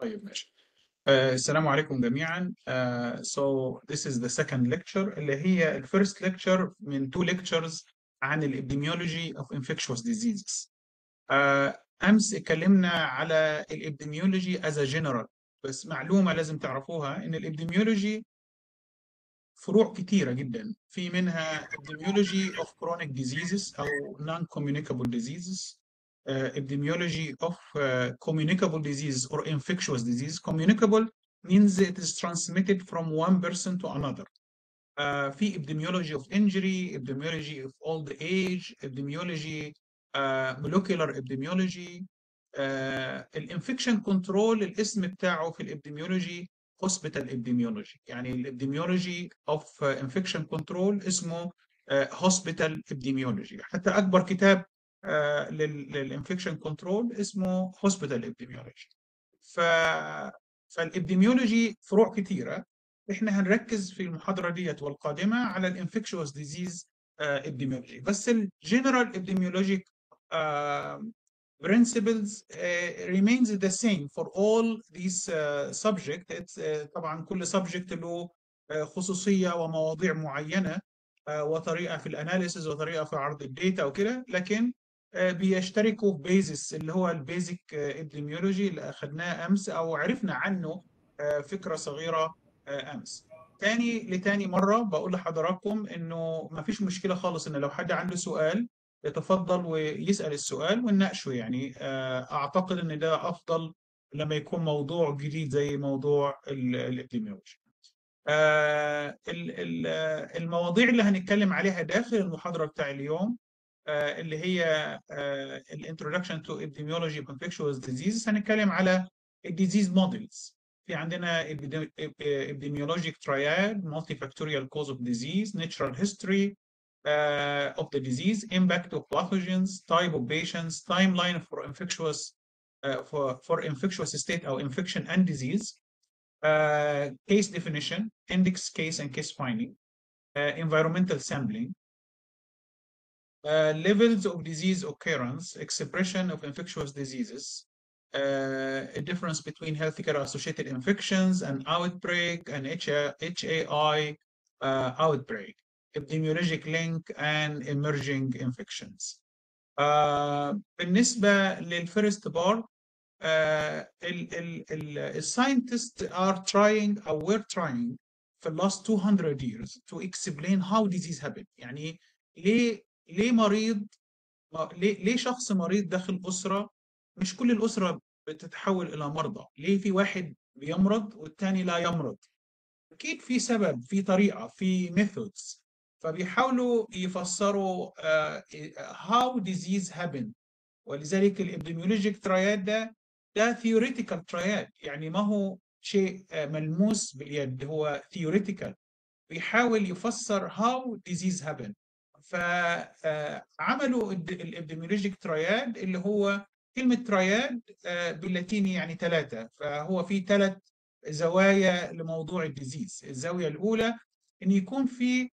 طيب ماشي. آه، السلام عليكم جميعا. آه، so this is the second lecture اللي هي the first lecture من two lectures عن ال epidemiology of infectious diseases أمس اتكلمنا على ال epidemiology as a general بس معلومة لازم تعرفوها إن ال epidemiology فروع كتيرة جدا. في منها epidemiology of chronic diseases أو non-communicable diseases epidemiology of uh, communicable disease or infectious disease. Communicable means it is transmitted from one person to another. Uh, في epidemiology of injury, epidemiology of old age, epidemiology, uh, molecular epidemiology. Uh, الانفكشن كنترول الاسم بتاعه في الابديميولوجي hospital epidemiology يعني الابديميولوجي of uh, infection control اسمه uh, hospital epidemiology حتى اكبر كتاب لل infection control اسمه hospital epidemiology ف فال epidemiology فروع كثيره إحنا هنركز في المحاضرة ديت والقادمة على ال infectious disease epidemiology بس ال general epidemiologic principles uh, remains the same for all these uh, subject. It's, uh, طبعا كل subject له خصوصية ومواضيع معينة وطريقة في ال analysis وطريقة في عرض ال data وكده. لكن بيشتركوا في basis اللي هو ال basic epidemiology اللي اخذناه أمس أو عرفنا عنه فكرة صغيرة أمس. تاني لتاني مرة بقول لحضراتكم إنه ما فيش مشكلة خالص إن لو حد عنده سؤال يتفضل ويسأل السؤال ونناقشه يعني أعتقد إن ده أفضل لما يكون موضوع جديد زي موضوع ال epidemiology. المواضيع اللي هنتكلم عليها داخل المحاضرة بتاع اليوم اللي هي الانترودكشن تو epidemiology of infectious diseases هنتكلم على الديزيز موديلز في عندنا epidemiologic triad multifactorial cause of disease natural history uh, of the disease impact of pathogens type of patients timeline for infectious uh, for, for infectious state or infection and disease uh, case definition index case and case finding environmental sampling uh, levels of disease occurrence, expression of infectious diseases, uh, a difference between healthcare associated infections and outbreak and HAI uh, outbreak, epidemiologic link and emerging infections. بالنسبة للفيرست بار الساينتست are trying or were trying for the last 200 years to explain how disease happen يعني ليه ليه مريض ليه ليه شخص مريض داخل أسرة مش كل الأسرة بتتحول إلى مرضى؟ ليه في واحد بيمرض والتاني لا يمرض؟ أكيد في سبب في طريقة في methods فبيحاولوا يفسروا how disease happen. ولذلك ال epidemiologic triad ده ده theoretical triad. يعني ما هو شيء ملموس باليد هو theoretical. بيحاول يفسر how disease happen. فعملوا ال epidemiologic triad اللي هو كلمة triad باللاتيني يعني ثلاثة فهو في ثلاث زوايا لموضوع ال disease. الزاوية الأولى إن يكون في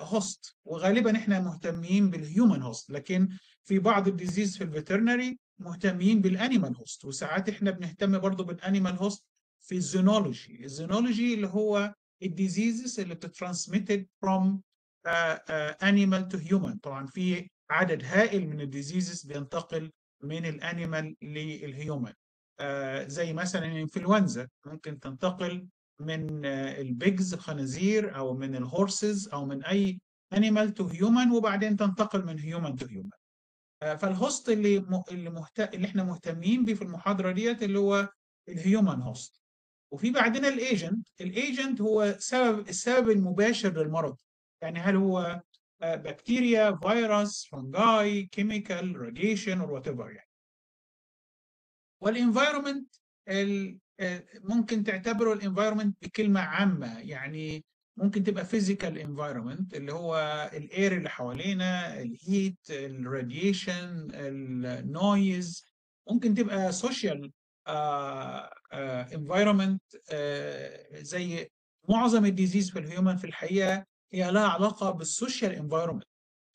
host وغالبا إحنا مهتمين بال human host لكن في بعض ال diseases في ال veterinary مهتمين بال animal host وساعات إحنا بنهتم برضه بال animal host في ال zoonology ال zoonology اللي هو ال diseases اللي بت transmitted from animal to human طبعا في عدد هائل من ال diseases بينتقل من ال animal لل human uh, زي مثلا الإنفلونزا ممكن تنتقل من ال pigs الخنازير أو من ال horses أو من أي animal to human وبعدين تنتقل من human to human فال host اللي. اللي, مهت... اللي إحنا مهتمين بيه في المحاضرة ديت اللي هو ال human host وفي بعدين ال agent ال agent هو سبب السبب المباشر للمرض. يعني هل هو بكتيريا فيروس fungi chemical radiation or whatever يعني. وال environment ممكن تعتبره ال environment بكلمة عامة. يعني ممكن تبقى physical environment اللي هو ال air اللي حوالينا ال heat ال radiation ال noise ممكن تبقى social environment زي معظم ال diseases في ال human في الحقيقة هي لها علاقة بال social environment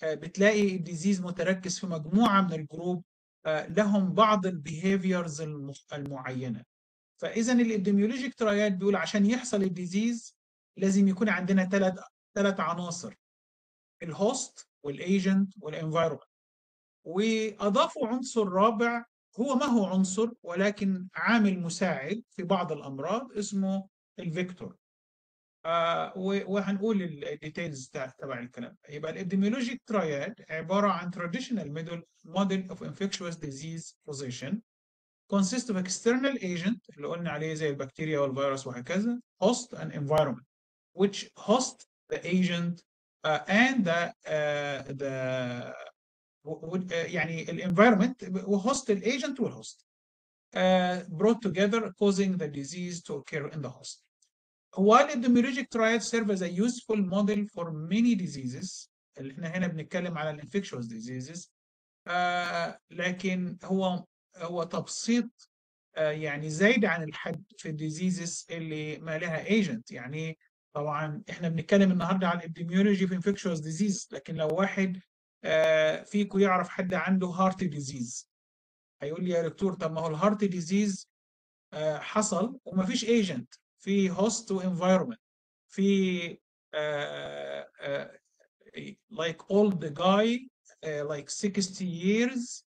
بتلاقي ال disease متركز في مجموعة من ال group لهم بعض ال behaviors المعينة. فاذا ال epidemiologic triad بيقول عشان يحصل ال disease لازم يكون عندنا ثلاث ثلاث عناصر ال host وال agent وال environment وأضافوا عنصر رابع هو ما هو عنصر ولكن عامل مساعد في بعض الأمراض اسمه ال vector آه وهنقول الديتيلز تبع الكلام يبقى الابديميولوجيك تراياد عباره عن traditional model of infectious disease position consists of external agent اللي قلنا عليه زي البكتيريا والفيروس وهكذا host and environment which host the agent uh, and the uh, the يعني الانفايرمنت وهوست الايجنت والهوست brought together causing the disease to occur in the host. While epidemiologic triads serve as a useful model for many diseases اللي إحنا هنا بنتكلم على ال infectious diseases uh, لكن هو هو تبسيط uh, يعني زايد عن الحد في ال diseases اللي ما لها agent يعني طبعا إحنا بنتكلم النهارده على ال epidemiology في infectious disease لكن لو واحد آه فيكم يعرف حد عنده heart disease هيقول لي يا دكتور طب ما هو ال heart disease آه حصل وما فيش agent في host و environment في like old guy like 60 years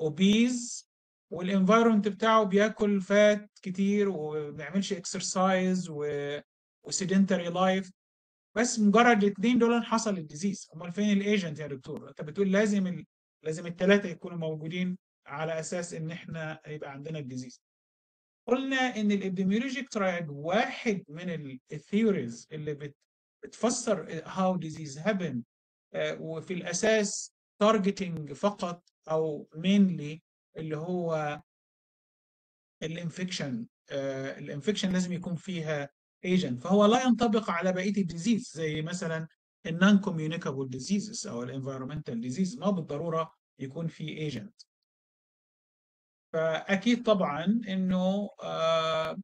obese. وال environment بتاعه بياكل fat كتير وما بيعملش exercise و sedentary life بس مجرد الاثنين دول حصل ال disease. امال فين ال agent يا دكتور؟ انت بتقول لازم. لازم الثلاثه يكونوا موجودين على أساس إن إحنا يبقى عندنا ال disease. قلنا إن ال epidemiologic triad واحد من ال theories اللي بت... بتفسر how disease happen وفي الأساس targeting فقط أو mainly اللي هو ال infection ال infection لازم يكون فيها agent فهو لا ينطبق على بقية ال diseases زي مثلا ال non communicable diseases أو ال environmental disease ما بالضرورة يكون في agent فأكيد طبعا إنه آه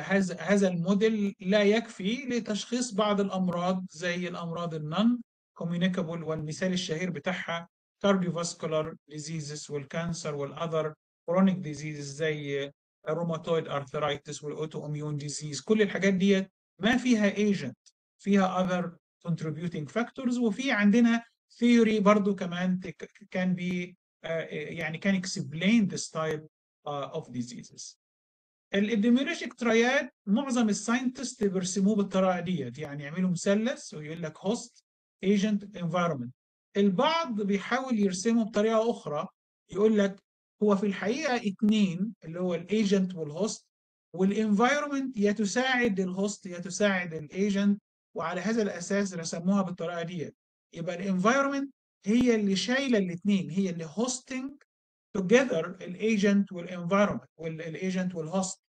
هذا هذا الموديل لا يكفي لتشخيص بعض الأمراض زي الأمراض ال non communicable والمثال الشهير بتاعها cardiovascular diseases وال cancer وال other chronic diseases زي ال rheumatoid arthritis وال autoimmune disease كل الحاجات ديت ما فيها agent فيها other contributing factors وفي عندنا theory برضو كمان كان بي يعني كان explain this type of diseases. ال epidemiologic triad معظم ال scientists بيرسموه بالطريقة ديت. يعني يعملوا مثلث ويقول لك host agent environment البعض بيحاول يرسمه بطريقة أخرى. يقول لك هو في الحقيقة اثنين اللي هو ال agent وال host وال environment يا تساعد ال host يا تساعد ال agent وعلى هذا الأساس رسموها بالطريقة ديت. يبقى ال environment هي اللي شايلة الاثنين هي اللي hosting together الايجنت والانفايرمنت والايجنت والهوست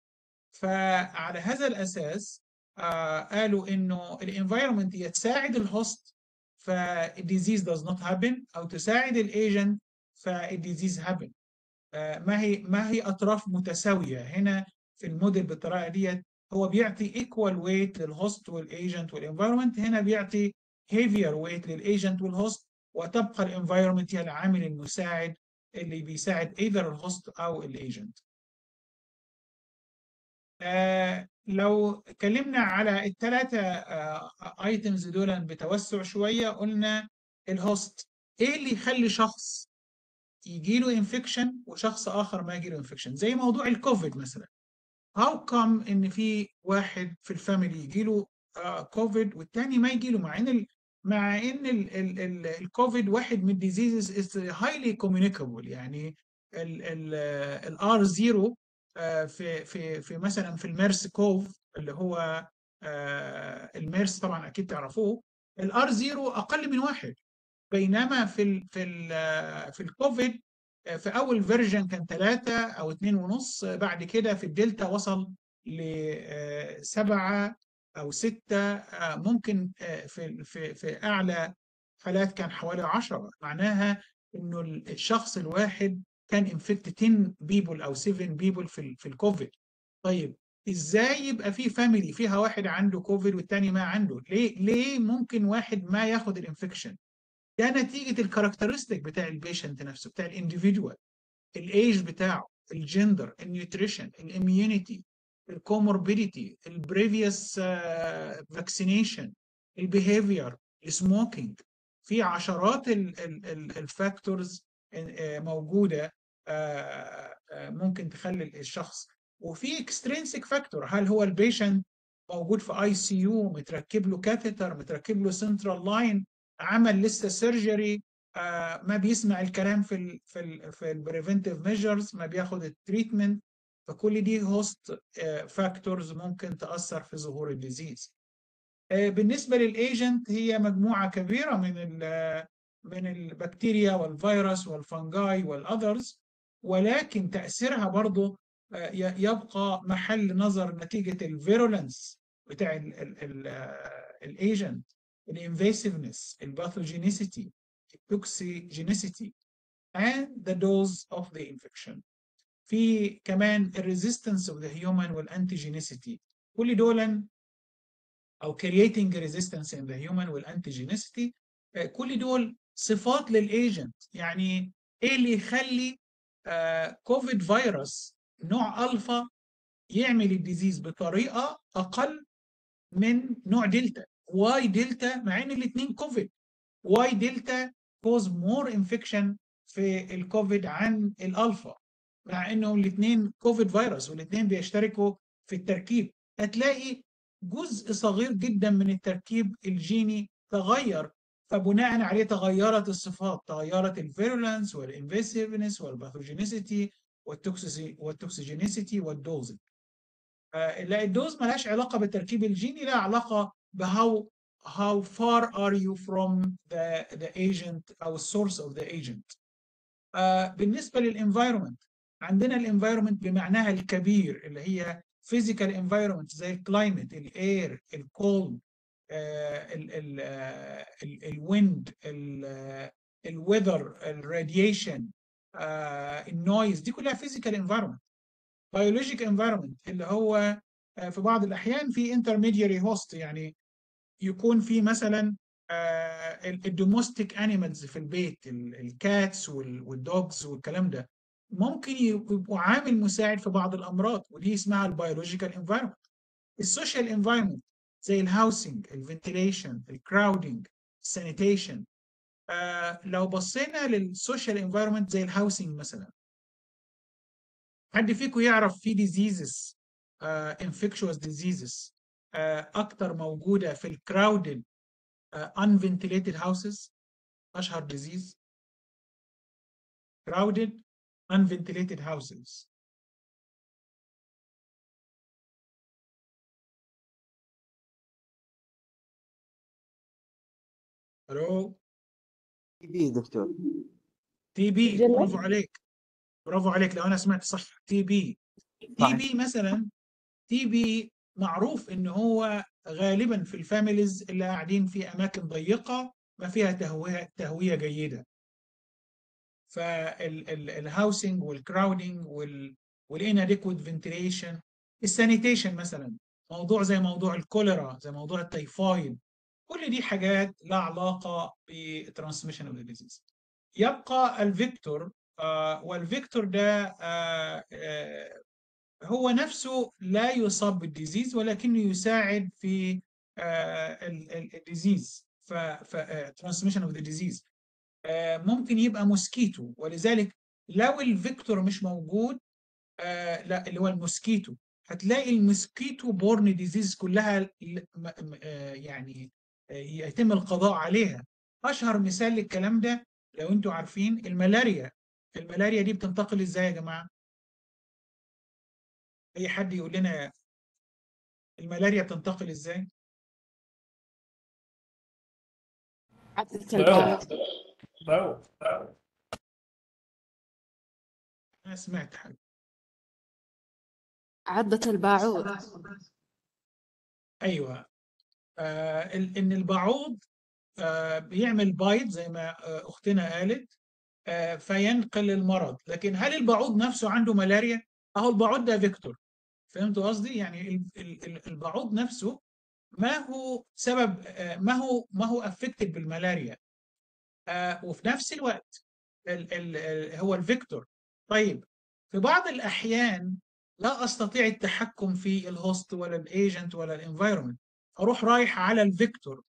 فعلى هذا الأساس آه قالوا إنه ال environment يا تساعد ال host فال disease does not happen أو تساعد ال agent فال disease happen. آه ما هي ما هي أطراف متساوية. هنا في الموديل بالطريقة ديت هو بيعطي equal weight لل host وال agent وال environment هنا بيعطي heavier weight لل agent وال host وتبقى ال environment هي العامل المساعد اللي بيساعد either ال host أو ال agent آه لو اتكلمنا على الثلاثه items آه دول بتوسع شوية قلنا ال host إيه اللي يخلي شخص يجي له infection وشخص آخر ما يجي له infection زي موضوع الكوفيد مثلا. how come إن في واحد في ال family يجي له كوفيد والثاني ما يجي له؟ مع إن مع إن الكوفيد واحد من الديزيزز از هايلي كوميونيكابل يعني ال R 0 في في في مثلا في ال MERS-CoV اللي هو الميرس طبعا أكيد تعرفوه ال R 0 أقل من واحد. بينما في ال في ال في الكوفيد في أول version كان ثلاثة أو اثنين ونص بعد كده في الدلتا وصل لسبعة أو ستة ممكن في في في أعلى حالات كان حوالي 10 معناها إنه الشخص الواحد كان infect 10 people أو 7 people في في الكوفيد طيب إزاي يبقى في family فيها واحد عنده كوفيد والتاني ما عنده؟ ليه ليه ممكن واحد ما ياخد ال infection ده نتيجة ال characteristic بتاع ال patient نفسه بتاع ال individual ال age بتاعه الجندر النيوتريشن الاميونيتي الكوموربيديتي البريفيوس فاكسينيشن البيهيفير السموكينج في عشرات ال factors موجودة آه، آه، ممكن تخلي الشخص. وفي extrinsic factor هل هو ال patient موجود في ICU متركب له catheter متركب له central line عمل لسه surgery آه ما بيسمع الكلام في ال في ال في ال preventive measures ما بياخد ال treatment فكل دي host factors ممكن تأثر في ظهور ال disease. آه بالنسبة لل agent هي مجموعة كبيرة من من البكتيريا والفيروس وال fungi وال others ولكن تأثيرها برضه يبقى محل نظر نتيجة ال virulence بتاع الايجنت الانفيسيفنس الباثوجينيسيتي التوكسيجينيسيتي and the dose of the infection. في كمان ال resistance of the human وال antigenicity كل دول أو creating resistance in the human وال antigenicity كل دول صفات لل agent يعني إيه اللي يخلي كوفيد فيروس نوع الفا يعمل ال disease بطريقة أقل من نوع delta و why delta مع إن الاثنين كوفيد why delta cause more infection في الكوفيد عن الالفا مع انهم الاثنين كوفيد فيروس والاثنين بيشتركوا في التركيب. هتلاقي جزء صغير جدا من التركيب الجيني تغير فبناء عليه تغيرت الصفات تغيرت الفيرولانس والانفيسيفنس والباثوجينيسيتي والتوكسيجينيسيتي والدوزنج لا ال dose ملهاش علاقة بالتركيب الجيني لها علاقة ب how how far are you from the the agent أو source of the agent. uh, بالنسبة لل environment عندنا ال environment بمعناها الكبير اللي هي physical environment زي الكلايمت الاير الكولد الويند الويذر الراديشن النويز دي كلها physical environment. Biologic environment اللي هو في بعض الأحيان في intermediary host يعني يكون في مثلا ال domestic animals في البيت ال cats وال dogs والكلام ده. ممكن يبقوا عامل مساعد في بعض الأمراض ودي اسمها ال biological environment ال social environment زي الهاوسنج الفنتيليشن الكراودنج السانيتيشن لو بصينا لل social environment زي ال housing مثلا. حد فيكم يعرف في diseases infectious diseases أكتر موجودة في ال crowded unventilated houses أشهر disease crowded unventilated houses. ألو TB دكتور. TB؟ برافو عليك. برافو عليك لو أنا سمعت صح. TB TB مثلا TB معروف إن هو غالبا في ال families اللي قاعدين في أماكن ضيقة ما فيها تهوية تهوية جيدة. فالهاوسنج والكراودنج والاناديكويت فنتيليشن السانيتيشن مثلا موضوع زي موضوع الكوليرا زي موضوع التيفويد كل دي حاجات لها علاقة ب transmission of disease يبقى ال vector آه وال vector ده آه آه هو نفسه لا يصاب بال disease ولكنه يساعد في ال disease ف transmission of the disease ممكن يبقى mosquito. ولذلك لو ال vector مش موجود آه لا اللي هو ال mosquito هتلاقي ال mosquito borne disease كلها آه يعني آه يتم القضاء عليها. أشهر مثال للكلام ده لو أنتوا عارفين الملاريا. الملاريا دي بتنتقل إزاي يا جماعة؟ أي حد يقول لنا الملاريا بتنتقل إزاي؟ ضوء ضوء أنا سمعت حاجة. عضة الباعوض أيوه. آه ال- إن البعوض آه بيعمل بايض زي ما آه أختنا قالت آه فينقل المرض. لكن هل البعوض نفسه عنده ملاريا؟ أهو البعوض ده vector. فهمتوا قصدي؟ يعني ال- ال- ال- البعوض نفسه ما هو سبب آه ما هو ما هو affected بالملاريا. آه وفي نفس الوقت ال ال ال هو ال vector. طيب في بعض الأحيان لا أستطيع التحكم في ال host ولا ال agent ولا ال environment أروح رايح على ال vector.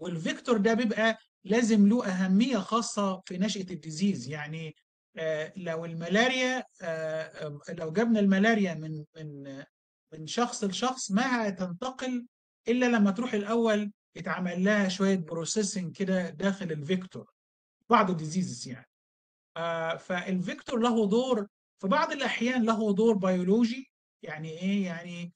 وال vector ده بيبقى لازم له أهمية خاصة في نشأة ال disease. يعني آه، لو الملاريا آه، لو جبنا الملاريا من من من شخص لشخص ما هتنتقل إلا لما تروح الأول يتعمل لها شوية processing كده داخل ال vector بعض ال diseases يعني. آه، فال vector له دور في بعض الأحيان له دور بيولوجي يعني إيه؟ يعني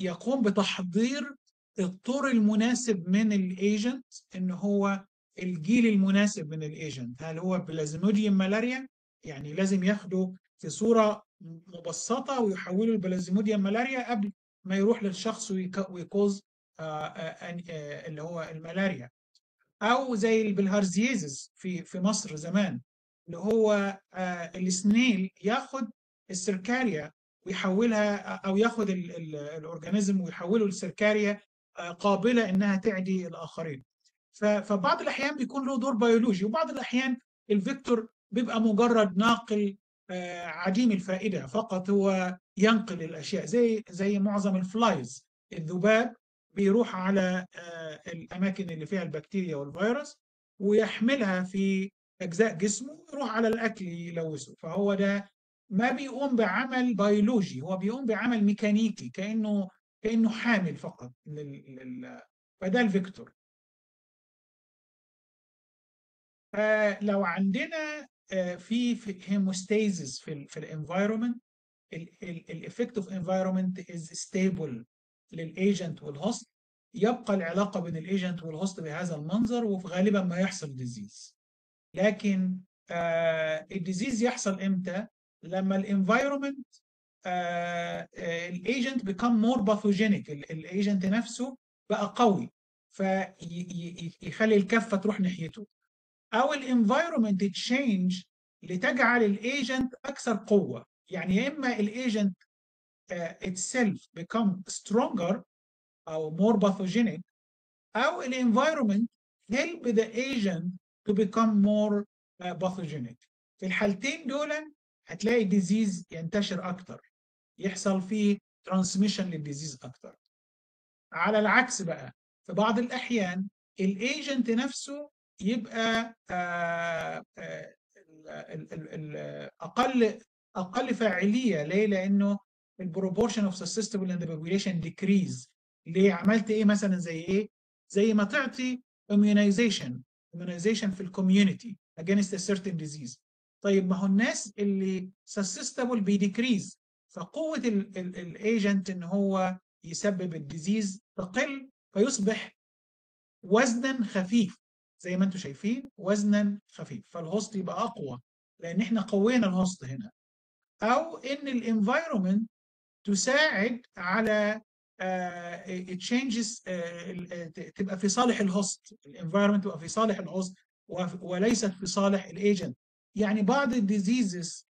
يقوم بتحضير الطور المناسب من ال agent إن هو الجيل المناسب من ال agent هل هو plasmodium malaria يعني لازم ياخده في صورة مبسطة ويحوله ل plasmodium malaria قبل ما يروح للشخص ويك- وي cause اللي هو الملاريا. أو زي ال bilharziasis في في مصر زمان اللي هو آه، ال snail ياخد السركاريا ويحولها أو ياخد ال- ال- ال organism ويحوله لسركاريا آه، قابلة إنها تعدي الآخرين. فبعض الأحيان بيكون له دور بيولوجي وبعض الأحيان ال vector بيبقى مجرد ناقل آه، عديم الفائدة فقط هو ينقل الأشياء زي زي معظم ال flies الذباب بيروح على آه، الأماكن اللي فيها البكتيريا والفيروس ويحملها في أجزاء جسمه ويروح على الأكل يلوثه. فهو ده ما بيقوم بعمل بيولوجي هو بيقوم بعمل ميكانيكي كأنه كأنه حامل فقط لل... لل... فده ال vector. آه لو عندنا آه في hemostasis في ال في الانفايرمنت الافكت اوف انفايرمنت از ستيبل للايجنت والهوست يبقى العلاقة بين ال agent وال host بهذا المنظر وغالبا ما يحصل disease لكن آه ال disease يحصل إمتى؟ لما ال environment ال agent become more pathogenic ال agent نفسه بقى قوي فيخلي الكفة تروح ناحيته. أو ال environment change لتجعل ال agent أكثر قوة. يعني يا إما ال agent itself become stronger أو more pathogenic أو ال environment help the agent to become more uh, pathogenic. في الحالتين دول هتلاقي ال disease ينتشر أكتر يحصل فيه transmission لل disease أكتر. على العكس بقى في بعض الأحيان ال agent نفسه يبقى آه آه أقل أقل فاعلية. ليه؟ لأنه ال proportion of susceptible in the population decrease. ليه؟ عملت إيه مثلا زي إيه؟ زي ما تعطي immunization immunization في ال community against a certain disease. طيب ما هو الناس اللي susceptible بي decrease فقوة ال agent إن هو يسبب ال disease تقل فيصبح وزنا خفيف. زي ما أنتم شايفين وزنا خفيف. فال host يبقى أقوى لأن إحنا قوينا ال host هنا. أو إن ال environment تساعد على changes تبقى في صالح ال host ال environment تبقى في صالح ال host وليست في صالح ال agent يعني بعض ال diseases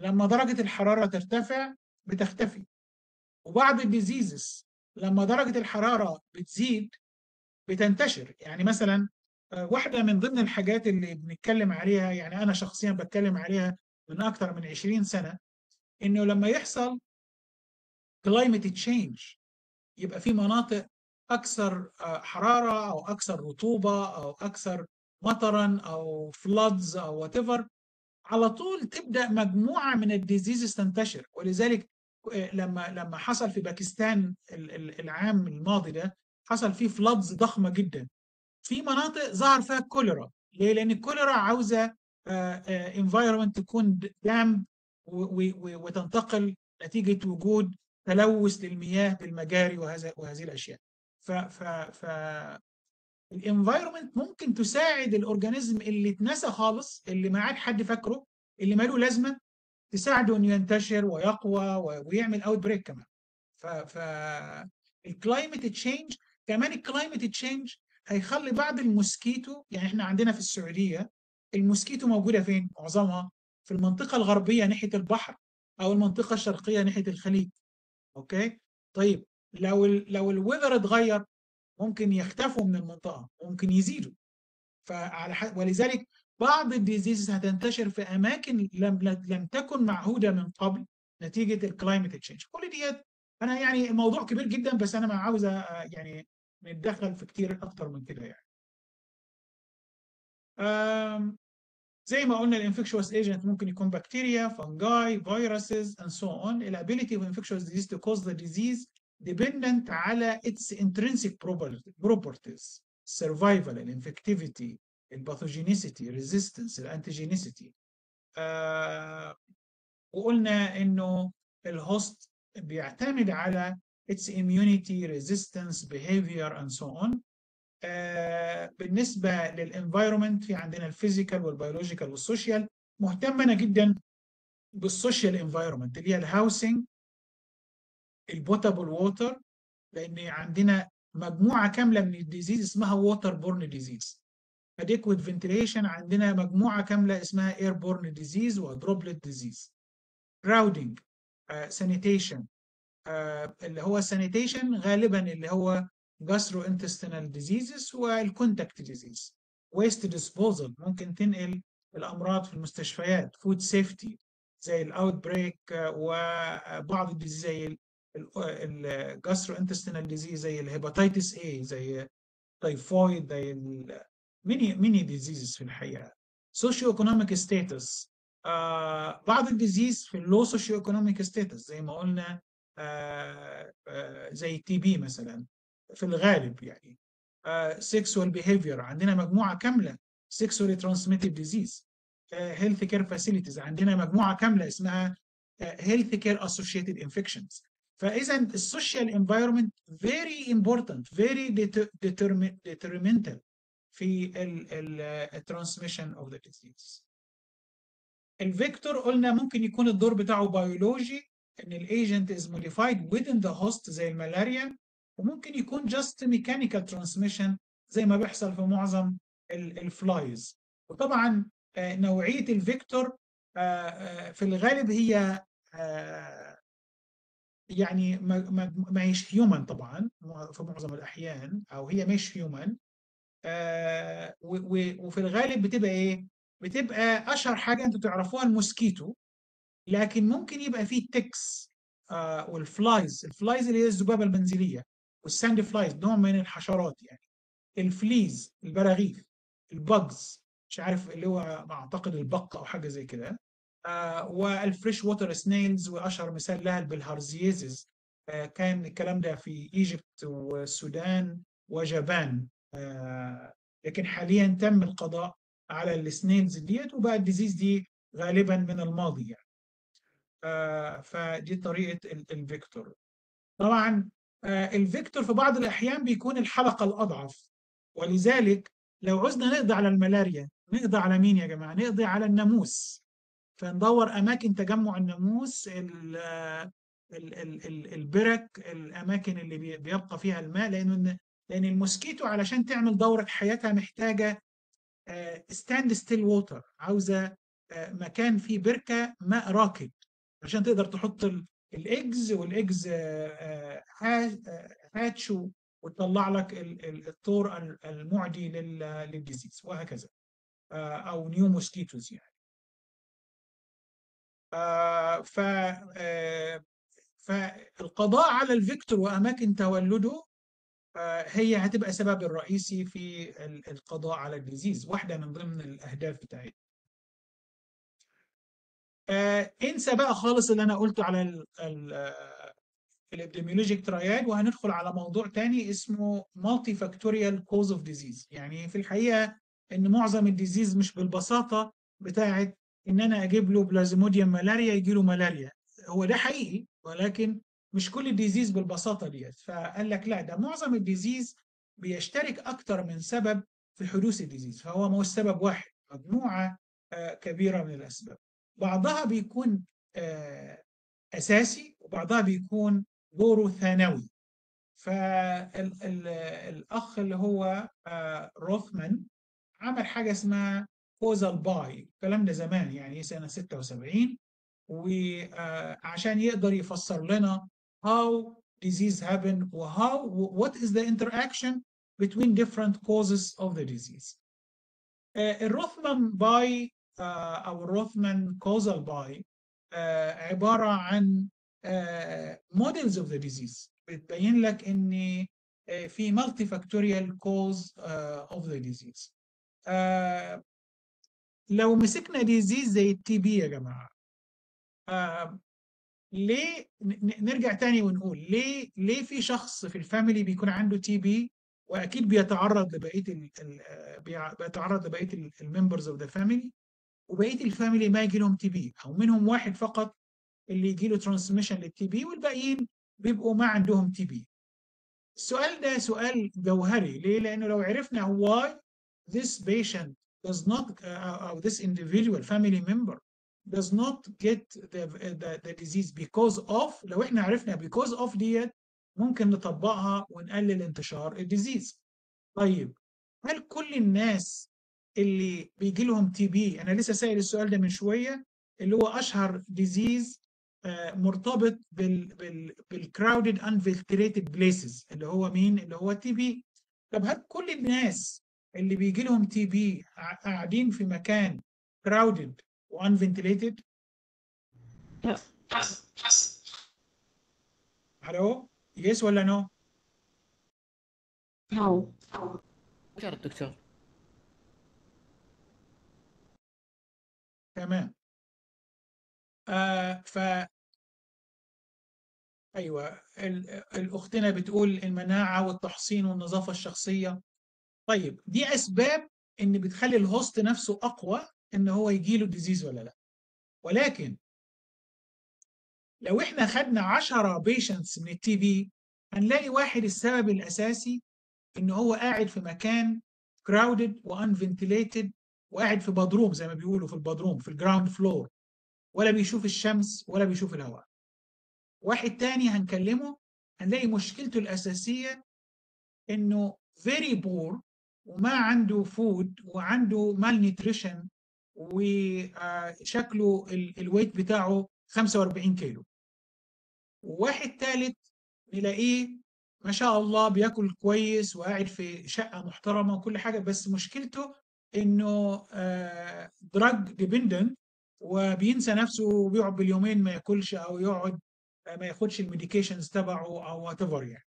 لما درجة الحرارة ترتفع بتختفي وبعض ال diseases لما درجة الحرارة بتزيد بتنتشر. يعني مثلا واحدة من ضمن الحاجات اللي بنتكلم عليها يعني أنا شخصيا بتكلم عليها من أكثر من 20 سنة إنه لما يحصل climate change يبقى في مناطق أكثر حرارة أو أكثر رطوبة أو أكثر مطرا أو floods أو what على طول تبدأ مجموعة من ال diseases تنتشر. ولذلك لما لما حصل في باكستان العام الماضي ده حصل فيه floods ضخمة جدا. في مناطق ظهر فيها الكوليرا ليه؟ لأن الكوليرا عاوزة environment تكون damp وتنتقل نتيجة وجود تلوث للمياه بالمجاري وهذا وهذه الأشياء. ف ف ف ال environment ممكن تساعد ال organism اللي اتنسى خالص اللي ما عاد حد فاكره اللي ماله لازمة تساعده إنه ينتشر ويقوى ويعمل outbreak كمان. ف ف ال climate change كمان ال climate change هيخلي بعض ال mosquito يعني إحنا عندنا في السعودية ال mosquito موجودة فين؟ معظمها في المنطقة الغربية ناحية البحر أو المنطقة الشرقية ناحية الخليج. okay؟ طيب لو ال لو ال weather اتغير ممكن يختفوا من المنطقة ممكن يزيدوا. فعلى ح... ولذلك بعض ال disease هتنتشر في أماكن لم لم تكن معهودة من قبل نتيجة ال climate change كل ديت أنا يعني الموضوع كبير جدا بس أنا ما عاوز يعني نتدخل في كتير أكتر من كده يعني. زي ما قلنا ال infectious agent ممكن يكون بكتيريا fungi viruses and so on ability of infectious disease to cause the disease dependent على its intrinsic properties survival ال infectivity ال pathogenicity resistance ال antigenicity آه وقلنا انه ال host بيعتمد على its immunity resistance behavior and so on آه، بالنسبة لل environment في عندنا ال physical وال biological وال social مهتمة أنا جدا بال social environment اللي هي ال housing ال potable water لأن عندنا مجموعة كاملة من ال disease اسمها water borne disease adequate ventilation عندنا مجموعة كاملة اسمها air borne disease و droplet disease sanitation uh, اللي هو sanitation غالبا اللي هو gastrointestinal diseases وال contact disease. Waste disposal ممكن تنقل الأمراض في المستشفيات. Food safety زي ال outbreak وبعض ال disease زي ال gastrointestinal disease زي ال hepatitis A زي تايفويد زي many many diseases في الحقيقة. socioeconomic status بعض ال diseases في ال low socioeconomic status زي ما قلنا آه، آه، زي TB مثلا. في الغالب يعني. Sexual behavior عندنا مجموعة كاملة sexually transmitted disease health care facilities عندنا مجموعة كاملة اسمها health care associated infections فإذا ال social environment very important very determinantal في ال transmission of the disease ال vector قلنا ممكن يكون الدور بتاعه بيولوجي إن ال agent is modified within the host زي الملاريا. وممكن يكون just mechanical transmission زي ما بيحصل في معظم ال flies وطبعا آه، نوعية ال vector آه، آه، في الغالب هي يعني ما هيش human طبعا في معظم الأحيان أو هي مش human وفي الغالب بتبقى إيه؟ بتبقى أشهر حاجة أنتوا تعرفوها ال mosquito. لكن ممكن يبقى فيه ticks وال flies ال flies اللي هي الذبابة المنزليه وال sand flies نوع من الحشرات يعني. ال fleas البراغيث ال bugs مش عارف اللي هو أعتقد البق أو حاجة زي كده. آه وال fresh water snails وأشهر مثال لها البلهارزيزز آه كان الكلام ده في Egypt والسودان و Japan. آه لكن حاليا تم القضاء على ال snails ديت وبقى ال disease دي غالبا من الماضي يعني. آه فدي طريقة ال- ال vector. طبعا ال vector في بعض الأحيان بيكون الحلقة الأضعف. ولذلك لو عوزنا نقضي على الملاريا نقضي على مين يا جماعة؟ نقضي على الناموس. فندور أماكن تجمع الناموس ال ال ال ال البرك الأماكن اللي بي- بيبقى فيها الماء لأنه لأن ال mosquito علشان تعمل دورة حياتها محتاجة stand still water عاوزة آه، مكان فيه بركة ماء راكد عشان تقدر تحط ال- ال eggs وال eggs hatch وتطلع لك ال- ال- الطور ال- المعدي لل- لل disease وهكذا آه، أو new mosquitoes يعني. آه، ف آه، فالقضاء على ال vector وأماكن تولده آه، هي هتبقى سبب الرئيسي في ال- القضاء على ال disease واحدة من ضمن الأهداف بتاعتنا آه، انسى بقى خالص اللي أنا قلته على ال epidemiologic triad وهندخل على موضوع تاني اسمه multifactorial cause of disease يعني في الحقيقة إن معظم ال diseases مش بالبساطة بتاعت إن أنا أجيب له plasmodium malaria يجي له ملاريا. هو ده حقيقي ولكن مش كل ال diseases بالبساطة ديت. فقال لك لا ده معظم ال diseases بيشترك أكتر من سبب في حدوث ال disease فهو مش سبب واحد مجموعة آه، كبيرة من الأسباب. بعضها بيكون آه، أساسي وبعضها بيكون دوره ثانوي. فالاخ اللي هو آه، روثمان عمل حاجة اسمها causal pie الكلام ده زمان يعني سنة 76 وعشان يقدر يفسر لنا how disease happen و how what is the interaction between different causes of the disease. آه، الروثمان pie آه، أو الروثمان causal pie عبارة عن models of the disease بتبين لك إن آه، في multifactorial cause of the disease لو مسكنا disease زي ال TB يا جماعة آه، ليه نرجع تاني ونقول ليه ليه في شخص في ال family بيكون عنده TB وأكيد بيتعرض لبقية آه، بيتعرض لبقية ال members of the family وبقية ال family ما يجي لهم TB أو منهم واحد فقط اللي يجي له transmission لل TB والباقيين بيبقوا ما عندهم TB السؤال ده سؤال جوهري. ليه؟ لأنه لو عرفنا why this patient does not uh, or this individual family member does not get the, the, the disease because of لو إحنا عرفنا because of ديت ممكن نطبقها ونقلل انتشار ال disease. طيب هل كل الناس اللي بيجي لهم TB أنا لسه سائل السؤال ده من شوية اللي هو أشهر disease مرتبط بال بال بال crowded unventilated places اللي هو مين؟ اللي هو TB طب هل كل الناس اللي بيجي لهم TB قاعدين في مكان crowded و unventilated لا. ألو yes ولا no نو شهر الدكتور تمام. آه ف أيوه ال- الأختنا بتقول المناعة والتحصين والنظافة الشخصية. طيب دي أسباب إن بتخلي ال host نفسه أقوى إن هو يجي له disease ولا لأ. ولكن لو إحنا خدنا 10 patients من ال TB هنلاقي واحد السبب الأساسي إن هو قاعد في مكان crowded و unventilated وقاعد في بدروم زي ما بيقولوا في البدروم في ال ground floor ولا بيشوف الشمس ولا بيشوف الهواء. واحد تاني هنكلمه هنلاقي مشكلته الأساسية إنه very poor وما عنده food وعنده malnutrition وشكله ال weight بتاعه 45 كيلو. وواحد تالت نلاقيه ما شاء الله بياكل كويس وقاعد في شقة محترمة وكل حاجة بس مشكلته إنه drug dependent وبينسى نفسه وبيقعد باليومين ما ياكلش أو يقعد ما ياخدش ال medications تبعه أو what يعني.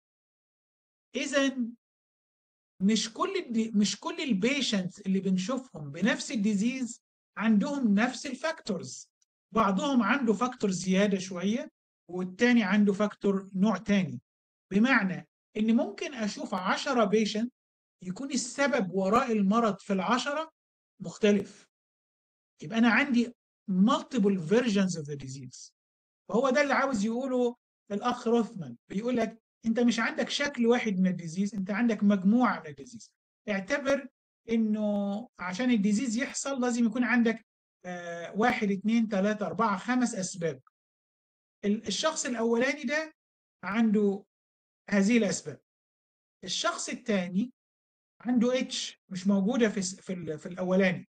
اذا مش كل مش كل ال patients اللي بنشوفهم بنفس ال disease عندهم نفس ال factors بعضهم عنده factor زيادة شوية والتاني عنده factor نوع تاني. بمعنى إن ممكن أشوف 10 patient يكون السبب وراء المرض في العشرة مختلف. يبقى أنا عندي multiple versions of the disease. فهو ده اللي عاوز يقوله الأخ روثمان بيقول لك أنت مش عندك شكل واحد من ال disease أنت عندك مجموعة من ال disease اعتبر إنه عشان ال disease يحصل لازم يكون عندك آه واحد اثنين ثلاثة أربعة خمس أسباب. ال- الشخص الأولاني ده عنده هذه الأسباب. الشخص الثاني عنده H مش موجودة في في, في الأولاني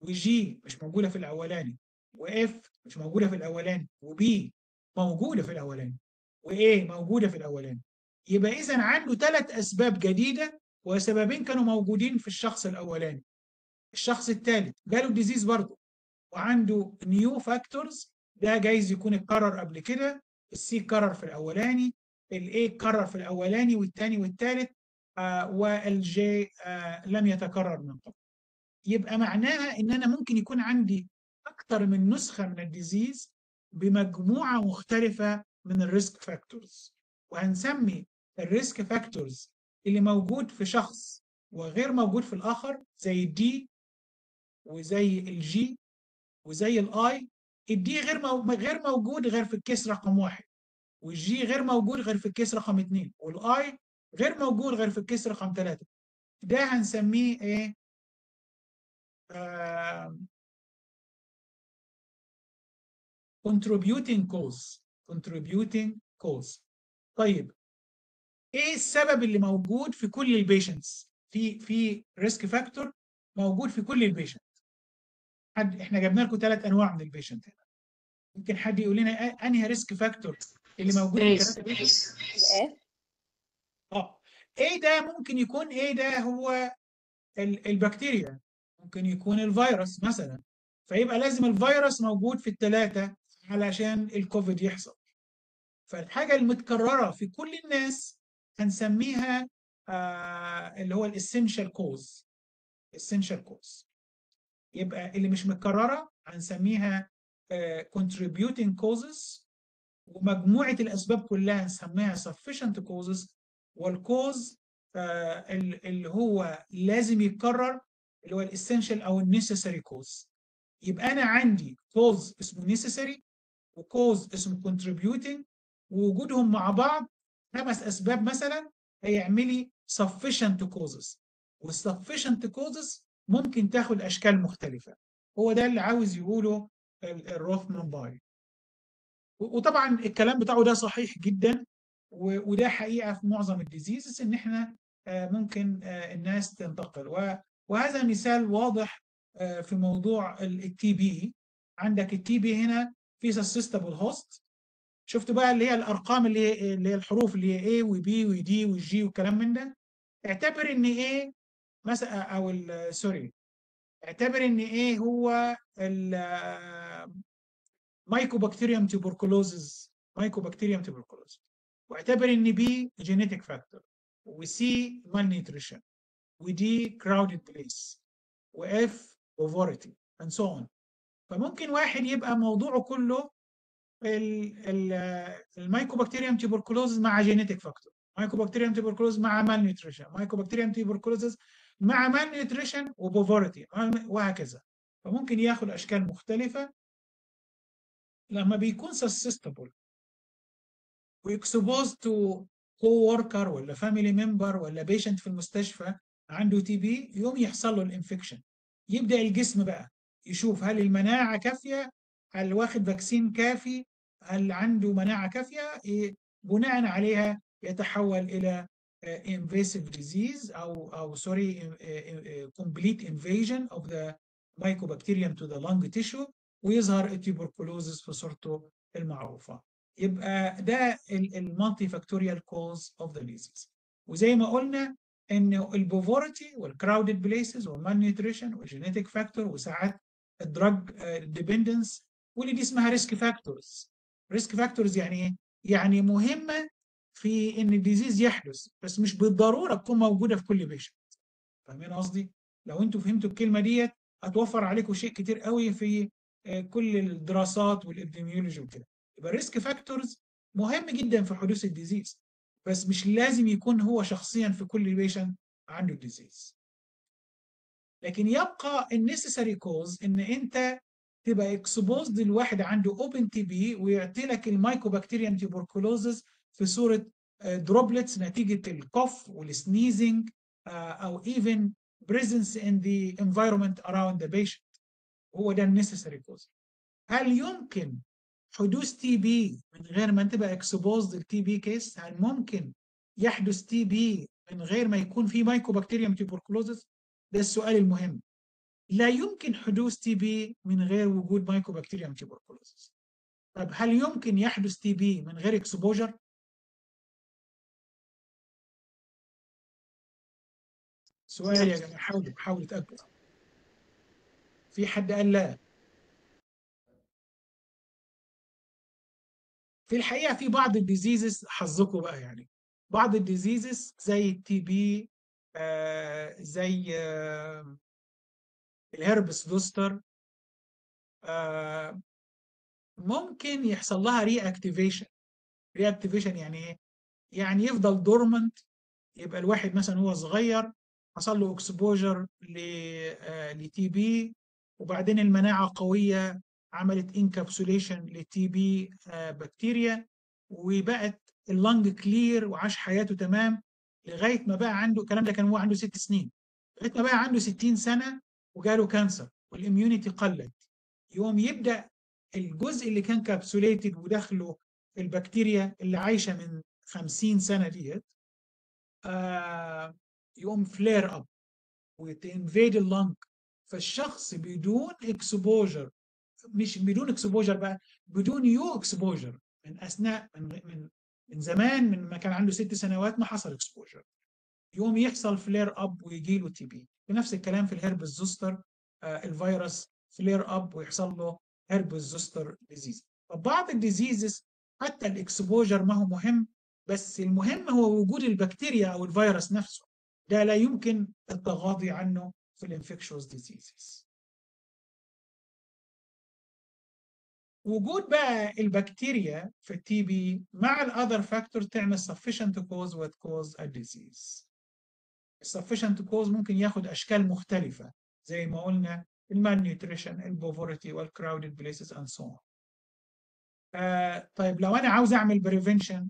و G مش موجودة في الأولاني و F مش موجودة في الأولاني و B موجودة في الأولاني و A موجودة في الأولاني. يبقى إذا عنده ثلاث أسباب جديدة وسببين كانوا موجودين في الشخص الأولاني. الشخص الثالث جاله disease برضه وعنده new factors ده جايز يكون اتكرر قبل كده ال C اتكرر في الأولاني ال A اتكرر في الأولاني والثاني والثالث وال G آه لم يتكرر من قبل يبقى معناها إن أنا ممكن يكون عندي أكتر من نسخة من ال disease بمجموعة مختلفة من ال risk factors وهنسمي ال risk factors اللي موجود في شخص وغير موجود في الآخر زي ال D وزي ال G وزي ال E ال D غير. غير موجود غير في ال case رقم واحد وال G غير موجود غير في ال case رقم اثنين وال E غير موجود غير في ال case رقم ثلاثة ده هنسميه إيه؟ آه contributing cause contributing cause. طيب إيه السبب اللي موجود في كل ال patients في في risk factor موجود في كل ال patient حد إحنا جبنا لكم ثلاث أنواع من ال patient هنا. ممكن حد يقول لنا أنهي risk factor اللي موجود في إيه؟ الثلاثه patient ال A آه إيه ده ممكن يكون إيه ده هو ال- البكتيريا. ممكن يكون الفيروس مثلا. فيبقى لازم الفيروس موجود في الثلاثه علشان الكوفيد يحصل. فالحاجة المتكررة في كل الناس هنسميها آه اللي هو ال essential cause essential cause. يبقى اللي مش متكررة هنسميها آه contributing causes. ومجموعة الأسباب كلها نسميها sufficient causes. وال cause آه اللي هو لازم يتكرر اللي هو ال essential أو ال necessary cause يبقى أنا عندي cause اسمه necessary و cause اسمه contributing ووجودهم مع بعض خمس أسباب مثلا هيعملي sufficient causes. وال sufficient causes ممكن تاخد أشكال مختلفة. هو ده اللي عاوز يقوله الروثمان pie. وطبعا الكلام بتاعه ده صحيح جدا. وده حقيقة في معظم ال diseases إن إحنا ممكن الناس تنتقل. وهذا مثال واضح في موضوع ال TB. عندك ال TB هنا في susceptible host شفتوا بقى اللي هي الأرقام اللي هي اللي هي الحروف اللي هي A و B و D و G والكلام من ده؟ اعتبر إن A مثلا أو sorry اعتبر إن A هو ال Mycobacterium tuberculosis Mycobacterium tuberculosis واعتبر إن B genetic factor و C malnutrition و D crowded place و F poverty and so on فممكن واحد يبقى موضوعه كله ال Mycobacterium tuberculosis مع genetic factor Mycobacterium tuberculosis مع malnutrition Mycobacterium tuberculosis مع malnutrition و poverty وهكذا. فممكن ياخد أشكال مختلفة. لما بيكون susceptible و exposed to co-worker ولا family member ولا patient في المستشفى عنده TB يوم يحصل له ال infection يبدأ الجسم بقى يشوف هل المناعة كافية هل واخد vaccine كافي هل عنده مناعة كافية بناء عليها يتحول إلى invasive disease أو أو sorry complete invasion of the mycobacterium to the lung tissue ويظهر ال tuberculosis في صورته المعروفة. يبقى ده ال multifactorial cause of the disease وزي ما قلنا إن ال poverty وال crowded places وال malnutrition وال genetic factor وساعات ال drug dependence واللي دي اسمها risk factors risk factors يعني إيه؟ يعني مهمة في إن ال disease يحدث بس مش بالضرورة تكون موجودة في كل patient فاهمين قصدي؟ لو أنتوا فهمتوا الكلمة ديت هتوفر عليكم شيء كتير قوي في كل الدراسات وال epidemiology وكده يبقى ال risk factors مهم جدا في حدوث ال disease بس مش لازم يكون هو شخصيا في كل patient عنده ال disease لكن يبقى ال necessary cause إن أنت تبقى exposed لواحد عنده open TB ويعطي لك ال mycobacterium tuberculosis في صورة droplets نتيجة ال cough وال sneezing أو even presence in the environment around the patient. هو ده ال necessary cause هل يمكن حدوث TB من غير ما تبقى exposed لل TB case هل ممكن يحدث TB من غير ما يكون في mycobacterium tuberculosis ده السؤال المهم. لا يمكن حدوث T B من غير وجود mycobacterium tuberculosis طب هل يمكن يحدث TB من غير exposure سؤال يا جماعة حاولوا حاولوا تأكدوا. في حد قال لا؟ في الحقيقة في بعض ال diseases حظكم بقى يعني بعض ال diseases زي ال TB آه زي آه ال herpes zoster آه ممكن يحصل لها reactivation reactivation يعني إيه؟ يعني يفضل dormant يبقى الواحد مثلا هو صغير حصل له exposure ل TB وبعدين المناعة قوية عملت encapsulation لل TB bacteria وبقت ال lung clear وعاش حياته تمام لغاية ما بقى عنده الكلام ده كان هو عنده ست سنين. لغاية ما بقى عنده 60 سنة وجاله cancer وال immunity قلت. يقوم يبدأ الجزء اللي كان capsulated وداخله البكتيريا اللي عايشة من 50 سنة ديت يقوم flare up وت invade ال lung فالشخص بدون exposure مش بدون exposure بقى بدون new exposure من أثناء من من من زمان من ما كان عنده ست سنوات ما حصل exposure يقوم يحصل flare up ويجي له TB ونفس الكلام في ال herpes zoster آه، الفيروس flare up ويحصل له herpes zoster disease فبعض ال diseases حتى ال exposure ما هو مهم بس المهم هو وجود البكتيريا أو الفيروس نفسه. ده لا يمكن التغاضي عنه في ال infectious diseases وجود بقى البكتيريا في ال T B مع ال other factor تعمل sufficient cause what cause a disease. Sufficient cause ممكن ياخد أشكال مختلفة زي ما قلنا ال malnutrition ال poverty وال crowded places and so on طيب لو أنا عاوز أعمل prevention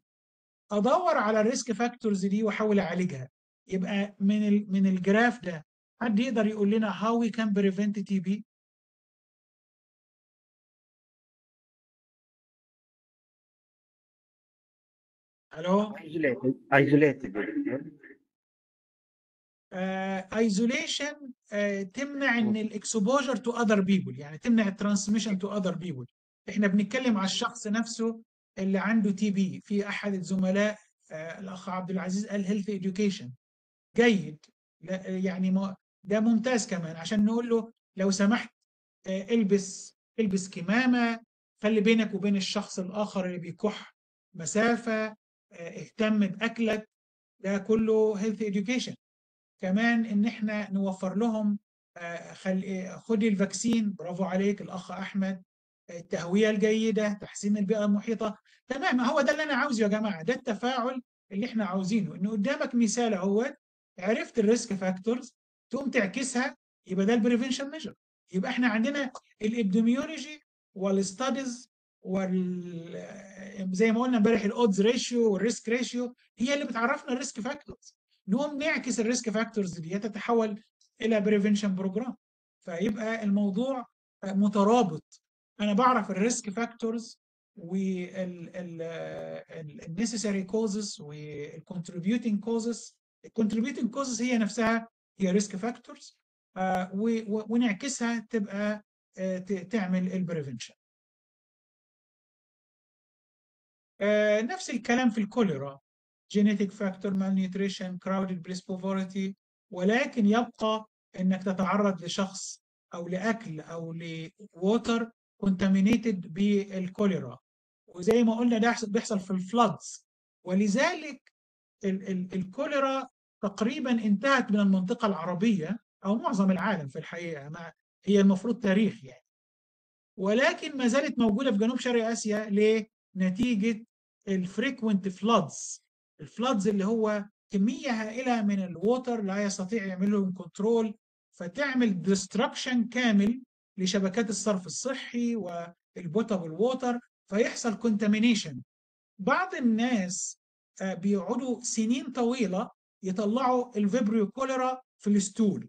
أدور على ال risk factors دي وأحاول أعالجها. يبقى من من ال graph ده حد يقدر يقول لنا how we can prevent TB ألو؟ Isolated isolated يا دكتور isolation تمنع إن ال exposure to other people يعني تمنع ال transmission to other people إحنا بنتكلم على الشخص نفسه اللي عنده TB في أحد الزملاء آه، الأخ عبد العزيز قال health education. جيد. لا- يعني ما- ده ممتاز كمان. عشان نقول له لو سمحت آه، البس البس كمامة خلي بينك وبين الشخص الآخر اللي بيكح مسافة. آه، اهتم بأكلك ده كله health education. كمان إن إحنا نوفر لهم آه،. آه، خد ال vaccine برافو عليك الأخ أحمد آه، التهوية الجيدة تحسين البيئة المحيطة. تمام هو ده اللي أنا عاوزه يا جماعة ده التفاعل اللي إحنا عاوزينه. انه قدامك مثال أهوت عرفت ال risk factors تقوم تعكسها يبقى ده ال prevention measure يبقى إحنا عندنا ال epidemiology وال studies وال زي ما قلنا امبارح ال odds ratio وال risk ratio هي اللي بتعرفنا ال risk factors نقوم نعكس ال risk factors دي تتحول إلى prevention program فيبقى الموضوع مترابط. أنا بعرف الريسك فاكتورز والنيسيسري كوزز والكونتريبيوتنج كوزز الكونتريبيوتنج كوزز هي نفسها هي risk factors ونعكسها تبقى آه، تعمل ال prevention نفس الكلام في الكوليرا. Genetic factor malnutrition crowded place poverty. ولكن يبقى إنك تتعرض لشخص أو لأكل أو ل water contaminated بالكوليرا. وزي ما قلنا ده يحصل- بيحصل في ال floods ولذلك ال- ال- الكوليرا تقريبا انتهت من المنطقة العربية أو معظم العالم في الحقيقة ما هي المفروض تاريخ يعني. ولكن ما زالت موجودة في جنوب شرق آسيا ليه؟ نتيجة ال frequent floods ال floods اللي هو كمية هائلة من ال water لا يستطيع يعمل لهم control فتعمل destruction كامل لشبكات الصرف الصحي وال potable water فيحصل contamination بعض الناس آه، بيقعدوا سنين طويلة يطلعوا ال Vibrio cholera في ال stool.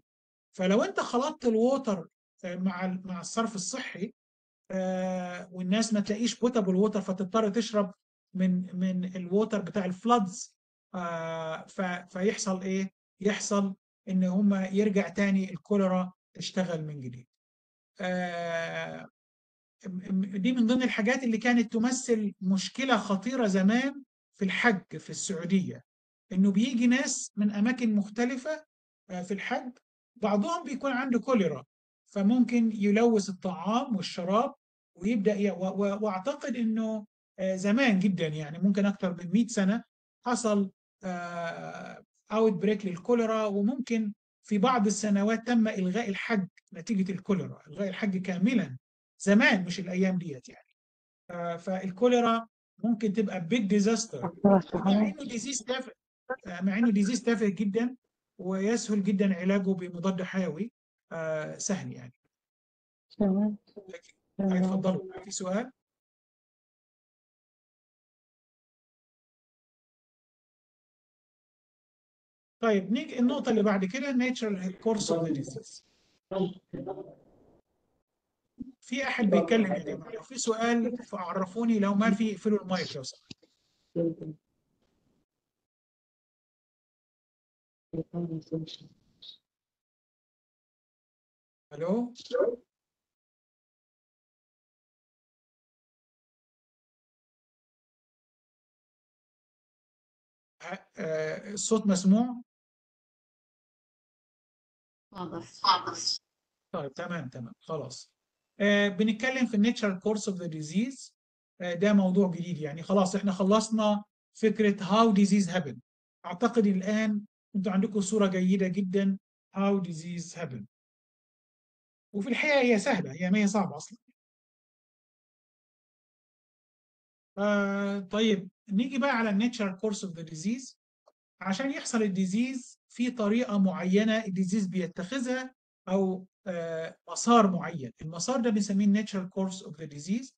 فلو انت خلطت ال water آه، مع مع الصرف الصحي والناس ما تلاقيش potable water فتضطر تشرب من من ال water بتاع ال floods فيحصل إيه؟ يحصل إن هم يرجع تاني الكوليرا تشتغل من جديد. آه، دي من ضمن الحاجات اللي كانت تمثل مشكلة خطيرة زمان في الحج في السعودية إنه بيجي ناس من أماكن مختلفة آه، في الحج بعضهم بيكون عنده كوليرا فممكن يلوث الطعام والشراب ويبدأ. وأعتقد إنه آه، زمان جدا يعني ممكن أكثر من 100 سنة حصل outbreak للكوليرا وممكن في بعض السنوات تم إلغاء الحج نتيجة الكوليرا إلغاء الحج كاملا زمان مش الأيام ديت يعني. آه، فالكوليرا ممكن تبقى big disaster مع إنه disease تافه آه، مع إنه disease تافه جدا ويسهل جدا علاجه بمضاد حيوي. آه، سهل يعني. تمام. اتفضلوا في سؤال؟ طيب نيجي النقطة اللي بعد كده natural course of the disease في أحد بيتكلم يا جماعة لو في سؤال فعرفوني لو ما في اقفلوا المايك لو سمحت ألو؟ آه، آه، الصوت مسموع؟ واضح طيب تمام تمام خلاص. آه بنتكلم في ال nature course of the disease ده موضوع جديد يعني. خلاص إحنا خلصنا فكرة how disease happen أعتقد الآن أنتوا عندكم صورة جيدة جدا. how disease happen وفي الحقيقة هي سهلة هي ما هي صعبة أصلا. آه طيب نيجي بقى على ال nature course of the disease. عشان يحصل ال disease في طريقة معينة ال disease بيتخذها أو آه مسار معين. المسار ده بنسميه ال nature course of the disease.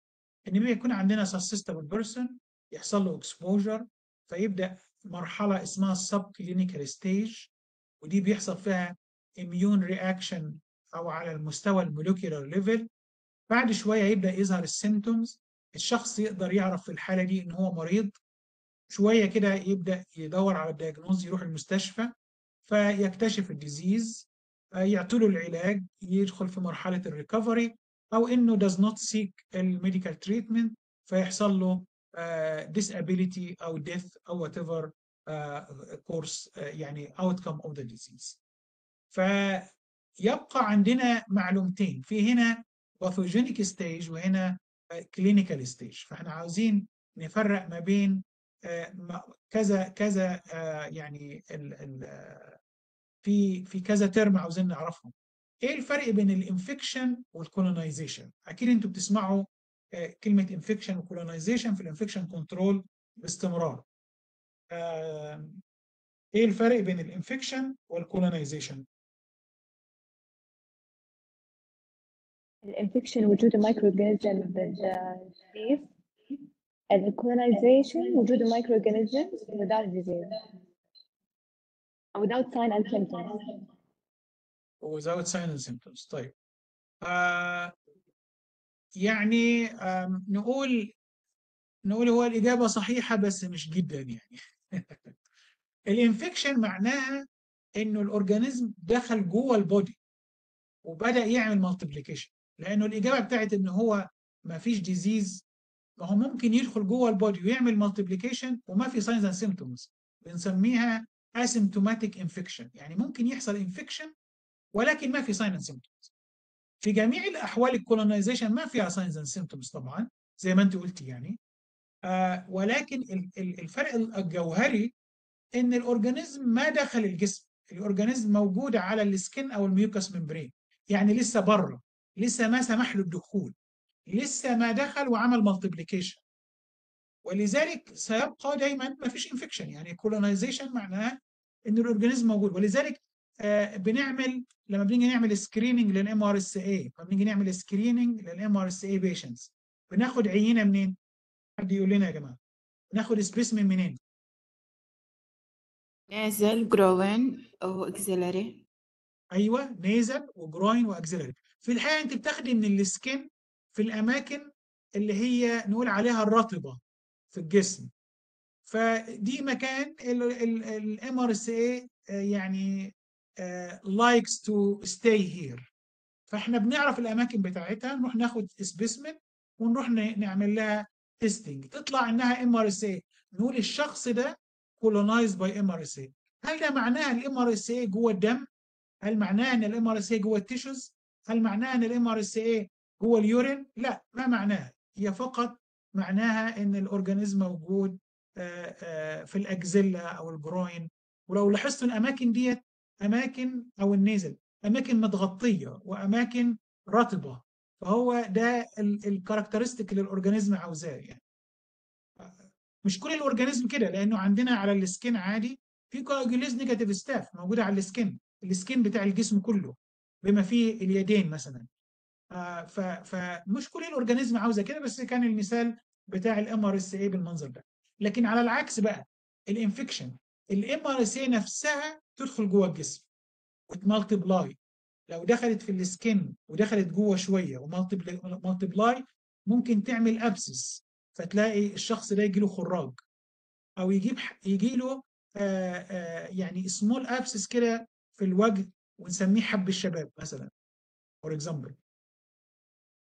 إن بيكون عندنا susceptible person يحصل له exposure فيبدأ مرحلة اسمها ال subclinical stage ودي بيحصل فيها immune reaction أو على المستوى ال molecular level بعد شوية يبدأ يظهر ال symptoms الشخص يقدر يعرف في الحالة دي إن هو مريض شوية كده يبدأ يدور على ال diagnose يروح المستشفى فيكتشف ال disease يعطوا له العلاج يدخل في مرحلة ال recovery أو إنه does not seek ال medical treatment فيحصل له uh, disability أو death أو whatever uh, course uh, يعني outcome of the disease. فيبقى عندنا معلومتين في هنا pathogenic stage وهنا clinical stage. فإحنا عاوزين نفرق ما بين كذا كذا يعني ال ال في في كذا term عاوزين نعرفهم. إيه الفرق بين ال infection وال colonization أكيد أنتوا بتسمعوا كلمة infection و colonization في ال infection control باستمرار. إيه الفرق بين ال infection وال colonization ال infection وجود ال microorganism بال disease ال colonization وجود ال microorganism without disease without sign and symptoms. Without sign and symptoms. طيب. آه يعني آه نقول نقول هو الإجابة صحيحة بس مش جدا يعني. ال infection معناها إنه ال organism دخل جوه ال body وبدأ يعمل multiplication لأنه الإجابة بتاعت إن هو ما فيش disease ما هو ممكن يدخل جوه ال body ويعمل multiplication وما في signs and symptoms بنسميها asymptomatic infection يعني ممكن يحصل infection ولكن ما في sign and symptoms في جميع الأحوال ال colonization ما فيها signs and symptoms طبعا زي ما أنت قلتي يعني. آه ولكن الفرق الجوهري إن ال organism ما دخل الجسم. ال organism موجود على ال skin أو ال mucous membrane يعني لسه بره. لسه ما سمح له الدخول لسه ما دخل وعمل multiplication ولذلك سيبقى دايما ما فيش infection يعني colonization معناه إن ال organism موجود ولذلك آه بنعمل لما بنيجي نعمل screening لل MRSA لما بنيجي نعمل screening لل MRSA patients بناخد عينة منين؟ حد يقول لنا يا جماعة بناخد specimen منين؟ nasal groin أو axillary أيوه nasal و groin و axillary في الحقيقة أنت بتاخدي من ال skin في الأماكن اللي هي نقول عليها الرطبة في الجسم. فدي مكان ال MRSA يعني likes to stay here فإحنا بنعرف الأماكن بتاعتها نروح ناخد specimen ونروح نعمل لها testing تطلع إنها MRSA نقول الشخص ده colonized by MRSA هل ده معناها ال MRSA جوه الدم؟ هل معناها إن ال MRSA جوه ال tissues هل معناها إن ال MRSA جوه ال urine؟ لا ما معناها. هي فقط معناها إن ال organism موجود في ال axilla أو ال groin. ولو لاحظتوا الأماكن ديت أماكن أو ال nasal أماكن متغطية وأماكن رطبة. فهو ده ال characteristic اللي ال organism عاوزاه يعني. مش كل ال organism كده لأنه عندنا على ال skin عادي في coagulase negative staph موجودة على ال skin ال skin بتاع الجسم كله. بما فيه اليدين مثلا. آه فمش كل ال organism عاوزة كده بس كان المثال بتاع ال MRSA بالمنظر ده. لكن على العكس بقى ال infection ال MRSA نفسها تدخل جوه الجسم. وت multiply لو دخلت في ال skin ودخلت جوه شوية و multiply ممكن تعمل abscess. فتلاقي الشخص ده يجي له خراج. أو يجيب يجي له آآ آآ يعني small abscess كده في الوجه ونسميه حب الشباب مثلا for example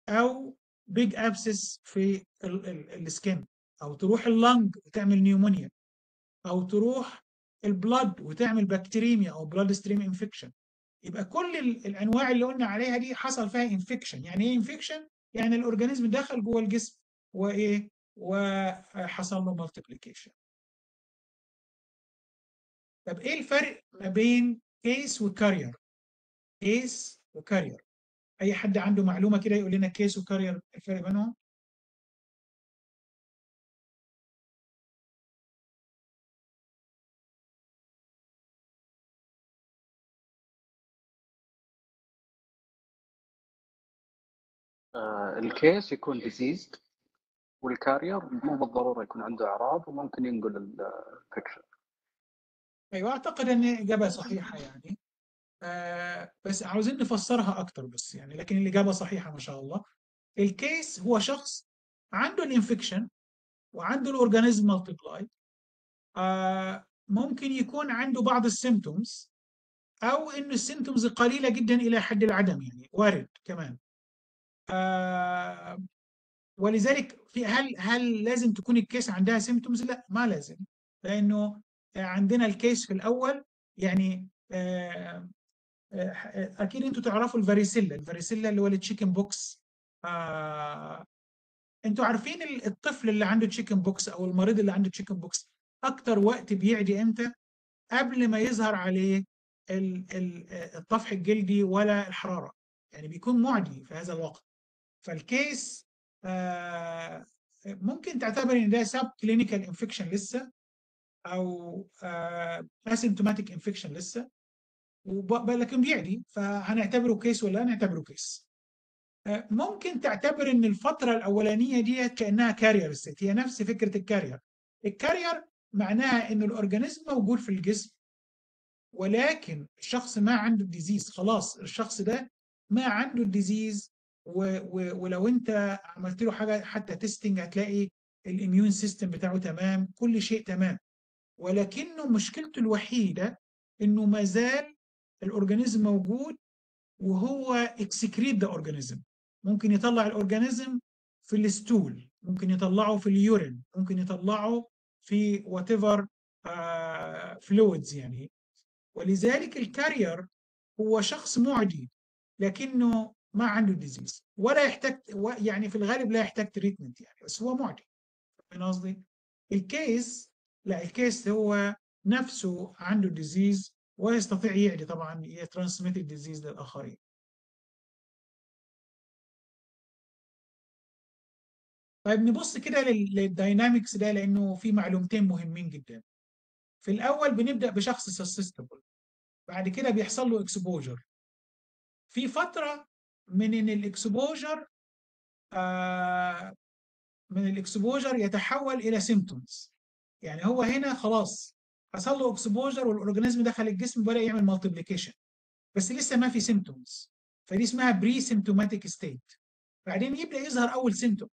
أو big abscess في ال skin أو تروح ال lung وتعمل pneumonia أو تروح ال blood وتعمل bacteremia أو bloodstream infection يبقى كل ال- الأنواع اللي قلنا عليها دي حصل فيها infection يعني إيه infection يعني ال organism دخل جوه الجسم وإيه؟ وحصل له multiplication طب إيه الفرق ما بين case و carrier case و carrier. أي حد عنده معلومة كده يقول لنا case و carrier الفرق بينهم؟ آه، ال case يكون diseased وال carrier مو بالضرورة يكون عنده أعراض وممكن ينقل ال infection أيوه أعتقد إن إجابة صحيحة يعني. بس عاوزين نفسرها أكتر بس يعني لكن الإجابة صحيحة ما شاء الله. ال case هو شخص عنده ال infection وعنده ال organism multiply آه ممكن يكون عنده بعض ال symptoms أو ان ال symptoms قليلة جدا إلى حد العدم يعني وارد كمان. آه ولذلك في هل هل لازم تكون ال case عندها symptoms لا ما لازم لأنه عندنا ال case في الأول يعني آه آه أكيد أنتوا تعرفوا ال varicella ال varicella اللي هو ال chickenpox آه أنتوا عارفين ال- الطفل اللي عنده chickenpox أو المريض اللي عنده chickenpox أكتر وقت بيعدي إمتى؟ قبل ما يظهر عليه ال- ال- الطفح الجلدي ولا الحرارة. يعني بيكون معدي في هذا الوقت. فال case آه، ممكن تعتبر إن ده subclinical infection لسه أو asymptomatic infection لسه. لكن بيعدي فهنعتبره case ولا هنعتبره case آه، ممكن تعتبر إن الفترة الأولانية دي كأنها carrier state هي نفس فكرة ال carrier ال carrier معناها إن ال organism موجود في الجسم ولكن الشخص ما عنده ال disease خلاص الشخص ده ما عنده ال disease و و ولو أنت عملت له حاجة حتى testing هتلاقي ال immune system بتاعه تمام كل شيء تمام. ولكنه مشكلته الوحيدة إنه ما زال ال organism موجود وهو excrete the organism ممكن يطلع ال organism في ال stool ممكن يطلعه في ال urine ممكن يطلعه في whatever fluids يعني. ولذلك ال carrier هو شخص معدي لكنه ما عنده disease ولا يحتاج يعني في الغالب لا يحتاج treatment يعني بس هو معدي. فاهم قصدي؟ ال case لا ال case هو نفسه عنده disease ويستطيع يعدي طبعا ي transmit ال disease للآخرين. طيب نبص كده لل- لل dynamics ده لأنه في معلومتين مهمين جدا. في الأول بنبدأ بشخص susceptible بعد كده بيحصل له exposure في فترة من إن ال exposure آه من ال exposure يتحول إلى symptoms يعني هو هنا خلاص حصل له exposure وال organism دخل الجسم وبدأ يعمل multiplication بس لسه ما في symptoms فدي اسمها presymptomatic state بعدين يبدأ يظهر أول symptom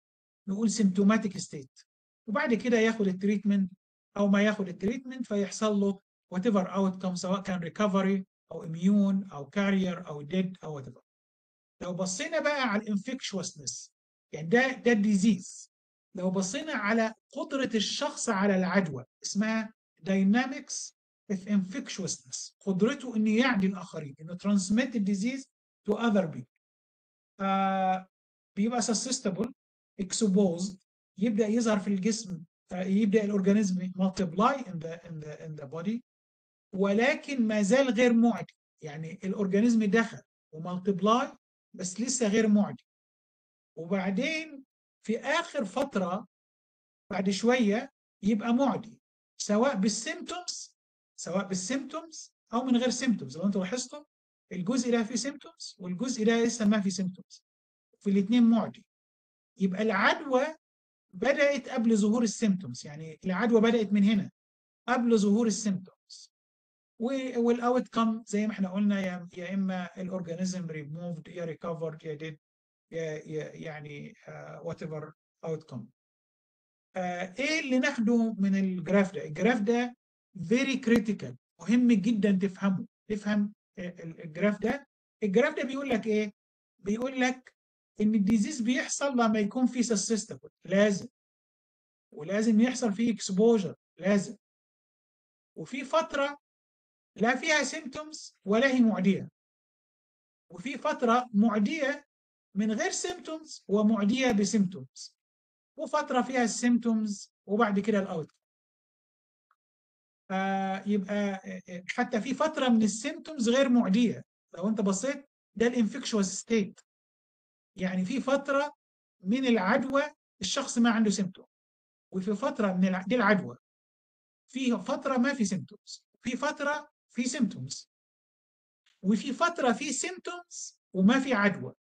نقول symptomatic state وبعد كده ياخد ال treatment أو ما ياخد ال treatment فيحصل له whatever outcome سواء كان recovery أو immune أو carrier أو dead أو whatever لو بصينا بقى على ال infectiousness يعني ده ده ال disease لو بصينا على قدرة الشخص على العدوى اسمها dynamics of infectiousness. قدرته انه يعدي الآخرين إنه transmit the disease to other people. آه بيبقى susceptible exposed يبدأ يظهر في الجسم يبدأ ال organism multiply in the in the in the body. ولكن ما زال غير معدي. يعني ال organism دخل و multiply بس لسه غير معدي. وبعدين في آخر فترة بعد شوية يبقى معدي. سواء بال symptoms سواء بال symptoms أو من غير symptoms لو أنتوا لاحظتوا الجزء ده فيه symptoms والجزء ده لسه ما فيه symptoms في الاثنين معدي. يبقى العدوى بدأت قبل ظهور ال symptoms يعني العدوى بدأت من هنا قبل ظهور ال symptoms وال outcome زي ما إحنا قلنا يا إما الاورجانيزم ريموفد يا ريكفرد يا ديد يعني whatever outcome إيه اللي ناخده من ال graph ده؟ ال graph ده very critical مهم جدا تفهمه. تفهم ال graph ده. ال graph ده بيقول لك إيه؟ بيقول لك إن ال disease بيحصل لما يكون في susceptible لازم. ولازم يحصل فيه exposure لازم. وفي فترة لا فيها symptoms ولا هي معدية. وفي فترة معدية من غير symptoms ومعدية ب symptoms وفترة فيها ال symptoms وبعد كده ال out يبقى حتى في فترة من ال symptoms غير معدية. لو أنت بصيت ده ال infectious state يعني في فترة من العدوى الشخص ما عنده symptom وفي فترة من. دي العدوى. في فترة ما في symptoms في فترة في symptoms وفي فترة في symptoms وما في عدوى.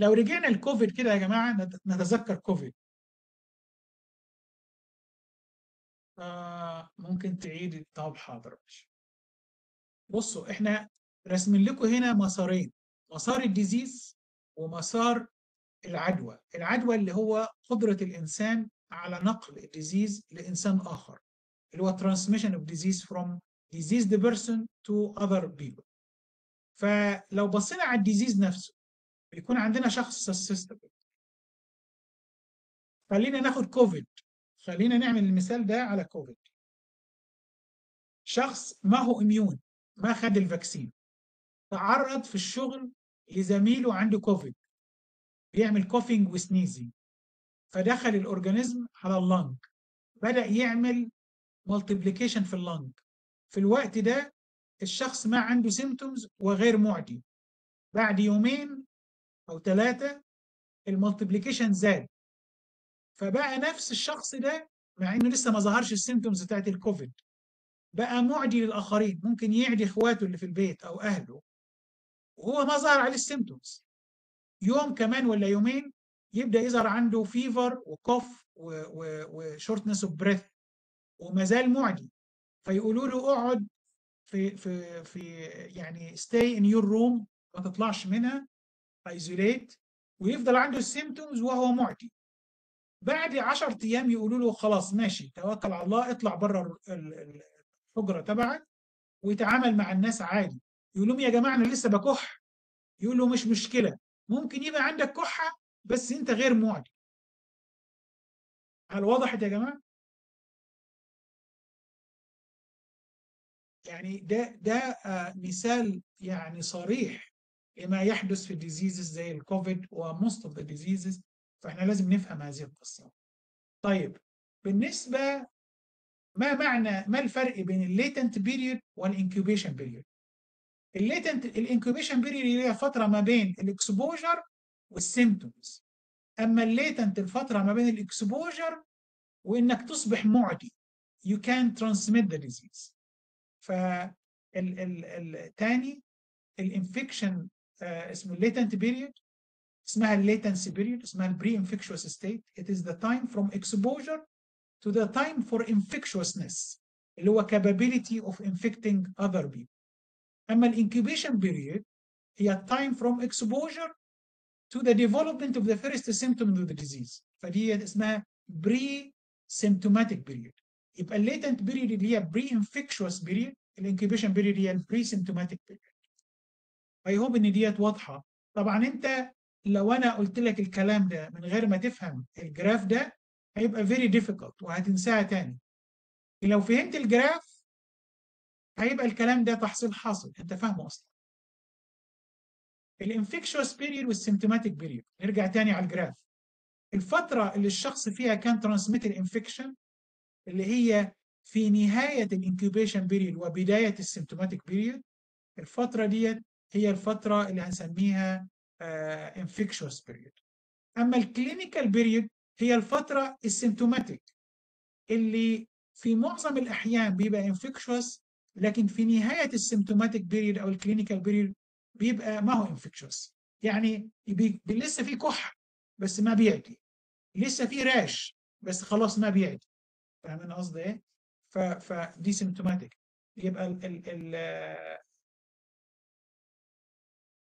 لو رجعنا الكوفيد كده يا جماعة نت- نتذكر كوفيد. آه ممكن تعيد طب حاضر. بصوا إحنا رسمين لكم هنا مسارين مسار ال disease ومسار العدوى. العدوى اللي هو قدرة الإنسان على نقل ال disease لإنسان آخر اللي هو transmission of disease from diseased person to other people. فلو بصينا على ال disease نفسه بيكون عندنا شخص خلينا ناخد كوفيد خلينا نعمل المثال ده على كوفيد شخص ما هو immune ما خد ال vaccine تعرض في الشغل لزميله عنده كوفيد بيعمل coughing و sneezing فدخل ال organism على ال lung بدأ يعمل multiplication في ال lung في الوقت ده الشخص ما عنده symptoms وغير معدي. بعد يومين أو ثلاثة ال multiplication زاد. فبقى نفس الشخص ده مع إنه لسه ما ظهرش ال symptoms بتاعت الكوفيد بقى معدي للآخرين ممكن يعدي إخواته اللي في البيت أو أهله. وهو ما ظهر عليه ال symptoms يوم كمان ولا يومين يبدأ يظهر عنده fever و cough و shortness of breath وما زال معدي. فيقولوا له اقعد في في في يعني stay in your room ما تطلعش منها. Isolate ويفضل عنده ال symptoms وهو معدي بعد 10 أيام يقولوا له خلاص ماشي توكل على الله اطلع بره الحجرة تبعك ويتعامل مع الناس عادي. يقول لهم يا جماعة أنا لسه بكح. يقول له مش مشكلة ممكن يبقى عندك كحة بس أنت غير معدي هل وضحت يا جماعة؟ يعني ده ده آه مثال يعني صريح. لما يحدث في ال diseases زي الكوفيد و most of the diseases فإحنا لازم نفهم هذه القصة. طيب بالنسبة ما معنى ما الفرق بين الليتنت بيريود والانكيوبيشن بيريود؟ الليتنت الانكيوبيشن بيريود هي فترة ما بين ال exposure وال symptoms. أما ال latent الفترة ما بين ال exposure وانك تصبح معدي. You can transmit the disease. فالثاني ال infection اسمه latent period اسمها الليتنسي بيريود اسمها البري انفكشوس ستيت it is the time from exposure to the time for infectiousness اللي هو capability of infecting other people اما الانكيوبيشن بيريود هي time from exposure to the development of the first symptom of the disease فدي اسمها pre symptomatic period يبقى الليتنت بيريود اللي هي بري انفكشوس بيريود الانكيوبيشن بيريود هي البري سيمتوماتيك بيريود اي هوب إن ديت واضحة. طبعا أنت لو أنا قلت لك الكلام ده من غير ما تفهم الجراف ده هيبقى very difficult وهتنساها تاني. لو فهمت ال graph هيبقى الكلام ده تحصيل حاصل. أنت فاهمه أصلا. الانفكشوس بيريود والسيمتوماتيك بيريود نرجع تاني على ال graph. الفترة اللي الشخص فيها can transmit ال infection اللي هي في نهاية ال incubation period وبداية ال symptomatic period الفترة ديت هي الفترة اللي هنسميها infectious period أما ال clinical period هي الفترة ال symptomatic اللي في معظم الأحيان بيبقى infectious لكن في نهاية ال symptomatic period أو ال clinical period بيبقى ما هو infectious يعني لسه في كح بس ما بيعدي. لسه في rash بس خلاص ما بيعدي. فاهمين قصدي إيه؟ فدي symptomatic يبقى ال ال ال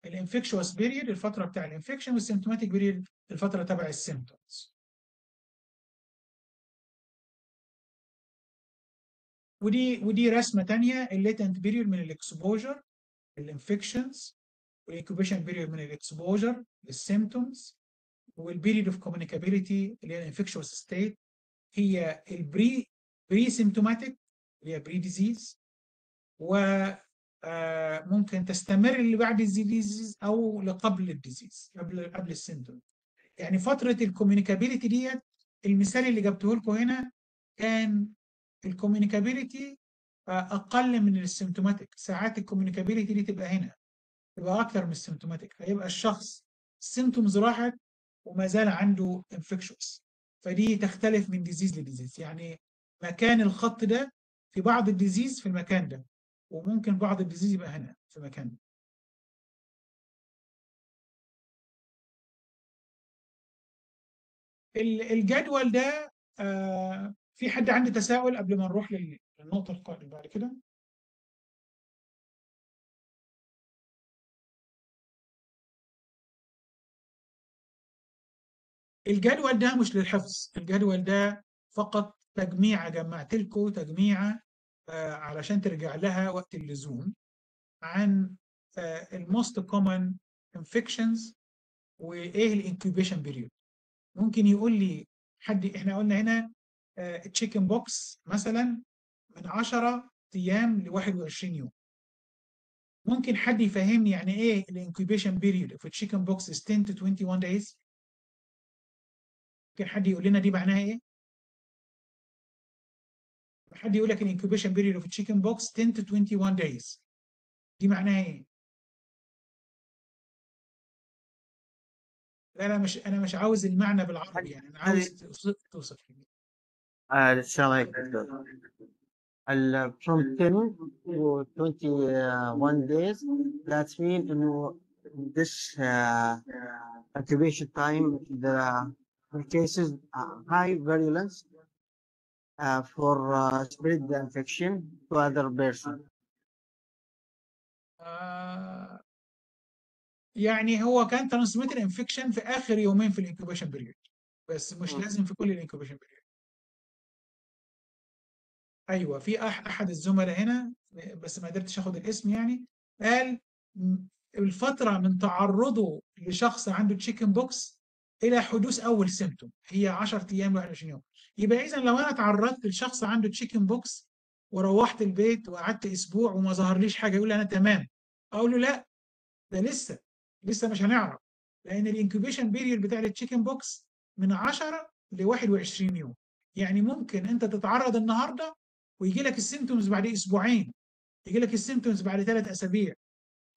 ال infectious period الفترة بتاع ال infection وال symptomatic period الفترة تبع ال symptoms ودي ودي رسمة ثانية ال latent period من ال exposure ال infections وال incubation period من ال exposure لل symptoms وال period of communicability اللي هي ال infectious state هي ال pre pre symptomatic اللي هي pre disease و ممكن تستمر اللي بعد ال disease أو لقبل ال disease قبل قبل ال symptom يعني فترة ال communicability ديت المثال اللي جبته لكم هنا كان ال communicability أقل من ال symptomatic ساعات ال communicability دي تبقى هنا تبقى أكتر من ال symptomatic فيبقى الشخص ال symptoms راحت وما زال عنده infectious فدي تختلف من disease ل disease يعني مكان الخط ده في بعض ال disease في المكان ده. وممكن بعض ال disease يبقى هنا في مكان الجدول ده آه، في حد عنده تساؤل قبل ما نروح لل- للنقطة القادمة بعد كده؟ الجدول ده مش للحفظ الجدول ده فقط تجميعة جمعت لكم تجميعة آه، علشان ترجع لها وقت اللزوم عن ال most common infections وإيه ال incubation period ممكن يقول لي حد إحنا قلنا هنا chicken pox مثلا من 10 أيام ل 21 يوم. ممكن حد يفهمني يعني إيه ال incubation period في chicken pox 10 to 21 days ممكن حد يقول لنا دي معناها إيه؟ حد يقول لك ال incubation period في chicken pox 10 to 21 days. دي معناها إيه؟ لا لا مش أنا مش عاوز المعنى بالعربي يعني أنا عاوز توصف لي Uh, shall I? ال- from 10 to 21 days that mean إنه this uh, incubation time the cases high virulence uh, for uh, spread the infection to other person. آه يعني هو كان transmitter infection في آخر يومين في ال incubation period بس مش مم. لازم في كل ال incubation period أيوه في أح أحد الزملاء هنا بس ما قدرتش آخد الاسم يعني قال م- الفترة من تعرضه لشخص عنده chicken pox إلى حدوث أول symptom هي 10 أيام ل 21 يوم يبقى اذا لو أنا تعرضت لشخص عنده chicken pox وروحت البيت وقعدت أسبوع وما ظهرليش حاجة يقول لي أنا تمام أقول له لا ده لسه لسه مش هنعرف لأن ال incubation period بتاع ال chicken pox من 10 ل 21 يوم. يعني ممكن أنت تتعرض النهارده ويجي لك ال symptoms بعد أسبوعين يجي لك السيمتومز بعد ثلاث أسابيع.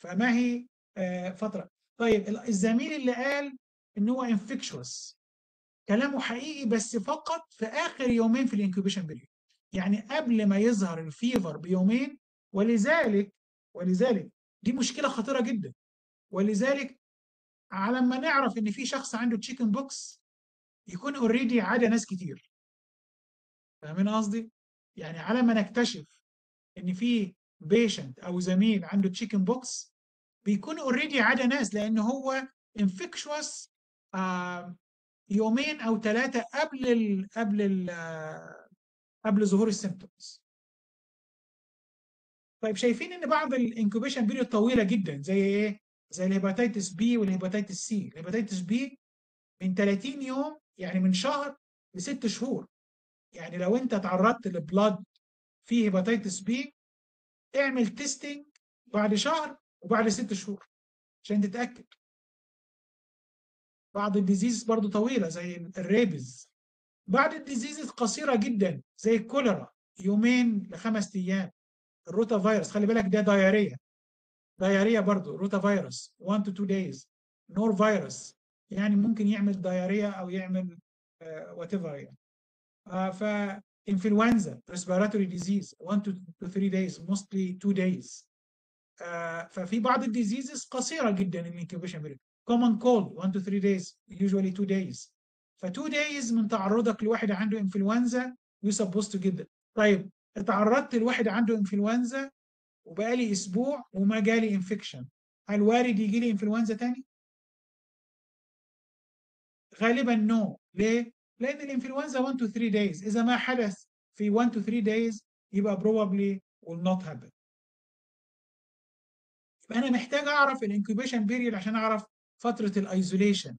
فما هي آه، فترة. طيب ال- الزميل اللي قال إن هو infectious كلامه حقيقي بس فقط في آخر يومين في ال incubation period يعني قبل ما يظهر ال fever بيومين ولذلك ولذلك دي مشكلة خطيرة جدا. ولذلك على ما نعرف إن في شخص عنده chicken pox يكون already عدا ناس كتير. فاهمين قصدي؟ يعني على ما نكتشف إن في patient أو زميل عنده chicken pox بيكون already عدا ناس لأن هو infectious يومين أو ثلاثة قبل ال قبل ال قبل ظهور ال symptoms طيب شايفين إن بعض ال incubation period طويلة جدا زي إيه؟ زي ال hepatitis B وال hepatitis C، ال hepatitis B من 30 يوم يعني من شهر لست شهور. يعني لو أنت تعرضت ل blood فيه hepatitis B اعمل testing بعد شهر وبعد ست شهور عشان تتأكد. بعض ال disease برضو طويلة زي ال rabies. بعض ال diseases قصيرة جدا زي الكوليرا يومين لخمس أيام. الروتا فيروس خلي بالك ده diarrhea diarrhea برضو روتا فيروس 1 to 2 days. norovirus يعني ممكن يعمل diarrhea أو يعمل whatever يعني. آه ف انفلونزا respiratory disease 1 to 3 days mostly 2 days. آه ففي بعض ال diseases قصيرة جدا ال incubation period common cold 1 to 3 days usually 2 days ف 2 days من تعرضك لواحد عنده انفلونزا supposed to get it طيب اتعرضت لواحد عنده انفلونزا وبقالي أسبوع وما جالي infection هل وارد يجي لي انفلونزا تاني؟ غالبا no no. ليه؟ لأن الإنفلونزا 1 to 3 days إذا ما حدث في 1 to 3 days يبقى probably will not happen يبقى أنا محتاج أعرف ال incubation period عشان أعرف فترة ال isolation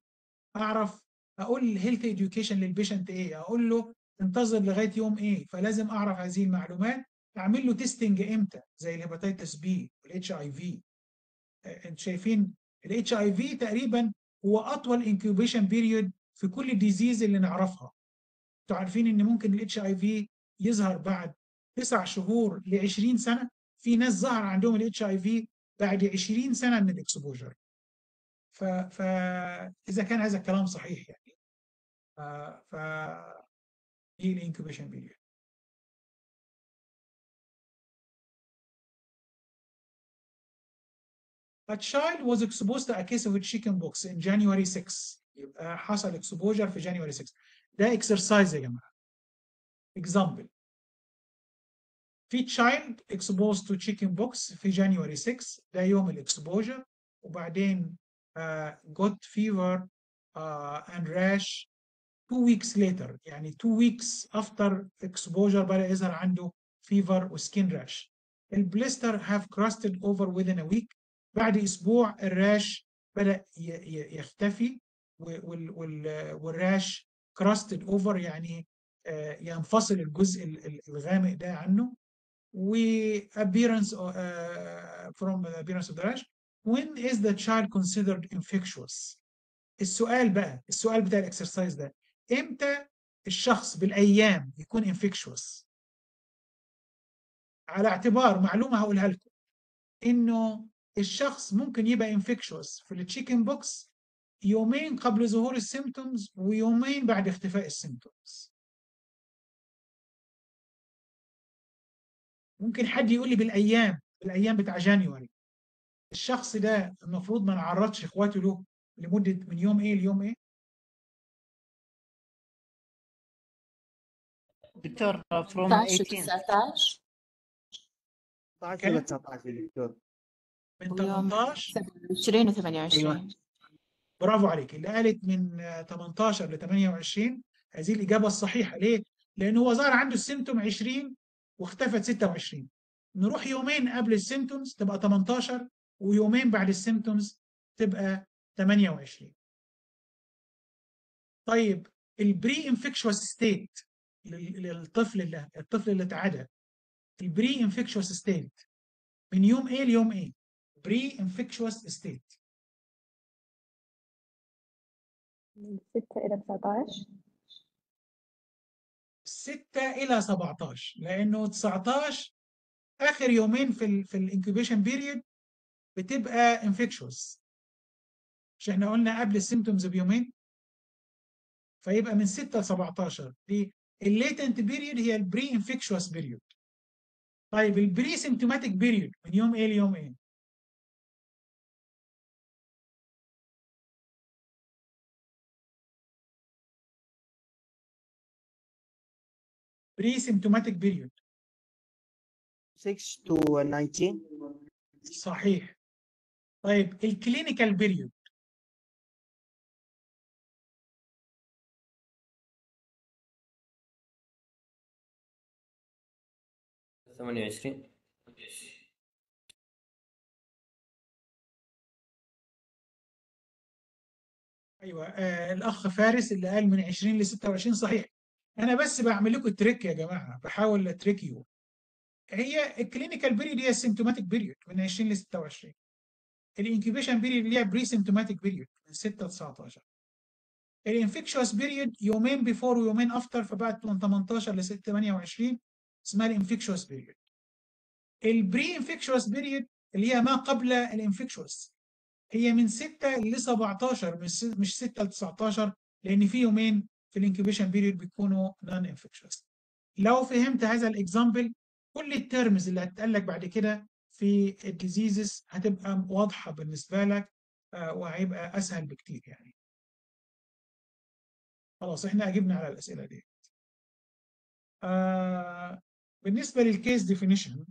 أعرف أقول health education لل patient إيه؟ أقول له انتظر لغاية يوم إيه؟ فلازم أعرف هذه المعلومات. أعمل له testing إمتى؟ زي ال hepatitis B وال HIV أنتوا شايفين ال HIV تقريبا هو أطول incubation period في كل ال disease اللي نعرفها. أنتوا عارفين إن ممكن ال HIV يظهر بعد تسع شهور ل 20 سنة؟ في ناس ظهر عندهم ال HIV بعد 20 سنة من ال exposure فاذا كان هذا الكلام صحيح يعني ف دي ال incubation period A child was exposed to a case of chickenpox in January 6 يبقى حصل exposure في January 6 ده exercise يا جماعة example في child exposed to chickenpox في January 6 ده يوم الاكسبوجر وبعدين uh, got fever uh, and rash two weeks later يعني two weeks after exposure بدأ يظهر عنده fever وسكين rash البليستر have crusted over within a week بعد أسبوع الراش بدا يختفي وال rash crusted over يعني ينفصل الجزء الغامق ده عنه و appearance from appearance of the rash when is the child considered infectious? السؤال بقى السؤال بتاع ال exercise ده. إمتى الشخص بالأيام يكون infectious على اعتبار معلومة هقولها لكم إنه الشخص ممكن يبقى infectious في ال chickenpox يومين قبل ظهور ال symptoms ويومين بعد اختفاء ال symptoms ممكن حد يقول لي بالأيام بالأيام بتاع January الشخص ده المفروض ما نعرضش إخواته له لمدة من يوم إيه ليوم إيه؟ دكتور from 18 18 19 19 ولا 19 يا دكتور. من ويوم 18 27 و 28 برافو عليك. اللي قالت من آه، 18 ل 28 هذه الإجابة الصحيحة. ليه؟ لأن هو ظهر عنده ال symptom 20 واختفت 26 نروح يومين قبل ال symptoms تبقى 18 ويومين بعد ال symptoms تبقى 28 طيب ال pre-infectious state للطفل اللي الطفل اللي اتعدى ال pre-infectious state من يوم إيه ليوم إيه؟ pre-infectious state من 6 إلى 19 6 إلى 17 لأنه 19 آخر يومين في ال في ال incubation period بتبقى infectious مش إحنا قلنا قبل ال symptoms بيومين؟ فيبقى من 6 ل 17 دي ال latent period هي ال pre-infectious period طيب ال pre-symptomatic period من يوم إيه ليوم إيه؟ pre-symptomatic period 6 to 19 صحيح. طيب ال clinical period 28 أيوه آه الأخ فارس اللي قال من 20 ل 26 صحيح. أنا بس بعمل لكم trick يا جماعة بحاول ا trick you هي ال clinical period هي ال symptomatic period من 20 ل 26 ال incubation period اللي هي pre-symptomatic period من 6 ل 19 ال infectious period يومين before ويومين after فبعد من 18 ل 28 اسمها ال infectious period ال pre-infectious period اللي هي ما قبل ال infectious هي من 6 ل 17 مش مش 6 ل 19 لأن في يومين في ال incubation period بيكونوا non-infectious لو فهمت هذا ال example كل ال terms اللي هتقال لك بعد كده في ال diseases هتبقى واضحة بالنسبة لك آه، وهيبقى أسهل بكتير يعني. خلاص إحنا اجبنا على الأسئلة دي. آه بالنسبة لل case definition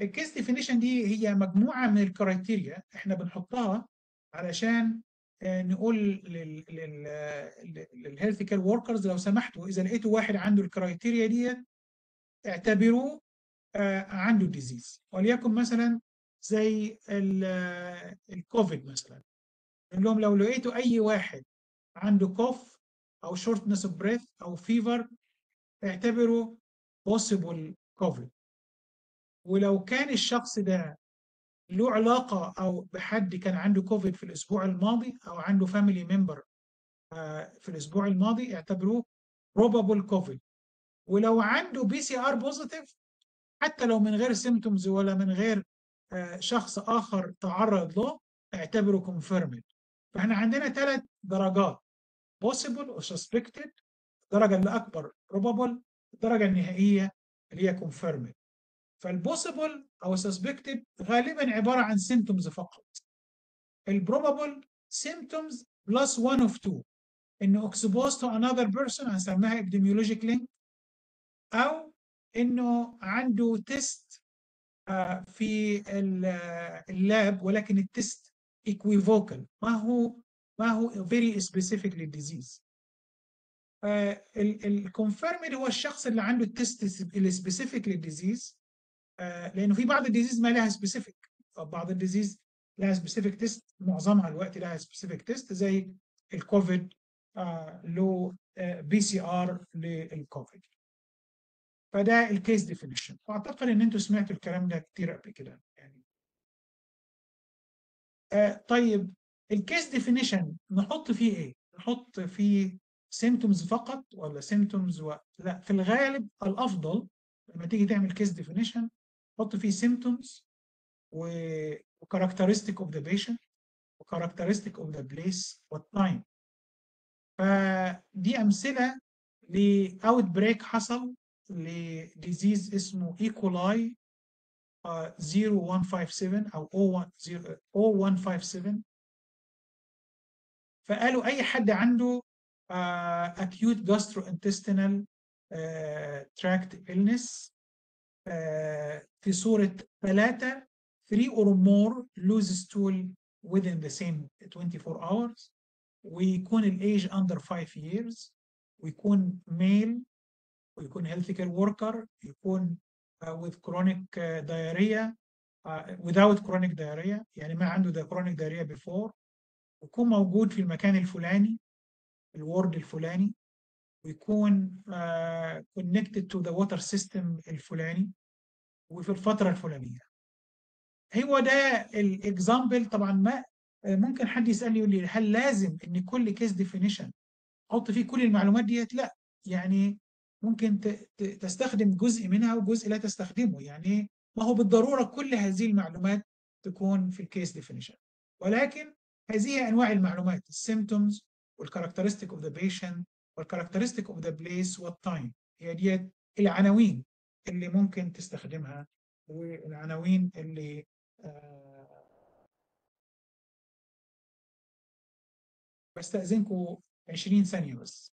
ال case definition دي هي مجموعة من ال criteria إحنا بنحطها علشان آه، نقول لل health care workers لو سمحتوا إذا لقيتوا واحد عنده ال criteria دي اعتبروه آه، عنده disease وليكن مثلا زي ال- آه، الكوفيد مثلا. نقول لهم لو لقيتوا أي واحد عنده cough أو shortness of breath أو fever اعتبره possible COVID. ولو كان الشخص ده له علاقة أو بحد كان عنده كوفيد في الأسبوع الماضي أو عنده family member في الأسبوع الماضي اعتبروه probable COVID. ولو عنده PCR positive حتى لو من غير symptoms ولا من غير آه، شخص آخر تعرض له اعتبره confirmed. فإحنا عندنا ثلاث درجات. possible و suspected. الدرجة اللي أكبر probable الدرجة النهائية اللي هي confirmed. فال possible أو suspected غالبا عبارة عن symptoms فقط. ال probable symptoms plus one of two. إنه exposed to another person هنسميها epidemiologic link. أو إنه عنده test في ال- آه، ال lab ولكن ال test equivocal. ما هو ما هو very specific لل disease ال confirmed هو الشخص اللي عنده ال test ال specific لل disease آه، لأنه في بعض ال diseases ما لها specific بعض ال diseases لها specific test معظمها الوقت لها specific test زي الكوفيد آه، له PCR للكوفيد فده ال case definition وأعتقد إن أنتوا سمعتوا الكلام ده كتير قبل كده يعني. آه طيب ال case definition نحط فيه إيه؟ نحط فيه symptoms فقط ولا symptoms و... لا في الغالب الأفضل لما تيجي تعمل case definition حط فيه symptoms و characteristic of the patient و characteristic of the place وال time فدي أمثلة ل outbreak حصل ل disease اسمه E. coli 0157 أو 01 0157 فقالوا أي حد عنده uh, acute gastrointestinal uh, tract illness uh, في صورة ثلاثة 3 or more lose stool within the same 24 hours ويكون الايج under 5 years ويكون male ويكون healthy care worker يكون uh, with chronic uh, diarrhea uh, without chronic diarrhea يعني ما عنده the chronic diarrhea before ويكون موجود في المكان الفلاني الورد الفلاني ويكون connected to the water system الفلاني وفي الفترة الفلانية. هو ده ال example طبعا ما ممكن حد يسألني يقول لي هل لازم إن كل case definition أحط فيه كل المعلومات ديت؟ لا. يعني ممكن تستخدم جزء منها وجزء لا تستخدمه. يعني ما هو بالضرورة كل هذه المعلومات تكون في ال case definition ولكن هذه أنواع المعلومات ال symptoms وال characteristic of the patient وال characteristic of the place وال time هي ديت العناوين اللي ممكن تستخدمها والعناوين اللي آه بستأذنكم 20 ثانية بس.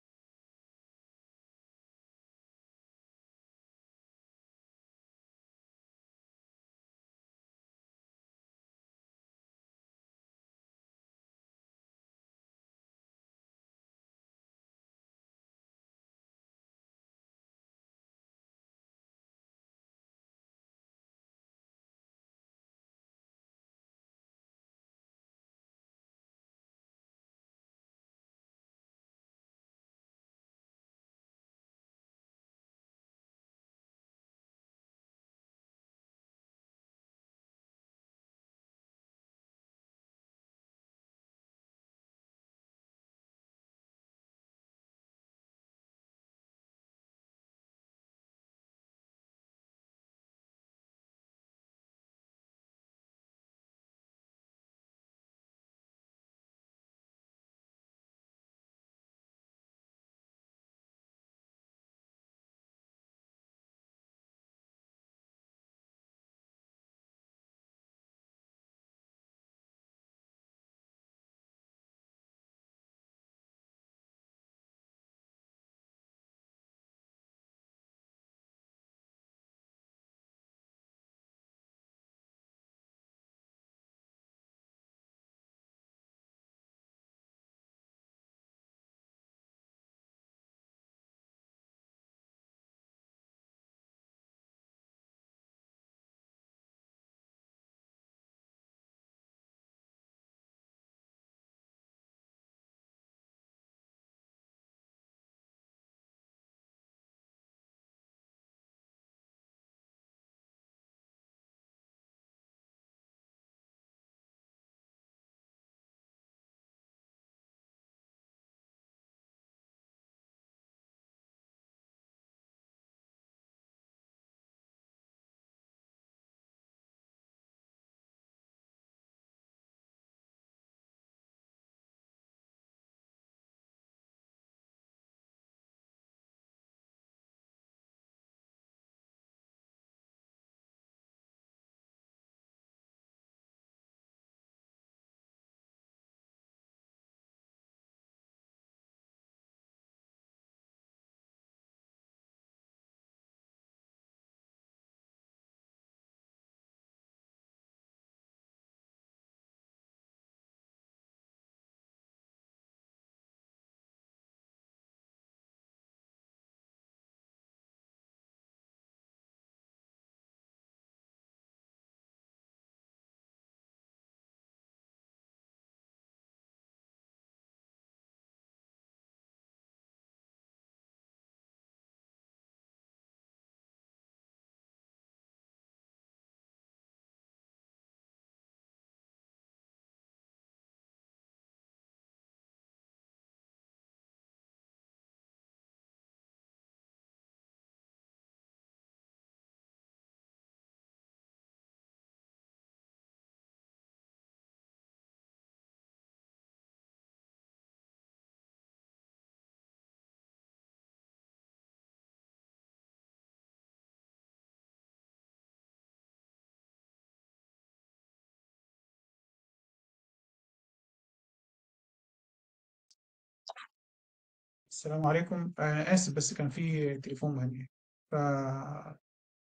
السلام عليكم. أنا آسف بس كان في تليفون مهم ف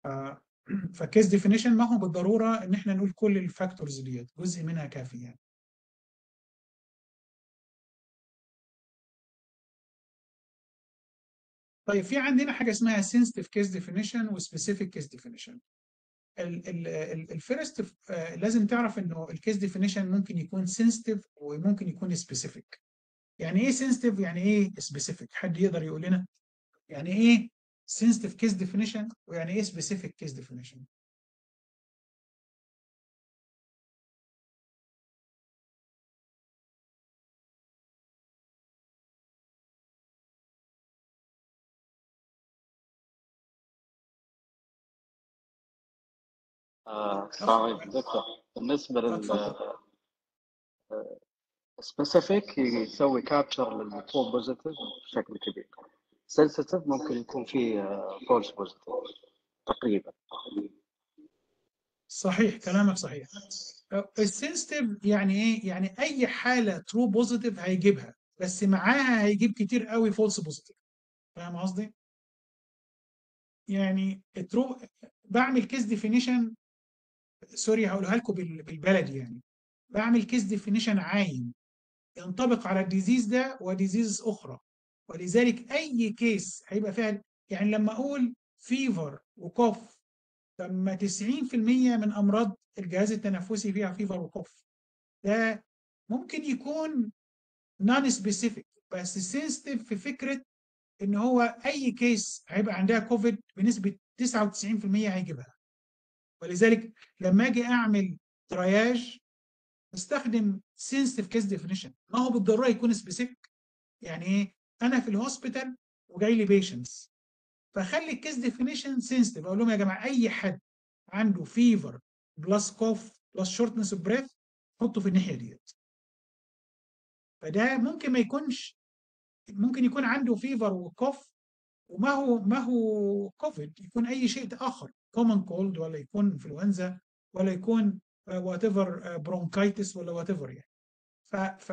ف- ف case definition ما هو بالضرورة إن إحنا نقول كل ال factors ديت جزء منها كافي يعني. طيب في عندنا حاجة اسمها sensitive case definition و specific case definition. ال first لازم تعرف إنه ال case definition ممكن يكون sensitive وممكن يكون specific. يعني إيه sensitive يعني إيه specific حد يقدر يقول لنا؟ يعني إيه sensitive case definition ويعني إيه case definition آه، السلام عليكم دكتور بالنسبة لل. specific يسوي capture لل true positive بشكل كبير sensitive ممكن يكون فيه false positive تقريبا. صحيح كلامك صحيح. ال sensitive يعني إيه؟ يعني أي حالة true positive هيجيبها بس معاها هيجيب كتير قوي false positive فاهم قصدي؟ يعني ال true بعمل case definition sorry هقولها لكم بال- بالبلدي يعني. بعمل case definition عايم ينطبق على ال disease ده و disease أخرى. ولذلك أي case هيبقى فيها يعني لما أقول fever و cough لما 90% من أمراض الجهاز التنفسي فيها fever و cough ده ممكن يكون non-specific بس sensitive في فكرة إن هو أي case هيبقى عندها كوفيد بنسبة 99% هيجيبها. ولذلك لما أجي أعمل triage استخدم sensitive case definition. ما هو بالضرورة يكون specific يعني إيه؟ أنا في ال hospital وجاي لي patients فخلي ال case definition sensitive أقول لهم يا جماعة أي حد عنده fever plus cough plus shortness of breath حطه في الناحية ديت. فده ممكن ما يكونش ممكن يكون عنده fever و cough وما هو ما هو كوفيد يكون أي شيء آخر common cold ولا يكون انفلونزا ولا يكون whatever bronchitis ولا whatever يعني. ف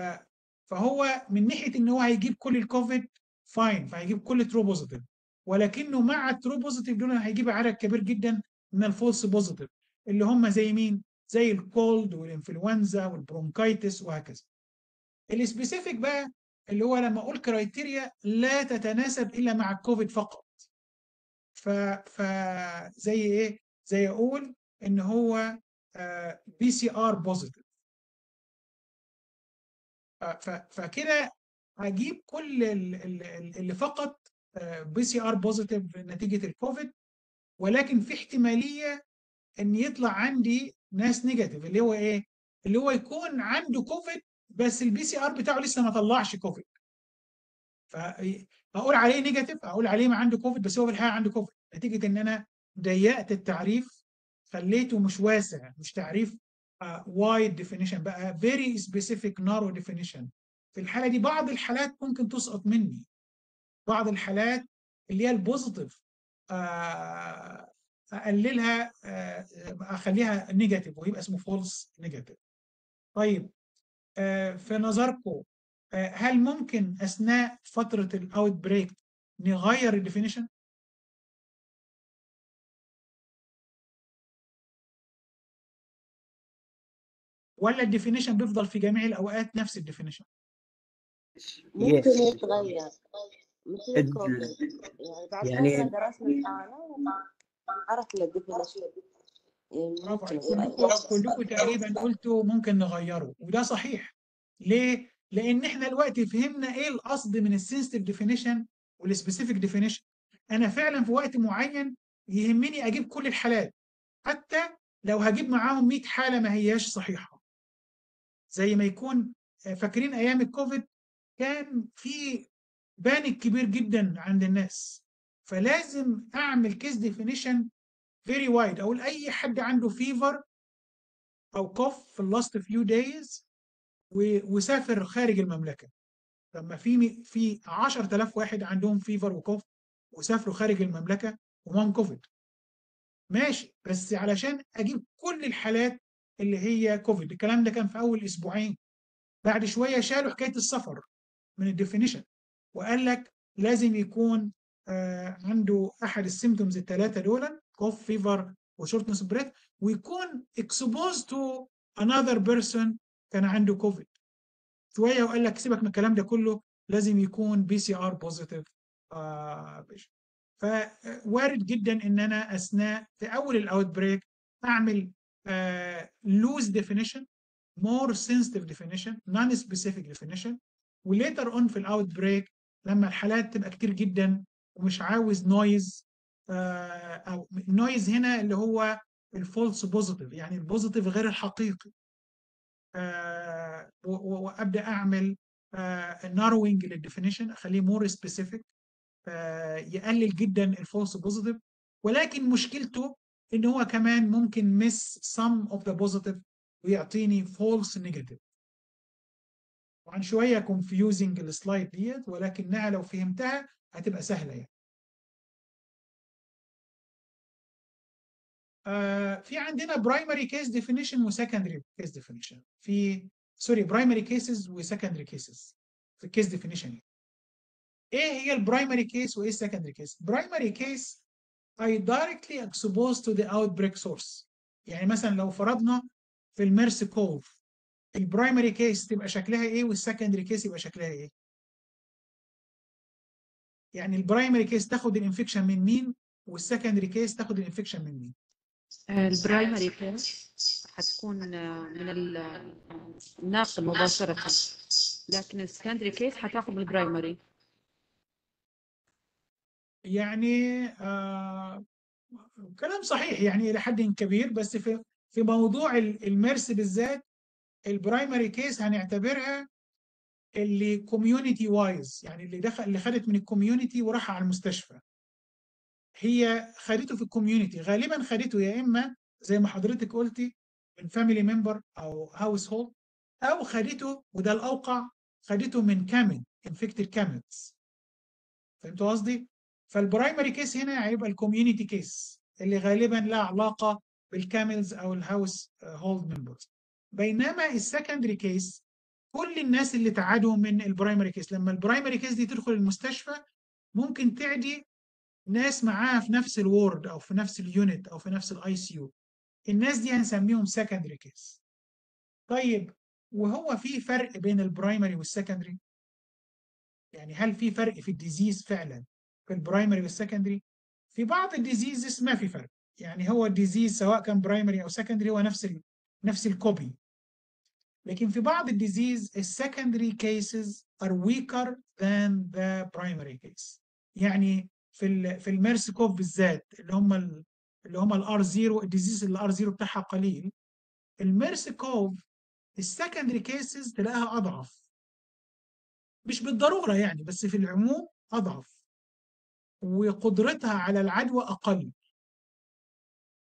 فهو من ناحية إن هو هيجيب كل الكوفيد fine فهيجيب كل true positive ولكنه مع ال true positive دول هيجيب عدد كبير جدا من ال false positive اللي هم زي مين؟ زي ال cold والانفلونزا وال bronchitis وهكذا. ال specific بقى اللي هو لما أقول criteria لا تتناسب إلا مع الكوفيد فقط. ف ف زي إيه؟ زي أقول إن هو PCR positive. فكده هجيب كل ال- ال- ال- اللي فقط PCR positive نتيجة الكوفيد ولكن في احتمالية إن يطلع عندي ناس negative اللي هو إيه؟ اللي هو يكون عنده كوفيد بس ال PCR بتاعه لسه ما طلعش كوفيد. فاقول عليه negative أقول عليه ما عنده كوفيد بس هو في الحقيقة عنده كوفيد نتيجة إن أنا ضيقت التعريف خليته مش واسع مش تعريف wide definition بقى very specific narrow definition في الحالة دي بعض الحالات ممكن تسقط مني. بعض الحالات اللي هي ال positive آه، أقللها آه، أخليها negative ويبقى اسمه false negative طيب آه، في نظركم آه، هل ممكن أثناء فترة ال outbreak نغير ال definition ولا ال definition بيفضل في جميع الأوقات نفس ال definition؟ ممكن. يتغير. يعني بعد يعني- درسنا الحالة عرفنا ال definition يعني برافو كلكم تقريبا قلتوا ممكن نغيره وده صحيح. ليه؟ لأن إحنا دلوقتي فهمنا إيه القصد من ال sensitive definition وال specific definition أنا فعلا في وقت معين يهمني أجيب كل الحالات. حتى لو هجيب معاهم 100 حالة ما هياش صحيحة. زي ما يكون آه، فاكرين أيام الكوفيد كان في panic كبير جدا عند الناس. فلازم أعمل case definition very wide أقول أي حد عنده fever أو cough في ال last few days وسافر خارج المملكة. لما في في 10000 واحد عندهم fever و cough وسافروا خارج المملكة ومعهم كوفيد ماشي بس علشان أجيب كل الحالات اللي هي كوفيد الكلام ده كان في أول أسبوعين. بعد شوية شالوا حكاية السفر من ال definition. وقال لك لازم يكون آه، عنده أحد ال symptoms الثلاثه دول cough fever و shortness breath ويكون exposed to another person كان عنده كوفيد شوية وقال لك سيبك من الكلام ده كله لازم يكون PCR positive فوارد جدا إن أنا أثناء في أول ال outbreak أعمل loose definition more sensitive definition non specific definition و later on في ال outbreak لما الحالات تبقى كتير جدا ومش عاوز noise أو noise هنا اللي هو ال false positive يعني ال positive غير الحقيقي. آه، وأبدأ أعمل narrowing لل definition أخليه more specific يقلل جدا ال false positive ولكن مشكلته إن هو كمان ممكن miss some of the positive ويعطيني false negative. طبعا شوية confusing ال slide ديت ولكنها لو فهمتها هتبقى سهلة يعني. آه، في عندنا primary case definition و secondary case definition في sorry primary cases و secondary cases في ال case definition إيه هي ال primary case وايه ال secondary case primary case is directly exposed to the outbreak source. يعني مثلا لو فرضنا في ال MERS-CoV ال primary case تبقى شكلها إيه وال secondary case يبقى شكلها إيه؟ يعني ال primary case تاخد ال infection من مين وال secondary case تاخد ال infection من مين؟ ال primary case حتكون آه، من ال- الناقل مباشرة. لكن ال secondary case حتاخذ من ال primary يعني آه كلام صحيح يعني إلى حد كبير بس في في موضوع ال- الميرس بالذات ال primary case هنعتبرها اللي community wise يعني اللي دخل اللي خدت من ال community وراح على المستشفى هي خدته في ال community غالبا خدته يا إما زي ما حضرتك قلتي من family member أو household أو خدته وده الأوقع خدته من camel infected camels فهمتوا قصدي؟ فال primary case هنا هيبقى ال community case اللي غالبا لها علاقة بال camels أو ال household members بينما ال secondary case كل الناس اللي تعادوا من ال primary case لما ال primary case دي تدخل المستشفى ممكن تعدي ناس معاها في نفس ال ward أو في نفس ال unit أو في نفس ال ICU الناس دي هنسميهم secondary case طيب وهو في فرق بين ال primary وال secondary يعني هل في فرق في ال disease فعلا؟ في ال primary وال secondary في بعض ال diseases ما في فرق. يعني هو ال disease سواء كان primary أو secondary هو نفس ال نفس ال copy لكن في بعض ال disease ال secondary cases are weaker than the primary case. يعني في ال في ال MERS-CoV بالذات اللي هم ال اللي هم ال R 0 ال disease ال R 0 بتاعها قليل ال MERS-CoV ال secondary cases تلاقيها أضعف. مش بالضرورة يعني بس في العموم أضعف. وقدرتها على العدوى أقل.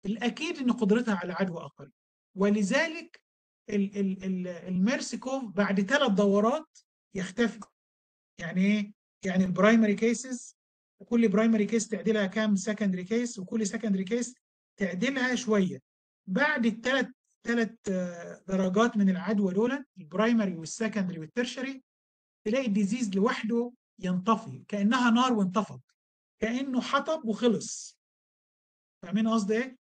الأكيد إن قدرتها على العدوى أقل. ولذلك ال- ال- ال- MERS-CoV بعد ثلاث دورات يختفي. يعني إيه؟ يعني ال primary cases وكل primary case تعدلها كام؟ secondary case وكل secondary case تعدلها شوية. بعد الثلاث ثلاث درجات من العدوى دول ال primary وال secondary وال tertiary تلاقي ال disease لوحده ينطفي كأنها نار وانطفت. كأنه حطب وخلص فاهمين قصدي إيه؟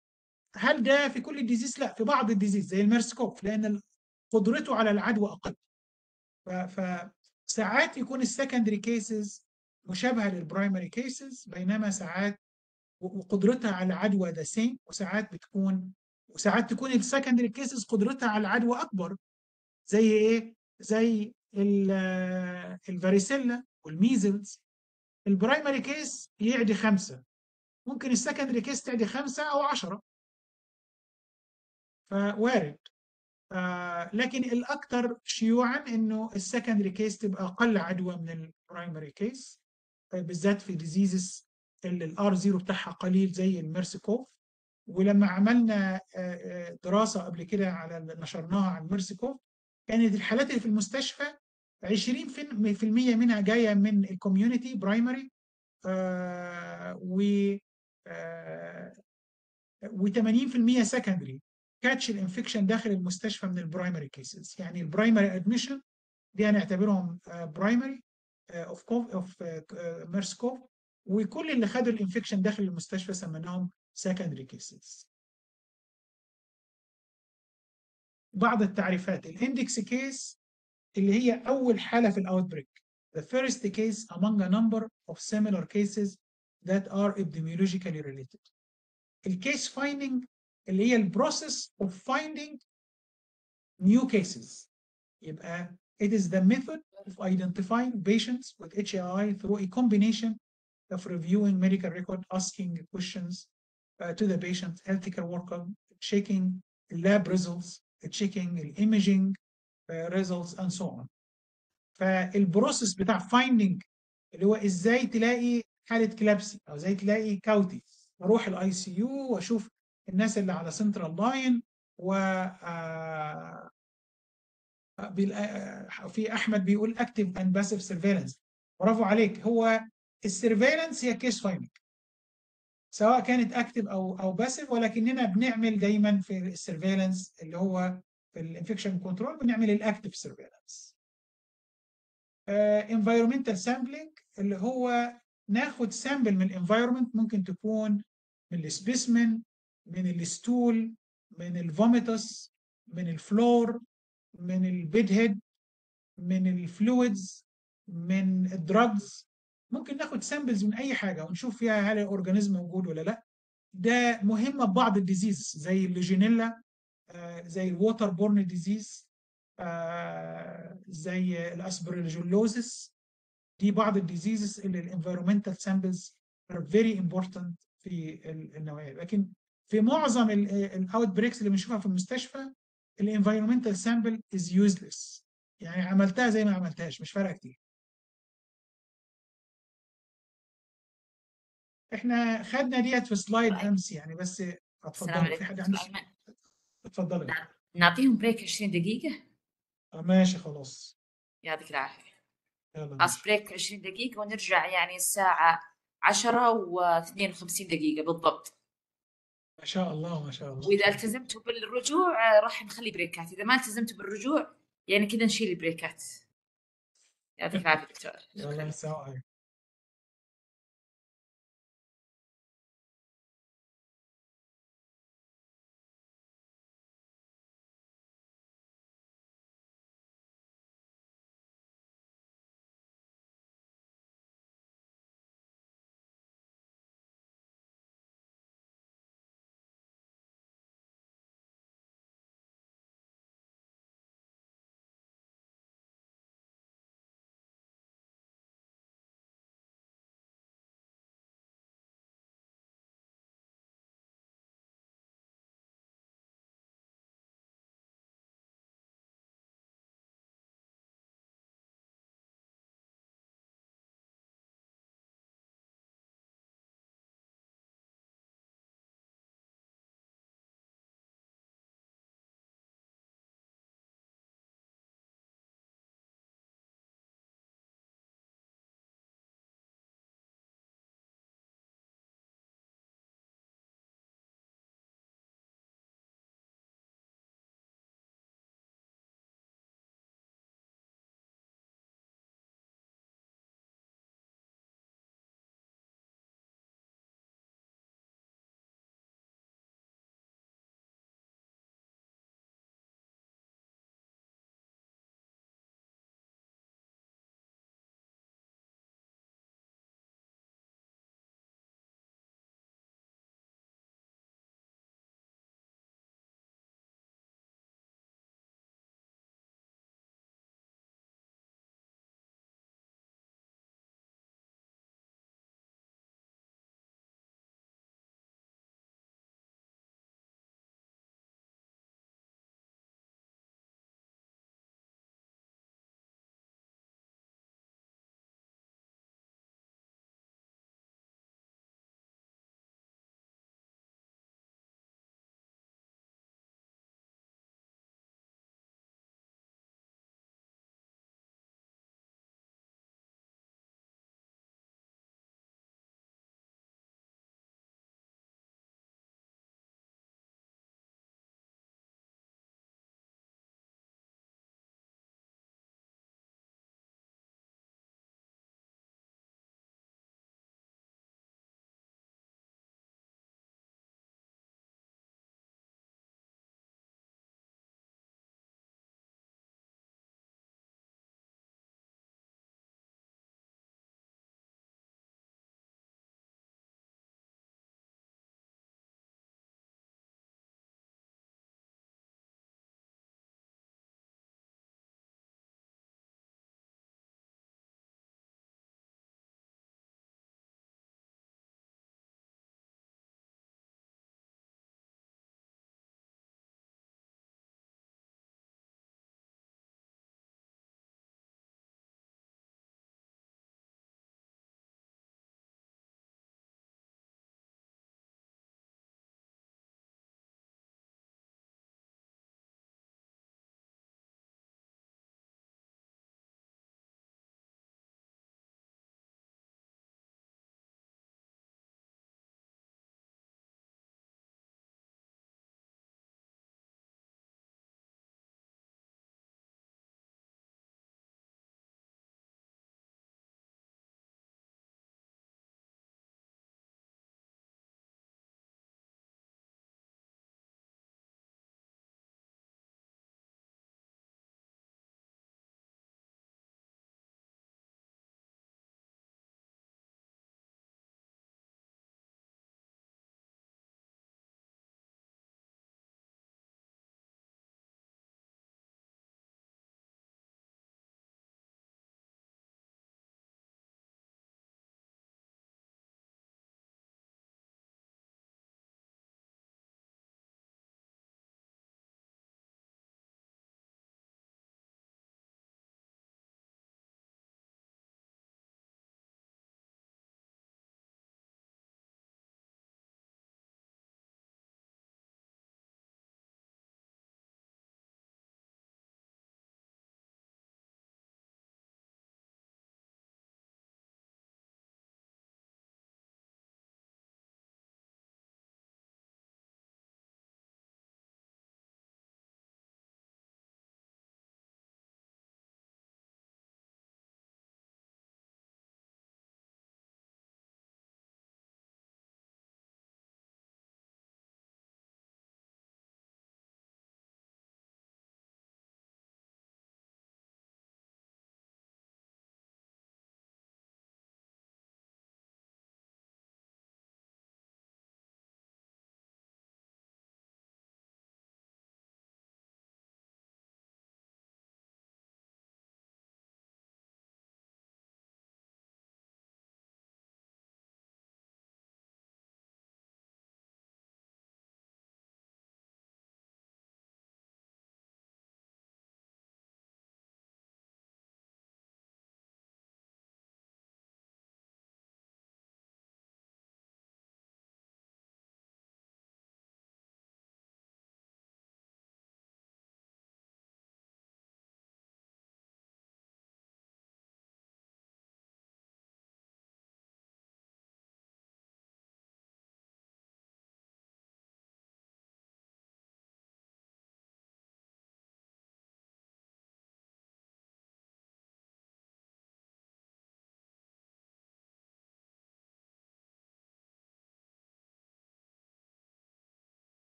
هل ده في كل ال disease؟ لا في بعض ال disease زي ال MERS-CoV لأن قدرته على العدوى أقل فساعات يكون ال secondary cases مشابهة لل primary cases بينما ساعات وقدرتها على العدوى the same وساعات بتكون وساعات تكون ال secondary cases قدرتها على العدوى أكبر زي إيه؟ زي ال- varicella وال measles ال primary case يعدي خمسة. ممكن ال secondary case تعدي خمسة أو عشرة. فوارد. آه لكن الأكثر شيوعا إنه ال secondary case تبقى أقل عدوى من ال primary case. بالذات في diseases اللي ال R 0 بتاعها قليل زي ال MERS-CoV ولما عملنا آه، آه، دراسة قبل كده على نشرناها على الميرسيكوف كانت الحالات اللي في المستشفى 20% منها جاية من الكوميونتي برايمري و آه، و80% سكندري كاتش الانفكشن داخل المستشفى من البرايمري كيسز يعني البرايمري ادميشن دي هنعتبرهم برايمري اوف كوف اوف ميرس CoV وكل اللي خدوا ال infection داخل المستشفى سميناهم secondary cases. بعض التعريفات. ال index case اللي هي اول حاله في الاوت بريك the first case among a number of similar cases that are epidemiologically related الكيس فايندينج اللي هي البروسيس of finding new cases يبقى it is the method of identifying patients with HAI through a combination of reviewing medical record, asking questions uh, to the patient, healthcare worker, checking lab results, checking imaging uh, results and so on. فالبروسيس بتاع finding اللي هو إزاي تلاقي حالة كلابسي أو إزاي تلاقي كاوتي وأروح الاي سي يو وأشوف الناس اللي على سنترال لاين و آه، آه، في أحمد بيقول active and passive surveillance برافو عليك. هو ال surveillance هي case finding سواء كانت active أو أو passive ولكننا بنعمل دايما في ال surveillance اللي هو في ال infection control بنعمل ال active surveillance environmental sampling اللي هو ناخد sample من ال environment ممكن تكون من ال specimen من ال stool من ال vomitus من ال floor من ال bed head من ال fluids من ال drugs ممكن ناخد samples من أي حاجة ونشوف فيها هل ال organism موجود ولا لأ. ده مهمه ببعض ال disease زي الليجينيلا زي ال water borne disease زي ال aspergillosis دي بعض ال diseases اللي ال environmental samples are very important في ال- النوعيه لكن في معظم ال outbreaks اللي بنشوفها في المستشفى ال environmental sample is useless يعني عملتها زي ما عملتهاش مش فارقة كتير. إحنا خدنا ديت في slide أمس يعني بس عليكم في حد عنده اتفضلي. نعطيهم break 20 دقيقة. آه، ماشي خلاص. يعطيك العافية. يلا خلاص ماشي. break 20 دقيقة ونرجع يعني الساعة 10 و52 دقيقة بالضبط. ما شاء الله ما شاء الله. وإذا التزمتوا بالرجوع آه، راح نخلي break ات إذا ما التزمتوا بالرجوع يعني كذا نشيل ال break ات يعطيك العافية دكتور. يلا شكرا.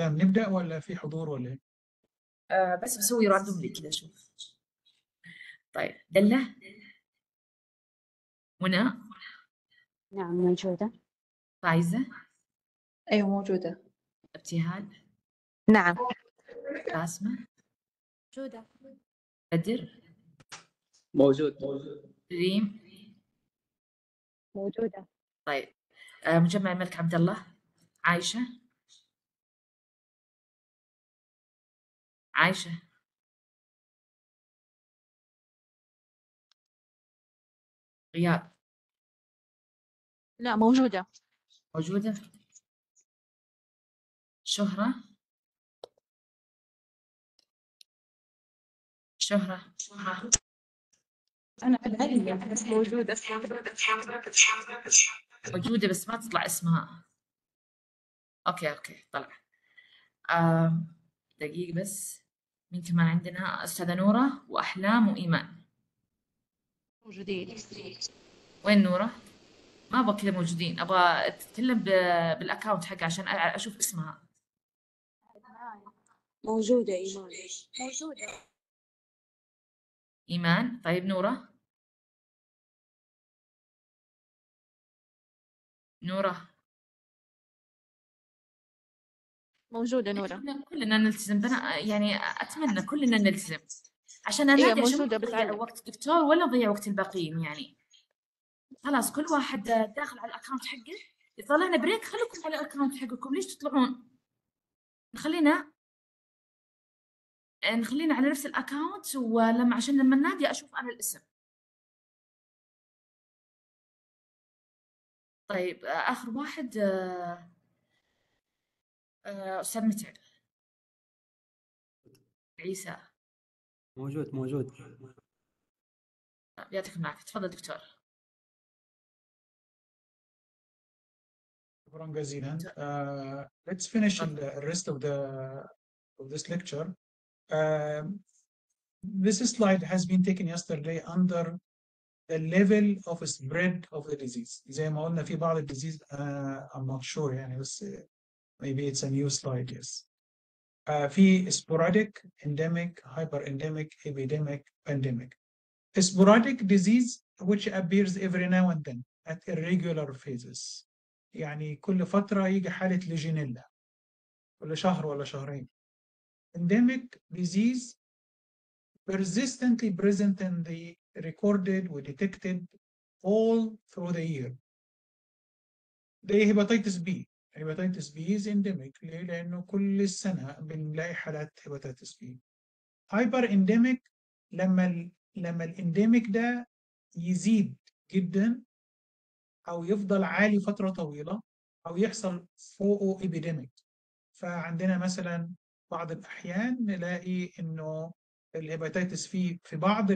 لا نبدأ ولا في حضور ولا إيه؟ آه بس بسوي راندوم لي كذا شوف. طيب دلة. منى. نعم موجودة. فايزة. أيوة موجودة. ابتهال. نعم. باسمة موجودة. بدر. موجود. ريم. موجودة. طيب آه مجمع الملك عبد الله. عايشة. عايشة. غياب لا موجودة. موجودة. شهرة. شهرة. أنا عليا بس موجودة. موجودة بس ما تطلع اسمها. okay okay طلع. دقيقة بس. مين كمان عندنا أستاذة نورة وأحلام وإيمان. موجودين. وين نورة؟ ما أبغى كذا موجودين أبغى تتكلم ب- بال account حقها عشان أ- أشوف اسمها. موجودة إيمان. موجودة. إيمان. طيب نورة؟ نورة موجودة نورة. كلنا نلتزم. بنا يعني أتمنى كلنا نلتزم. عشان أنا ما موجودة بتعلم. وقت. الدكتور ولا نضيع وقت الباقيين يعني. خلاص كل واحد داخل على ال account حقه. يطلعنا break خليكم على ال account حقكم. ليش تطلعون؟ نخلينا نخلينا على نفس الأكاونت ولما عشان لما ننادي أشوف أنا الاسم. طيب آخر واحد آه، آه، آه، أستاذ متعب عيسى. موجود موجود. طيب، يعطيك العافية. تفضل دكتور. شكرا جزيلا. ليتس فينيش الريست اوف ذا اوف ذيس ليكتشر This slide has been taken yesterday under the level of spread of the disease. زي ما قلنا في بعض الديزيز uh, I'm not sure يعني بس maybe it's a new slide yes. Uh, في sporadic, endemic, hyperendemic, epidemic, pandemic. Sporadic disease which appears every now and then at irregular phases. يعني كل فترة يجي حالة ليجينيلا كل شهر ولا شهرين. Endemic disease persistently present in the recorded و detected all through the year. زي هيباتيتس بي. هيباتيتس بي is endemic ليه؟ لأنه كل سنة بنلاقي حالات hepatitis B. hyperendemic لما ال لما ال endemic ده يزيد جدا أو يفضل عالي فترة طويلة أو يحصل فوقه epidemic فعندنا مثلا بعض الأحيان نلاقي إنه ال hepatitis في في بعض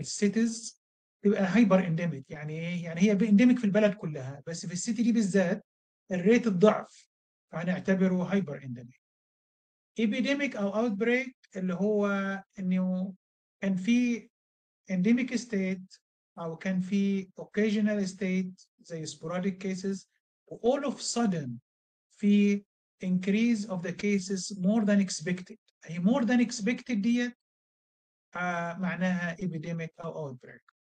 ال cities تبقى hyperendemic يعني إيه؟ يعني هي endemic في البلد كلها بس في ال city دي بالذات ال rate الضعف فهنعتبره hyperendemic epidemic أو outbreak اللي هو انه كان في endemic state أو كان في occasional state زي cases و all of sudden في increase of the cases more than expected هي more than expected ديت آه معناها epidemic أو outbreak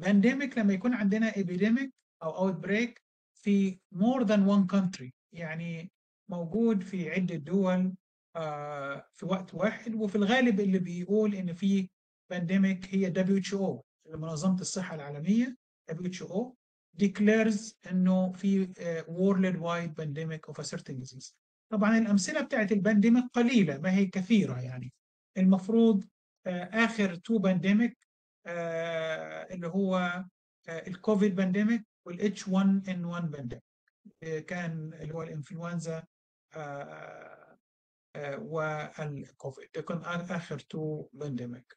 pandemic لما يكون عندنا epidemic أو outbreak في more than one country يعني موجود في عدة دول آه في وقت واحد وفي الغالب اللي بيقول إن في pandemic هي WHO منظمة الصحة العالمية WHO declares إنه في uh, worldwide pandemic of a certain disease. طبعا الأمثلة بتاعت ال pandemic قليلة ما هي كثيرة يعني المفروض uh, آخر two pandemic اللي هو ال COVID pandemic وال H 1 N 1 pandemic كان اللي هو الإنفلونزا والكوفيد ده كان آخر two pandemic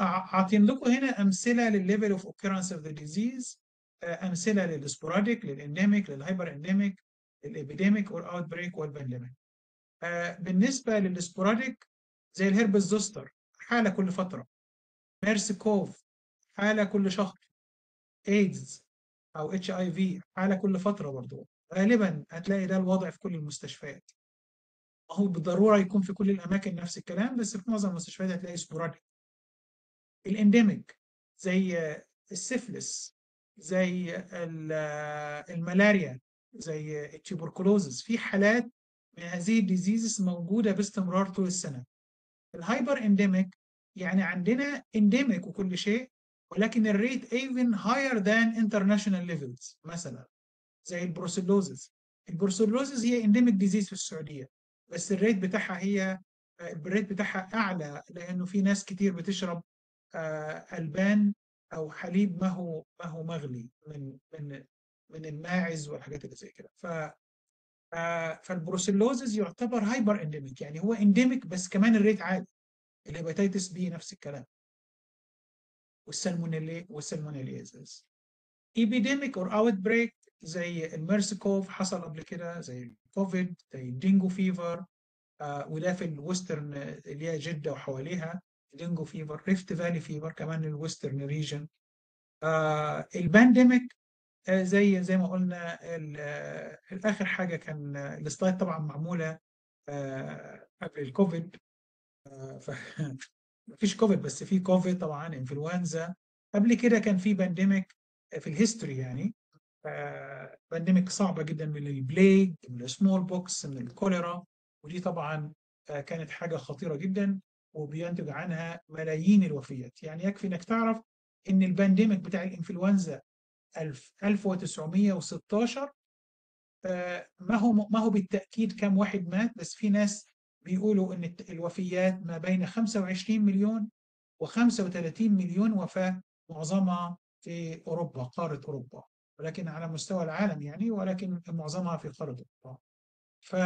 عاطين لكم هنا أمثلة للل level of occurrence of the disease أمثلة لل sporadic لل endemic لل hyperendemic لل epidemic وال outbreak وال pandemic بالنسبة لل sporadic زي ال herpes zoster حالة كل فترة. ميرس CoV حالة كل شهر. ايدز أو HIV حالة كل فترة برضه غالبا هتلاقي ده الوضع في كل المستشفيات. هو بالضرورة يكون في كل الأماكن نفس الكلام بس في معظم المستشفيات هتلاقي sporadic ال endemic زي السيفلس زي ال- الملاريا زي ال tuberculosis في حالات من هذه ال diseases موجودة باستمرار طول السنة. ال hyperendemic يعني عندنا endemic وكل شيء ولكن ال rate even higher than international levels مثلا زي ال brucellosis ال brucellosis هي endemic disease في السعودية بس ال rate بتاعها هي ال rate بتاعها أعلى لأنه في ناس كتير بتشرب آه، ألبان أو حليب ما هو ما هو مغلي من من من الماعز والحاجات اللي زي كده. ف آه، فال brucellosis يعتبر hyperendemic يعني هو endemic بس كمان ال rate عالي. ال hepatitis B نفس الكلام. وال Salmonella وال salmonellosis epidemic or outbreak زي ال MERS-CoV حصل قبل كده زي الكوفيد زي ال dengue fever آه وده في ال western اللي هي جدة وحواليها dengue fever Rift Valley fever كمان ال western region آه ال pandemic آه زي زي ما قلنا اخر حاجة كان ال slide طبعا معمولة قبل الكوفيد. مفيش كوفيد بس في كوفيد طبعا انفلونزا قبل كده كان في pandemic في ال history يعني. آه، pandemic صعبة جدا من ال plague من ال smallpox من الكوليرا ودي طبعا آه، كانت حاجة خطيرة جدا وبينتج عنها ملايين الوفيات. يعني يكفي إنك تعرف إن ال pandemic بتاع الانفلونزا 1000 1916 آه، ما هو ما هو بالتأكيد كم واحد مات بس في ناس بيقولوا إن الوفيات ما بين 25 مليون و35 مليون وفاة معظمها في أوروبا قارة أوروبا ولكن على مستوى العالم يعني ولكن معظمها في قارة أوروبا. ف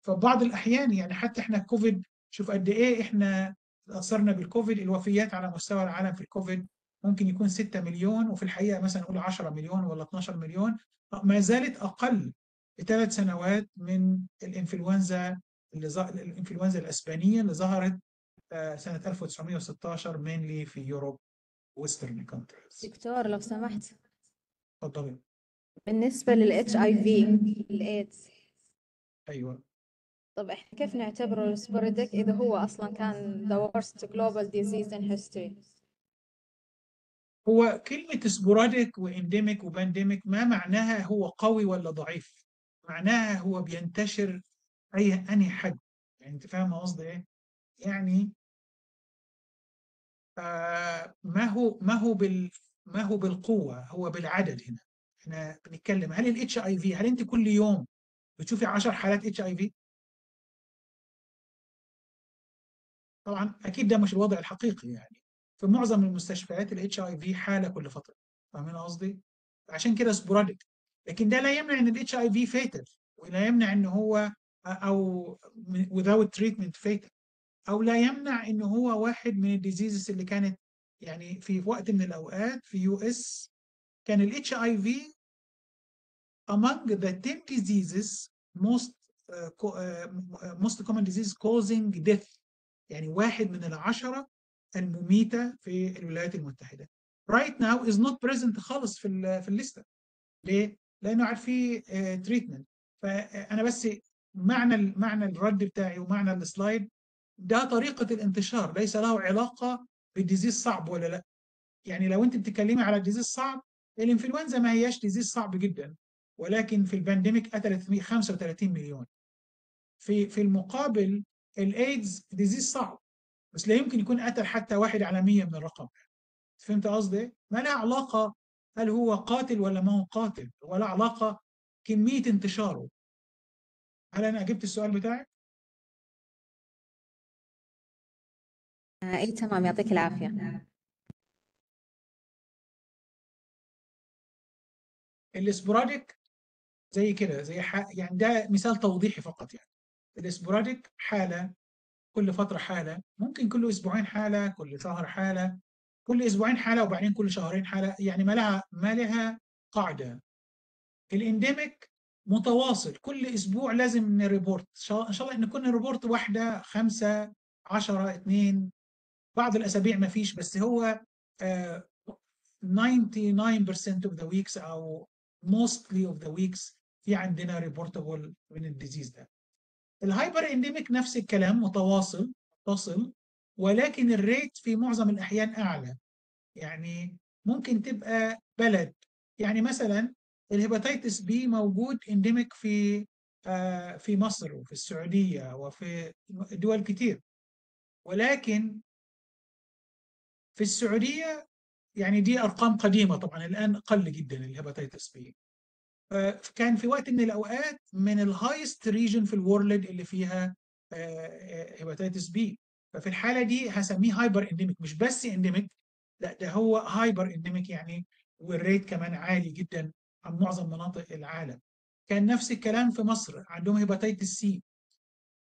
فبعض الأحيان يعني حتى إحنا كوفيد شوف قد إيه إحنا تأثرنا بالكوفيد الوفيات على مستوى العالم في الكوفيد ممكن يكون 6 مليون وفي الحقيقة مثلا نقول 10 مليون ولا 12 مليون ما زالت أقل بثلاث سنوات من الإنفلونزا اللي ظ... الإنفلونزا الأسبانية اللي ظهرت آه، سنة 1916 mainly في Europe western countries دكتور لو سمحت. اتفضلي. بالنسبة لل HIV الإيدز أيوه. طب إحنا كيف نعتبره ال sporadic إذا هو أصلا كان the worst global disease in history. هو كلمة sporadic و endemic و pandemic ما معناها هو قوي ولا ضعيف؟ معناها هو بينتشر أي أنهي حد يعني أنت فاهم قصدي إيه؟ يعني آه ما هو ما هو بال ما هو بالقوة هو بالعدد هنا إحنا بنتكلم هل ال HIV هل أنت كل يوم بتشوفي 10 حالات HIV؟ طبعا أكيد ده مش الوضع الحقيقي يعني في معظم المستشفيات ال HIV حالة كل فترة فاهمين قصدي؟ عشان كده sporadic لكن ده لا يمنع إن ال HIV fatal ولا يمنع إن هو أو without treatment fatal. أو لا يمنع إن هو واحد من ال diseases اللي كانت يعني في وقت من الأوقات في US كان ال HIV among the 10 diseases most uh, most common disease causing death. يعني واحد من العشرة المميتة في الولايات المتحدة. Right now is not present خالص في في الليستة. ليه؟ لأنه عاد في treatment فأنا بس معنى معنى الرد بتاعي ومعنى ال slide ده طريقة الانتشار ليس له علاقة بال disease صعب ولا لا. يعني لو انت بتتكلمي على disease صعب الإنفلونزا ما هياش disease صعب جدا ولكن في ال pandemic قتلت 35 مليون. في في المقابل الايدز disease صعب بس لا يمكن يكون قتل حتى واحد على 100 من الرقم. فهمت قصدي؟ ما لها علاقة هل هو قاتل ولا ما هو قاتل ولا علاقة كمية انتشاره. هل أنا أجبت السؤال بتاعك؟ آه إيه تمام يعطيك العافية الاسبوراديك زي كده زي. يعني ده مثال توضيحي فقط يعني الاسبوراديك حالة كل فترة حالة ممكن كل أسبوعين حالة كل شهر حالة كل أسبوعين حالة وبعدين كل شهرين حالة يعني ما لها ما لها قاعدة ال endemic متواصل كل أسبوع لازم ن report إن شاء الله إن كنا ن report واحدة خمسة عشرة اثنين. بعض الأسابيع ما فيش بس هو آه 99% of the weeks أو mostly of the weeks في عندنا reportable من ال disease ده. ال hyperendemic نفس الكلام متواصل متصل ولكن ال rate في معظم الأحيان أعلى. يعني ممكن تبقى بلد. يعني مثلا ال hepatitis B موجود endemic في آه، في مصر وفي السعودية وفي دول كتير. ولكن في السعودية يعني دي أرقام قديمة طبعا الآن أقل جدا ال hepatitis B. كان في وقت من الأوقات من ال highest region في ال world اللي فيها hepatitis B. ففي الحالة دي هسميه hyperendemic مش بس endemic لا ده هو hyperendemic يعني وال rate كمان عالي جدا. عن معظم مناطق العالم. كان نفس الكلام في مصر عندهم hepatitis C.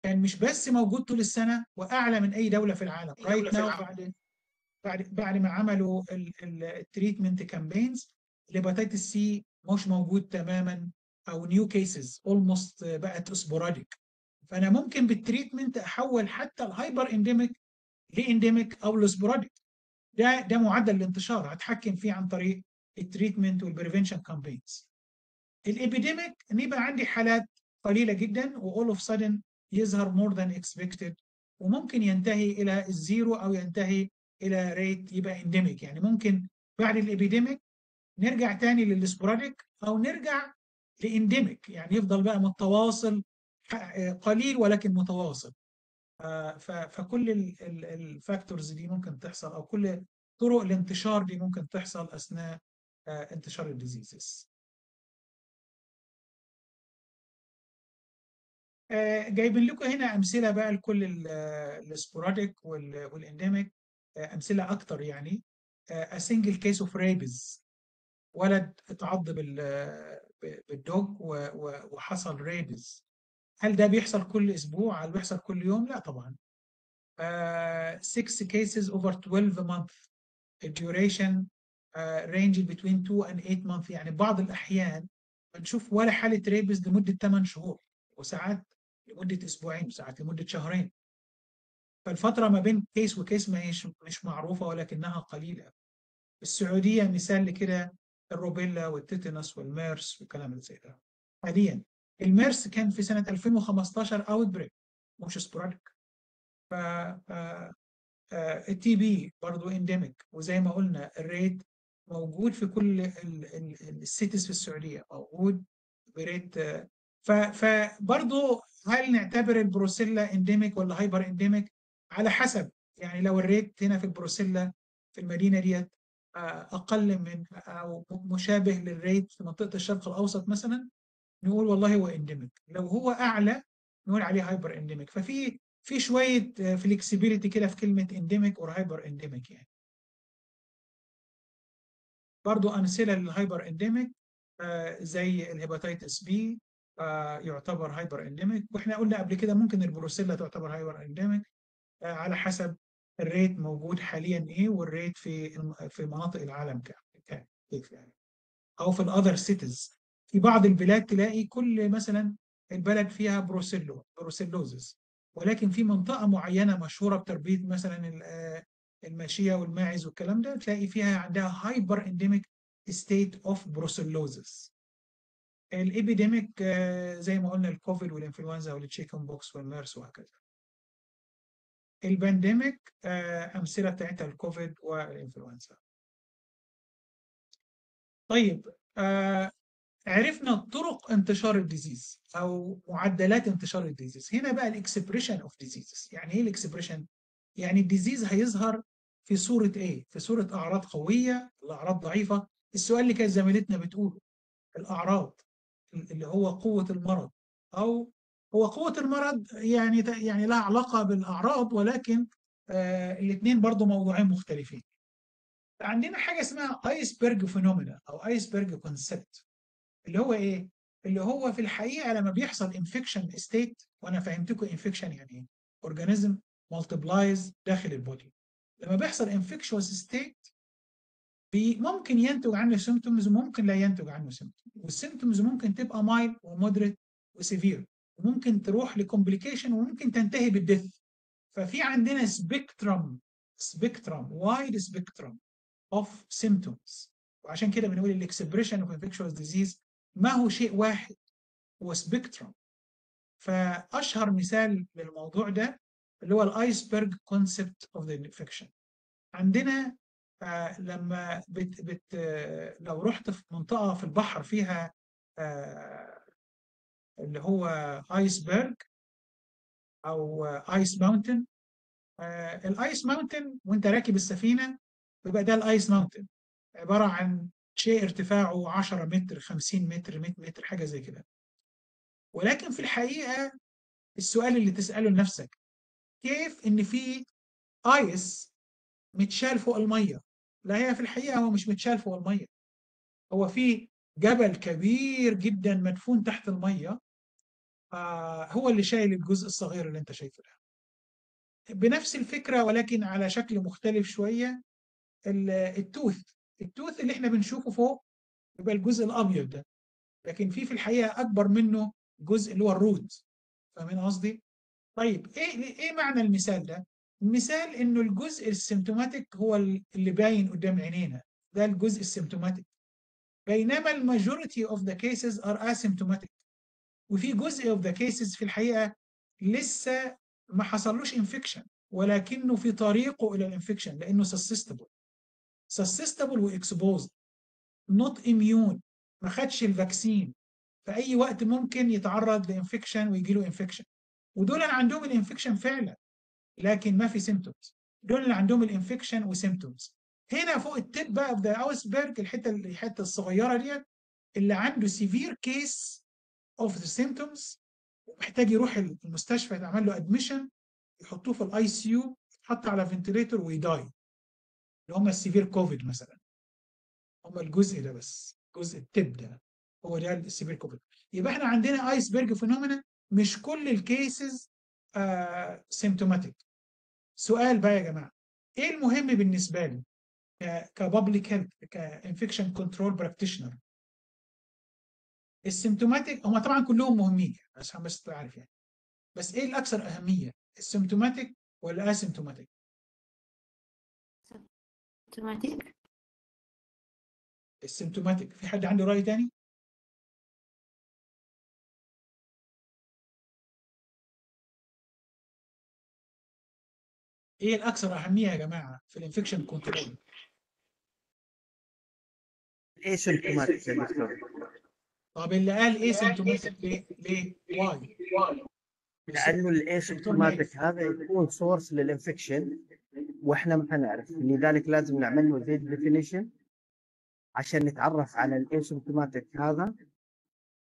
كان مش بس موجود طول السنة وأعلى من أي دولة في العالم. right now بعد بعد بعد ما عملوا ال treatment campaigns ال hepatitis C مش موجود تماما أو new cases almost بقت sporadic فأنا ممكن بال treatment أحول حتى ال hyperendemic ل endemic أو ل sporadic ده ده معدل الانتشار. هتحكم فيه عن طريق ال treatment وال prevention campaigns ال epidemic ان يبقى عندي حالات قليلة جدا و all of sudden يظهر more than expected وممكن ينتهي إلى ال zero أو ينتهي إلى rate يبقى endemic يعني ممكن بعد ال epidemic نرجع تاني لل sporadic أو نرجع ال endemic يعني يفضل بقى متواصل قليل ولكن متواصل. فكل ال factors دي ممكن تحصل أو كل طرق الانتشار دي ممكن تحصل أثناء انتشار ال diseases. جايبين لكم هنا أمثلة بقى لكل ال sporadic وال endemic أمثلة أكتر يعني. a single case of rabies. ولد اتعض بال dog وحصل rabies هل ده بيحصل كل أسبوع؟ هل بيحصل كل يوم؟ لا طبعا. 6 cases over 12 months ال duration range between 2 and 8 months. يعني بعض الأحيان بنشوف ولا حالة rabies لمدة 8 شهور وساعات لمدة أسبوعين وساعات لمدة شهرين. فالفترة ما بين case و case ما هيش مش معروفة ولكنها قليلة. السعودية مثال لكده ال rubella وال tetanus وال MERS والكلام اللي زي ده. حاليا الميرس كان في سنة 2015 outbreak مش sporadic ف ال TB برضه endemic وزي ما قلنا ال rate موجود في كل ال cities في السعودية موجود ب rate فبرضه هل نعتبر ال brucella endemic ولا hyperendemic على حسب يعني لو ال rate هنا في البروسيلا في المدينة ديت أقل من أو مشابه لل rate في منطقة الشرق الأوسط مثلا نقول والله هو endemic لو هو أعلى نقول عليه hyperendemic ففي في شوية flexibility كده في كلمة endemic or hyperendemic يعني. برضو أمثلة لل hyperendemic زي ال hepatitis B يعتبر hyperendemic وإحنا قلنا قبل كده ممكن البروسيلا تعتبر hyperendemic على حسب ال rate موجود حاليا إيه وال rate في في مناطق العالم كيف يعني. أو في ال other cities في بعض البلاد تلاقي كل مثلا البلد فيها brucello brucellosis ولكن في منطقة معينة مشهورة بتربيه مثلا الماشيه والماعز والكلام ده تلاقي فيها عندها hyperendemic state of brucellosis ال epidemic زي ما قلنا الكوفيد والإنفلونزا وال chickenpox والميرس وهكذا. ال pandemic أمثلة بتاعتها الكوفيد والإنفلونزا. طيب آه عرفنا طرق انتشار ال disease أو معدلات انتشار ال disease. هنا بقى ال expression of diseases يعني إيه ال expression يعني ال disease هيظهر في صورة إيه؟ في صورة أعراض قوية ولا اعراض ضعيفة. السؤال اللي كانت زميلتنا بتقوله الأعراض اللي هو قوة المرض أو هو قوة المرض يعني يعني لها علاقة بالأعراض ولكن آه الاثنين برضو موضوعين مختلفين. عندنا حاجة اسمها iceberg phenomena أو iceberg concept اللي هو إيه؟ اللي هو في الحقيقة لما بيحصل infection state وأنا فهمتكم infection يعني إيه؟ organism multiplies داخل ال body. لما بيحصل infectious state ممكن ينتج عنه symptoms وممكن لا ينتج عنه symptoms وال symptoms ممكن تبقى mild و moderate و severe وممكن تروح ل complication وممكن تنتهي بال death ففي عندنا spectrum spectrum wide spectrum of symptoms. وعشان كده بنقول ال expression of infectious disease ما هو شيء واحد هو spectrum فأشهر مثال للموضوع ده اللي هو ال iceberg concept of the infection. عندنا آه لما بت بت آه لو رحت في منطقة في البحر فيها آه اللي هو iceberg أو ice mountain ال ice mountain وانت راكب السفينة بيبقى ده ال ice mountain. عبارة عن شيء ارتفاعه 10 متر 50 متر 100 متر حاجة زي كده. ولكن في الحقيقة السؤال اللي تسأله لنفسك كيف إن في ايس متشال فوق المية؟ لا هي في الحقيقة هو مش متشال فوق المية. هو في جبل كبير جدا مدفون تحت المية. آه هو اللي شايل الجزء الصغير اللي أنت شايفه ده. بنفس الفكرة ولكن على شكل مختلف شوية ال tooth. ال tooth اللي إحنا بنشوفه فوق يبقى الجزء الأبيض ده. لكن في في الحقيقة أكبر منه جزء اللي هو ال root. فاهمين قصدي؟ طيب إيه إيه معنى المثال ده؟ المثال إنه الجزء ال symptomatic هو اللي باين قدام عينينا ده الجزء ال symptomatic بينما ال majority of the cases are asymptomatic وفي جزء of the cases في الحقيقة لسه ما حصلوش infection ولكنه في طريقه إلى ال infection لأنه susceptible susceptible و exposed not immune ما خدش ال vaccine في أي وقت ممكن يتعرض ل infection ويجي له infection ودول اللي عندهم ال infection فعلا لكن ما في symptoms دول اللي عندهم ال infection و symptoms هنا فوق ال tip بقى في iceberg الحتة الحتة الصغيرة ديت اللي عنده severe case of the symptoms محتاج يروح المستشفى يتعمل له admission يحطوه في ال ICU يتحط على ventilator و die اللي هم ال severe COVID مثلا. هم الجزء ده بس جزء ال tip ده. هو ده ال severe COVID. يبقى إحنا عندنا iceberg phenomena مش كل ال cases symptomatic سؤال بقى يا جماعة إيه المهم بالنسبة لي ك public health ك infection control practitioner ال symptomatic هم طبعا كلهم مهمين عشان بس تعرف يعني. بس إيه الأكثر أهمية ال symptomatic ولا asymptomatic symptomatic ال symptomatic في حد عنده رأي تاني؟ إيه الاكثر اهمية يا جماعة في ال infection control؟ asymptomatic يا دكتور. طب اللي قال asymptomatic ليه؟ ليه؟ why لأنه ال asymptomatic هذا يكون source لل infection وإحنا ما حنعرف. لذلك لازم نعمل له زي definition عشان نتعرف على الاسيمتوماتيك هذا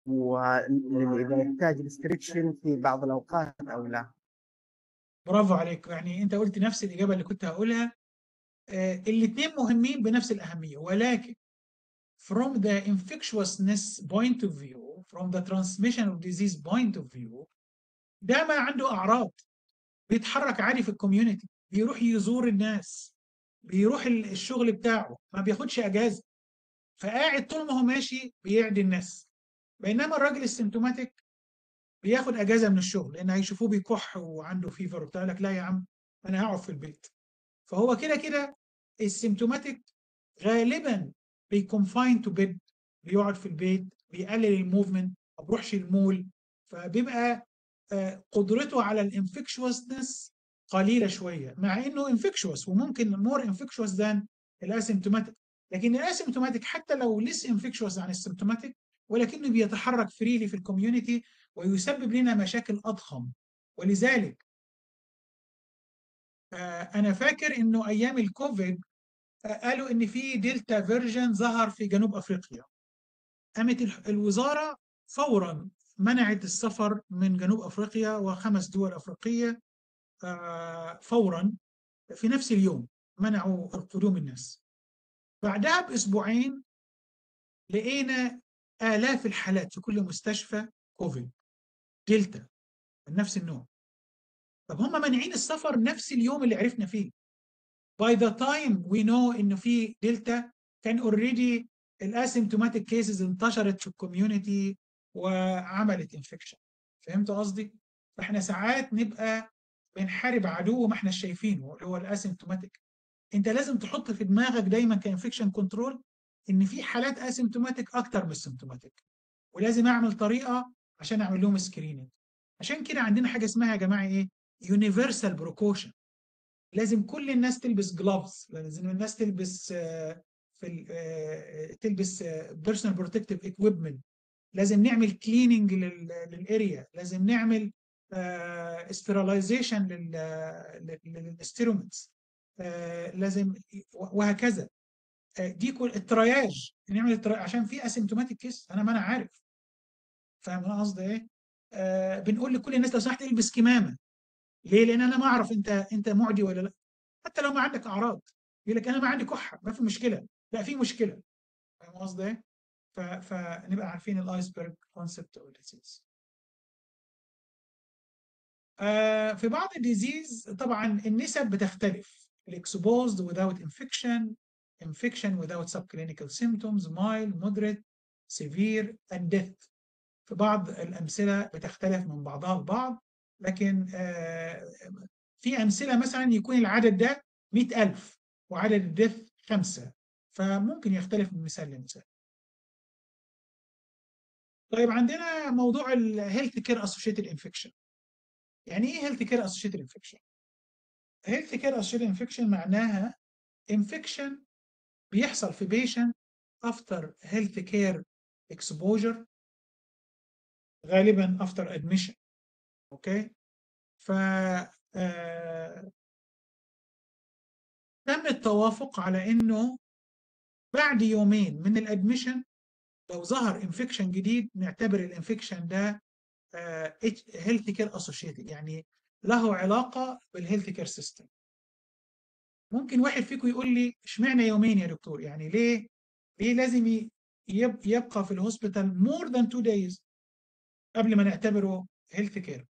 واذا يحتاج restriction في بعض الأوقات أو لا. برافو عليك. يعني انت قلت نفس الإجابة اللي كنت هقولها. آه الاثنين مهمين بنفس الأهمية ولكن from the infectiousness point of view from the transmission of disease point of view ده ما عنده أعراض. بيتحرك عادي في ال community بيروح يزور الناس بيروح الشغل بتاعه ما بياخدش أجازة. فقاعد طول ما هو ماشي بيعدي الناس. بينما الراجل ال symptomatic بياخد أجازة من الشغل لأن هيشوفوه بيكح وعنده fever وبتاع لك لا يا عم أنا هقعد في البيت. فهو كده كده ال symptomatic غالبا بي confined to bed بيقعد في البيت بيقلل ال movement ما بيروحش المول فبيبقى قدرته على ال infectiousness قليلة شوية مع إنه infectious وممكن more infectious than ال asymptomatic لكن ال asymptomatic حتى لو ليس infectious عن ال symptomatic ولكنه بيتحرك freely في ال community ويسبب لنا مشاكل أضخم. ولذلك أنا فاكر إنه أيام الكوفيد قالوا إن في دلتا version ظهر في جنوب أفريقيا. قامت الوزارة فورا منعت السفر من جنوب أفريقيا وخمس دول أفريقية فورا في نفس اليوم منعوا قدوم الناس. بعدها بأسبوعين لقينا آلاف الحالات في كل مستشفى كوفيد. دلتا من نفس النوع. طب هم مانعين السفر نفس اليوم اللي عرفنا فيه. By the time we know انه في دلتا كان already ال asymptomatic cases انتشرت في ال community وعملت infection فهمت قصدي؟ فإحنا ساعات نبقى بنحارب عدو ما إحنا شايفينه اللي هو ال asymptomatic. أنت لازم تحط في دماغك دايما ك infection control إن في حالات asymptomatic أكتر من ال symptomatic. ولازم أعمل طريقة عشان أعمل لهم screening عشان كده عندنا حاجة اسمها يا جماعة إيه؟ universal precaution لازم كل الناس تلبس gloves لازم الناس تلبس آه، في ال- آه، تلبس personal protective equipment لازم نعمل cleaning لل area لازم نعمل sterilization لل instruments لازم وهكذا. آه، دي كل ال triage. نعمل عشان في asymptomatic case أنا ما أنا عارف. فاهم أنا قصدي إيه؟ آه بنقول لكل الناس لو سمحت إلبس كمامة. ليه؟ لأن أنا ما أعرف أنت أنت معدي ولا لأ. حتى لو ما عندك أعراض. يقول لك أنا ما عندي كحة ما في مشكلة. لا في مشكلة. فاهم قصدي إيه؟ فنبقى عارفين ال iceberg concept of the disease آه في بعض الديزيز طبعا النسب بتختلف. الإكسبوزد without infection infection without subclinical symptoms mild moderate severe and death. في بعض الأمثلة بتختلف من بعضها البعض لكن آه، في أمثلة مثلا يكون العدد ده 100000 وعدد الدث خمسة فممكن يختلف من مثال لمثال. طيب عندنا موضوع ال healthcare associated infection يعني إيه healthcare associated infection healthcare associated infection معناها infection بيحصل في patient after healthcare exposure غالبا after admission okay ف آه، تم التوافق على إنه بعد يومين من ال admission لو ظهر infection جديد نعتبر ال infection ده healthcare associated يعني له علاقة بال healthcare system ممكن واحد فيكم يقول لي اشمعنى يومين يا دكتور؟ يعني ليه؟ ليه لازم يبقى في ال hospital more than two days قبل ما نعتبره healthcare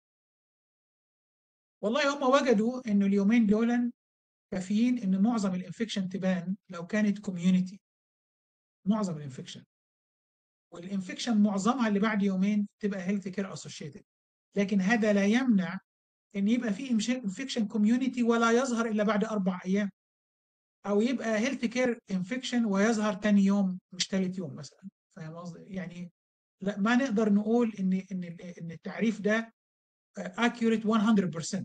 والله هم وجدوا إنه اليومين دول كافيين إن معظم ال infection تبان لو كانت community معظم ال infection وال infection معظمها اللي بعد يومين تبقى healthcare associated لكن هذا لا يمنع إن يبقى في infection community ولا يظهر إلا بعد أربع أيام. أو يبقى healthcare infection ويظهر تاني يوم مش ثالث يوم مثلا. فاهم قصدي؟ يعني لا ما نقدر نقول إن إن إن التعريف ده accurate 100%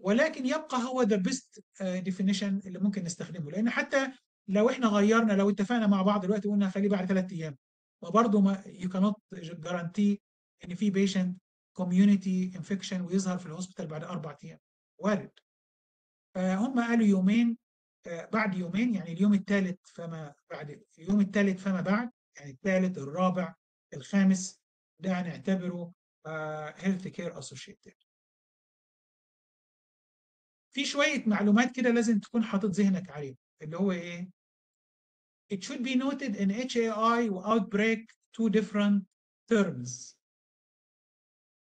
ولكن يبقى هو best uh, definition اللي ممكن نستخدمه. لأن حتى لو إحنا غيرنا لو اتفقنا مع بعض دلوقتي وقلنا خليه بعد ثلاث أيام وبرضه ما you cannot guarantee إن في patient community infection ويظهر في الهوسبيتال بعد أربع أيام. وارد. فهم قالوا يومين آه، بعد يومين يعني اليوم الثالث فما بعد اليوم الثالث فما بعد يعني الثالث الرابع الخامس ده هنعتبره healthcare associated في شوية معلومات كده لازم تكون حاطط ذهنك عليها اللي هو إيه؟ It should be noted in HAI outbreak two different terms.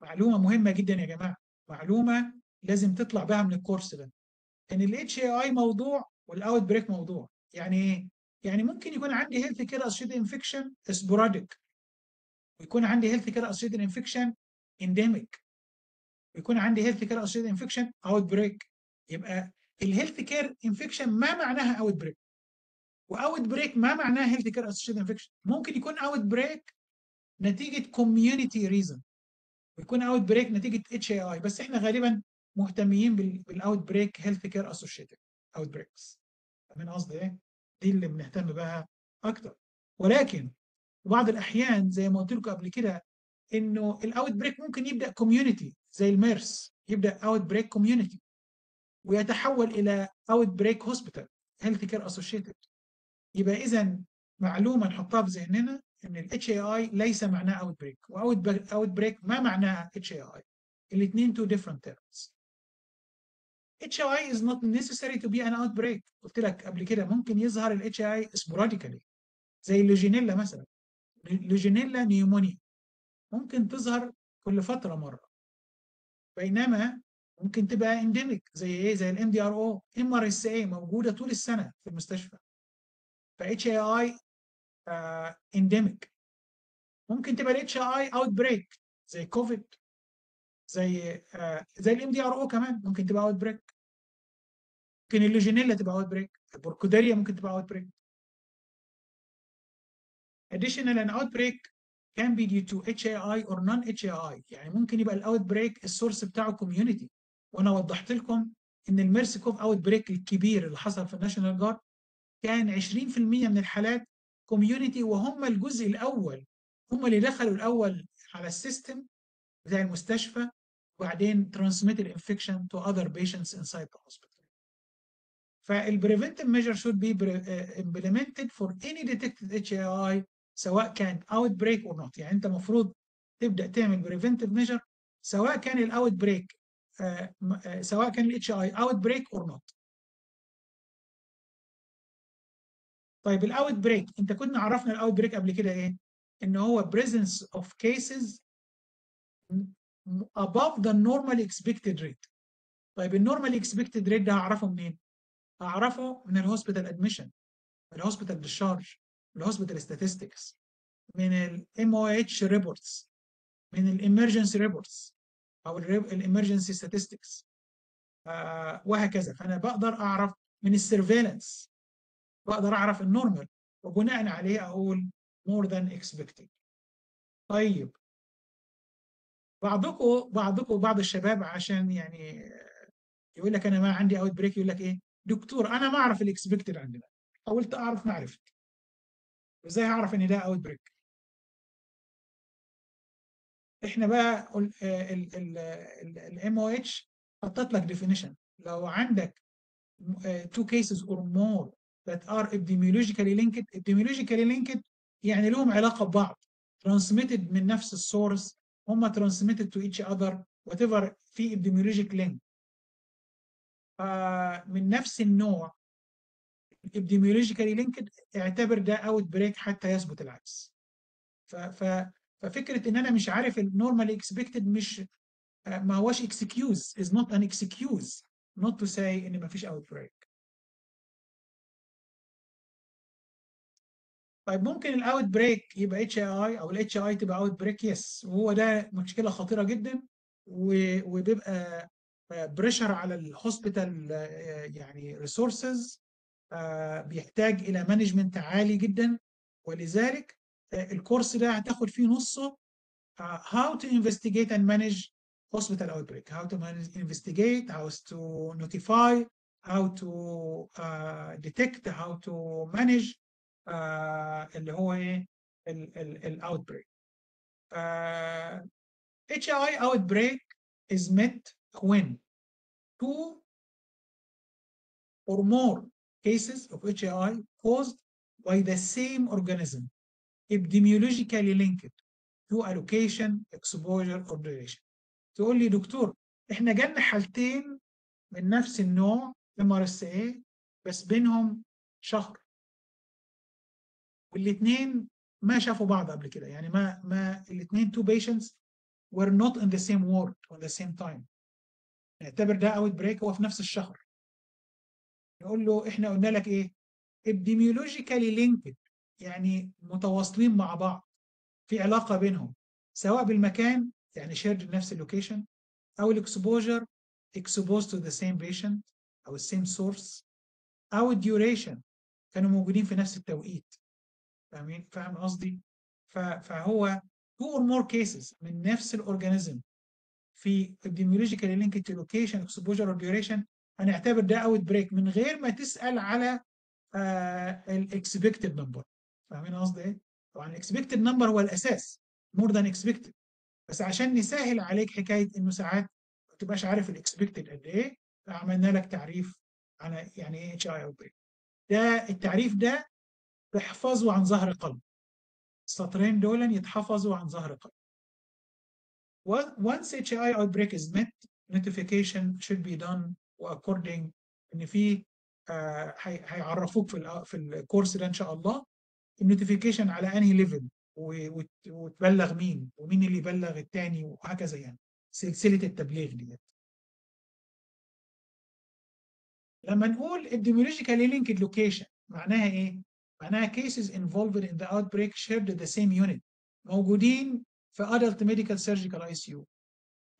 معلومة مهمة جدا يا جماعة. معلومة لازم تطلع بها من الكورس ده. إن ال HAI موضوع وال outbreak موضوع. يعني إيه؟ يعني ممكن يكون عندي healthcare associated infection sporadic ويكون عندي healthcare associated infection endemic ويكون عندي healthcare associated infection outbreak يبقى ال healthcare infection ما معناها outbreak و outbreak ما معناها healthcare associated infection ممكن يكون outbreak نتيجة community reason ويكون outbreak نتيجة HAI بس إحنا غالبا مهتمين بال outbreak healthcare associated outbreaks فاهمين قصدي إيه؟ دي اللي بنهتم بها أكتر. ولكن في بعض الأحيان زي ما قلت لكم قبل كده إنه ال outbreak ممكن يبدأ community زي الميرس يبدأ outbreak community ويتحول إلى outbreak hospital healthcare associated يبقى إذا معلومة نحطها في ذهننا إن ال HAI ليس معناه outbreak و out outbreak ما معناها HAI الاثنين two different terms HAI is not necessary to be an outbreak. قلت لك قبل كده ممكن يظهر ال HAI sporadically زي اللوجينيلا مثلا. Legionella pneumonia. ممكن تظهر كل فترة مرة. بينما ممكن تبقى endemic زي إيه؟ زي الام دي ار أو ام ار اس اي موجودة طول السنة في المستشفى. ف HAI endemic ممكن تبقى ال HAI outbreak زي كوفيد زي آه زي ال MDR أو كمان ممكن تبقى outbreak ممكن اللوجينيلا تبقى outbreak ال Burkholderia ممكن تبقى outbreak additional an outbreak can be due to HAI or non-HAI يعني ممكن يبقى ال outbreak ال source بتاعه community وأنا وضحت لكم إن ال MERS-CoV outbreak الكبير اللي حصل في ال National Guard كان 20% من الحالات community وهم الجزء الأول هم اللي دخلوا الأول على ال system بتاع المستشفى وبعدين transmitted infection to other patients inside the hospital. فال preventive measure should be implemented for any detected HAI سواء كان outbreak or not. يعني انت المفروض تبدأ تعمل preventive measure سواء كان ال outbreak سواء كان ال HAI outbreak or not طيب ال outbreak انت كنا عرفنا ال outbreak قبل كده إيه؟ ان هو presence of cases above the normally expected rate. طيب ال normally expected rate ده هعرفه منين؟ هعرفه من ال hospital admission ال hospital discharge ال hospital statistics من ال MOH reports من ال emergency reports أو ال emergency آه وهكذا. فأنا بقدر أعرف من ال surveillance بقدر أعرف ال normal وبناء عليه أقول more than expected. طيب. بعضكم بعضكم بعض الشباب عشان يعني يقول لك أنا ما عندي outbreak يقول لك إيه؟ دكتور أنا ما أعرف ال expected عندنا. حاولت أعرف ما عرفت إزاي هعرف ان ده outbreak إحنا بقى ال MOH حطت لك definition لو عندك two cases or more that are epidemiologically linked epidemiologically linked يعني لهم علاقه ببعض transmitted من نفس السورس هم transmitted to each other whatever في epidemiologic link آه من نفس النوع epidemiologically linked اعتبر ده outbreak حتى يثبت العكس. ف, ففكرة إن أنا مش عارف ال normal expected مش ما هوش excuse is not an excuse not to say إن ما فيش outbreak. طيب ممكن ال outbreak يبقى HAI أو ال HAI تبقى outbreak؟ yes وهو ده مشكلة خطيرة جدا وبيبقى pressure على ال hospital يعني resources بيحتاج إلى management عالي جدا ولذلك الكورس ده هتاخد فيه نصه how to investigate and manage hospital outbreak how to manage, investigate how to notify how to uh, detect how to manage uh, اللي هو إيه ال outbreak HI outbreak is met when two or more cases of HI caused by the same organism epidemiologically linked to allocation, exposure or duration. تقول لي دكتور إحنا جالنا حالتين من نفس النوع اي بس بينهم شهر والاثنين ما شافوا بعض قبل كده يعني ما ما الاثنين two patients were not in the same ward on the same time نعتبر ده outbreak هو في نفس الشهر نقول له إحنا قلنا لك إيه؟ epidemiologically linked يعني متواصلين مع بعض في علاقة بينهم سواء بالمكان يعني shared نفس ال location أو ال exposure exposed to the same patient أو same source أو ال duration كانوا موجودين في نفس التوقيت. فاهمين؟ فاهم قصدي؟ فهو two or more cases من نفس ال organism في epidemiologically linked to location exposure or duration هنعتبر ده outbreak من غير ما تسأل على ال expected number فاهمين قصدي إيه؟ طبعا ال expected number هو الأساس more than expected بس عشان نسهل عليك حكاية إنه ساعات ما تبقاش عارف ال expected قد إيه فعملنا لك تعريف عن يعني إيه HAI outbreak ده التعريف ده تحفظه عن ظهر قلب. السطرين دول يتحفظوا عن ظهر قلب. once HAI outbreak is met notification should be done according إن في هيعرفوك في في الكورس ده إن شاء الله. ال notification على أنهي level وتبلغ مين ومين اللي يبلغ الثاني وهكذا يعني. سلسلة التبليغ ديت. لما نقول epidemiologically linked location معناها إيه؟ معناها cases involved in the outbreak shared the same unit. موجودين في adult medical surgical ICU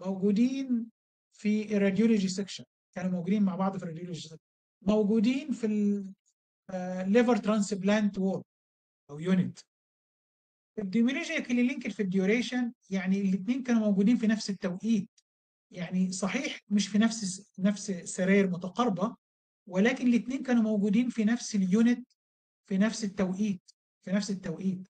موجودين في ال radiology section كانوا موجودين مع بعض في ال radiology موجودين في liver transplant ward أو unit epidemiologically linked في ال duration يعني الاثنين كانوا موجودين في نفس التوقيت. يعني صحيح مش في نفس نفس سراير متقاربة ولكن الاثنين كانوا موجودين في نفس ال unit في نفس التوقيت في نفس التوقيت.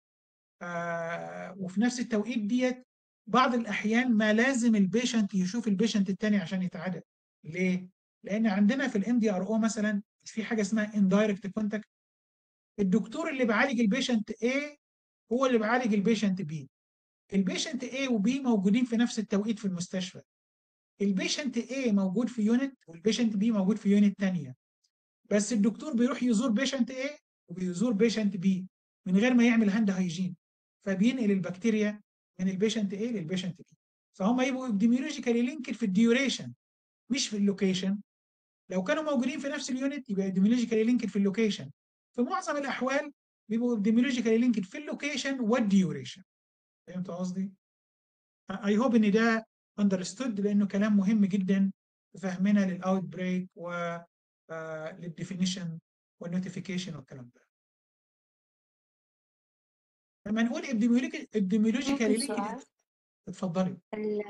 آه وفي نفس التوقيت ديت بعض الأحيان ما لازم ال patient يشوف ال patient الثاني عشان يتعالج. ليه؟ لأن عندنا في ال MDR أو مثلا في حاجة اسمها indirect contact الدكتور اللي بيعالج ال patient A هو اللي بيعالج ال patient B. ال patient A و B موجودين في نفس التوقيت في المستشفى. ال patient A موجود في unit وال patient B موجود في unit ثانية بس الدكتور بيروح يزور patient A وبيزور patient B من غير ما يعمل hand hygiene فبينقل البكتيريا من ال patient A لل patient B. فهم يبقوا epidemiologically linked في ال duration مش في ال location. لو كانوا موجودين في نفس ال unit يبقى epidemiologically linked في ال location. في معظم الأحوال بيبقوا epidemiologically linked في ال location وال duration فهمت قصدي؟ I hope إن ده understood لأنه كلام مهم جدا في فهمنا لل outbreak و لل definition وال notification والكلام ده. لما نقول epidemiologically linked اتفضلي ال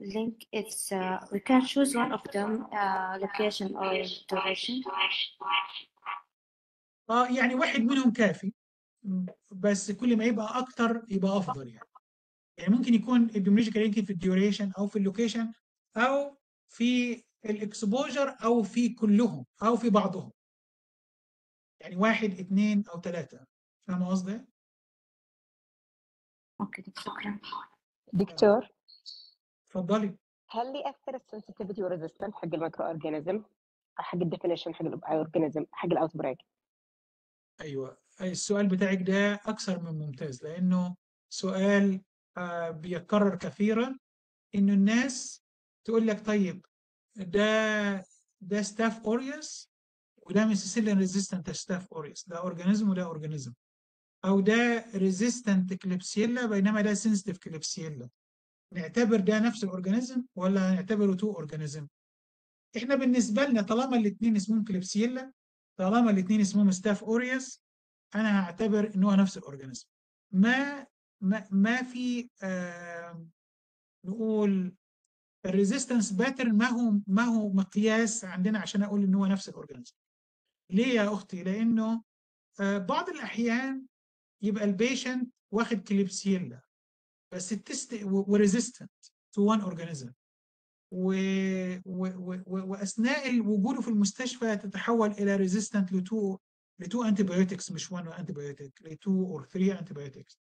link it's uh, we can choose one of them uh, location or duration. آه يعني واحد منهم كافي. بس كل ما يبقى أكتر يبقى أفضل يعني. يعني ممكن يكون epidemiological linked في ال duration أو في ال location أو في ال exposure أو في كلهم أو في بعضهم. يعني واحد اثنين أو ثلاثة فاهم قصدي؟ okay شكرا. دكتور؟ اتفضلي. هل ياثر السنسيتيفيتي والريزستنس حق المايكرو اورجانيزم حق الديفينيشن حق الأورجانيزم؟ حق ال outbreak أيوه السؤال بتاعك ده أكثر من ممتاز لأنه سؤال آه بيتكرر كثيرا إنه الناس تقول لك طيب ده ده staph aureus وده methicillin resistant staph aureus ده organism وده organism أو ده resistant Klebsiella بينما ده sensitive Klebsiella نعتبر ده نفس ال organism ولا نعتبره two organism إحنا بالنسبة لنا طالما الاثنين اسمهم Klebsiella طالما الاثنين اسمهم staph aureus أنا هعتبر إن هو نفس ال organism ما ما, ما في آه نقول ال resistance pattern ما هو ما هو مقياس عندنا عشان أقول إن هو نفس ال organism ليه يا أختي؟ لأنه آه بعض الأحيان يبقى ال patient واخد Klebsiella. بس ال test و resistant to one organism. وأثناء وجوده في المستشفى تتحول إلى resistant ل two ل two antibiotics مش one antibiotic ل two or 3 antibiotics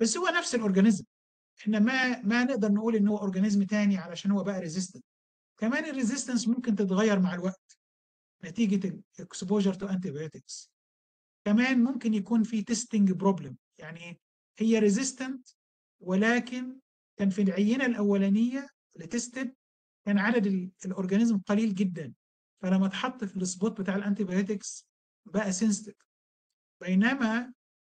بس هو نفس ال organism إحنا ما ما نقدر نقول إن هو organism تاني علشان هو بقى resistant كمان ال resistance ممكن تتغير مع الوقت. نتيجة ال exposure to antibiotics كمان ممكن يكون في testing problem يعني هي resistant ولكن كان في العينة الأولانية اللي tested كان عدد ال organism قليل جدا. فلما اتحط في ال spot بتاع ال antibiotics بقى sensitive بينما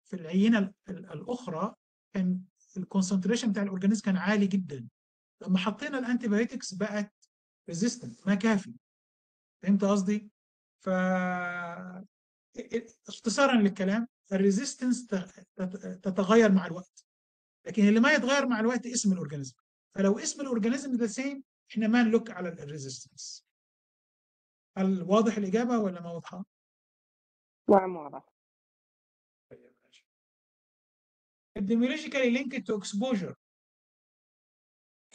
في العينة الأخرى كان ال concentration بتاع ال organism كان عالي جدا. لما حطينا ال antibiotics بقت resistant ما كافي. فهمت قصدي؟ ف اختصارا للكلام ال resistance تتغير مع الوقت. لكن اللي ما يتغير مع الوقت اسم ال organism فلو اسم ال organism the same إحنا ما ن look على الريزيستنس هل واضح الإجابة ولا ما واضحة؟ نعم واضح. epidemiologically linked to exposure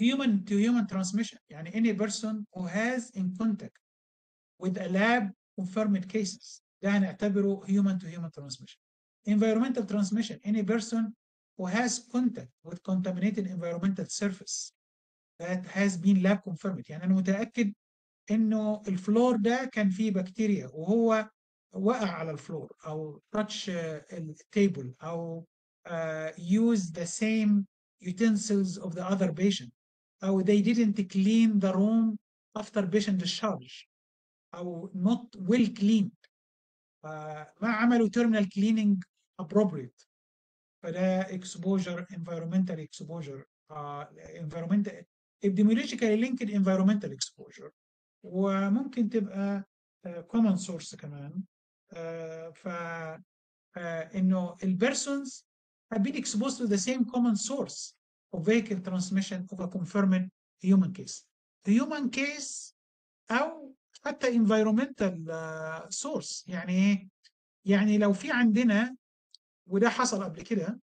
human to human transmission يعني any person who has in contact with a lab confirmed cases. ده هنعتبره human to human transmission environmental transmission any person who has contact with contaminated environmental surface that has been lab confirmed يعني أنا متاكد انه الفلور ده كان فيه بكتيريا وهو وقع على الفلور أو touch التيبل أو uh, use the same utensils of the other patient أو they didn't clean the room after patient discharge أو not well cleaned uh, ما عملوا terminal cleaning appropriate فده environmental exposure uh, environmental epidemiologically linked environmental exposure وممكن تبقى uh, common source كمان uh, ف آه، انه البيرسونز have been exposed to the same common source of vehicle transmission of a confirmed human case. human case أو حتى environmental آه، source. يعني إيه؟ يعني لو في عندنا وده حصل قبل كده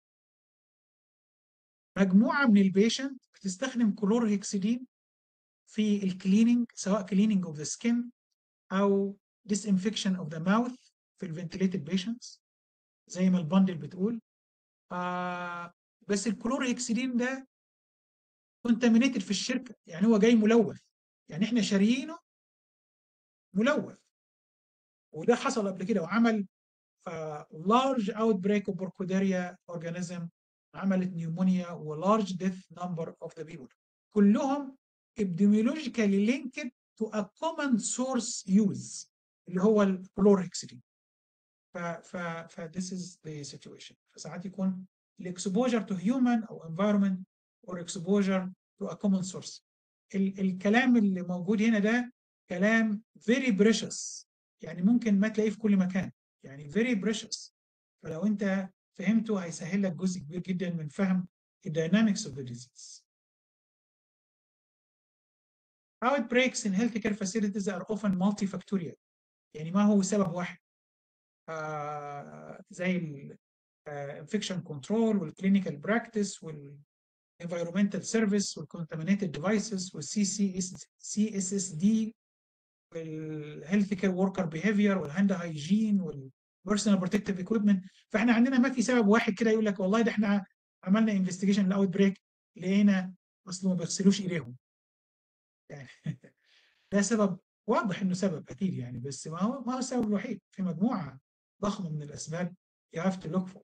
مجموعة من ال patient بتستخدم كلورهكسيدين في ال cleaning سواء cleaning of the skin أو disinfection of the mouth في ال ventilated patients زي ما ال bundle بتقول. آه بس الكلورهكسيدين ده contaminated في الشركة. يعني هو جاي ملوث يعني إحنا شاريينه ملوث. وده حصل قبل كده وعمل large outbreak of Burkholderia organism عملت pneumonia و large death number of the people كلهم epidemiologically linked to a common source use اللي هو الكلورهكسيدين ف ف ف this is the situation. فساعات يكون ال exposure to human أو or exposure to a common source. ال الكلام اللي موجود هنا ده كلام very precious يعني ممكن ما تلاقيه في كل مكان يعني very precious فلو انت فهمته هيسهل لك جزء كبير جدا من فهم الداينامكس of the disease outbreaks in healthcare facilities are often multifactorial يعني ما هو سبب واحد آه زي ال infection control والclinical practice وال environmental service devices C CSSD وال healthcare worker behavior وال hand hygiene وال personal protective equipment فإحنا عندنا ما في سبب واحد كده يقول لك والله ده إحنا عملنا investigation ال outbreak لقينا اصل ما بيغسلوش إيديهم. يعني ده سبب واضح إنه سبب أكيد يعني بس ما هو ما هو السبب الوحيد. في مجموعة ضخمة من الأسباب have to look for.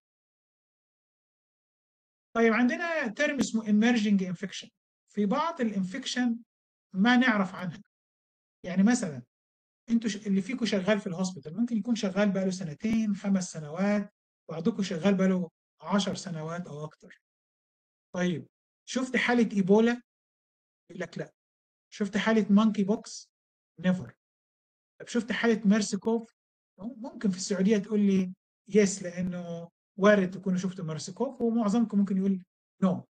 طيب عندنا term اسمه emerging infection. في بعض ال infection ما نعرف عنها. يعني مثلا أنتوا اللي فيكم شغال في ال hospital ممكن يكون شغال بقاله سنتين خمس سنوات بعضكم شغال بقاله 10 سنوات أو أكتر. طيب شفت حالة إيبولا؟ يقول لك لا. شفت حالة monkeypox never طب شفت حالة MERS-CoV ممكن في السعودية تقول لي yes لأنه وارد تكونوا شفتوا MERS-CoV ومعظمكم ممكن يقول no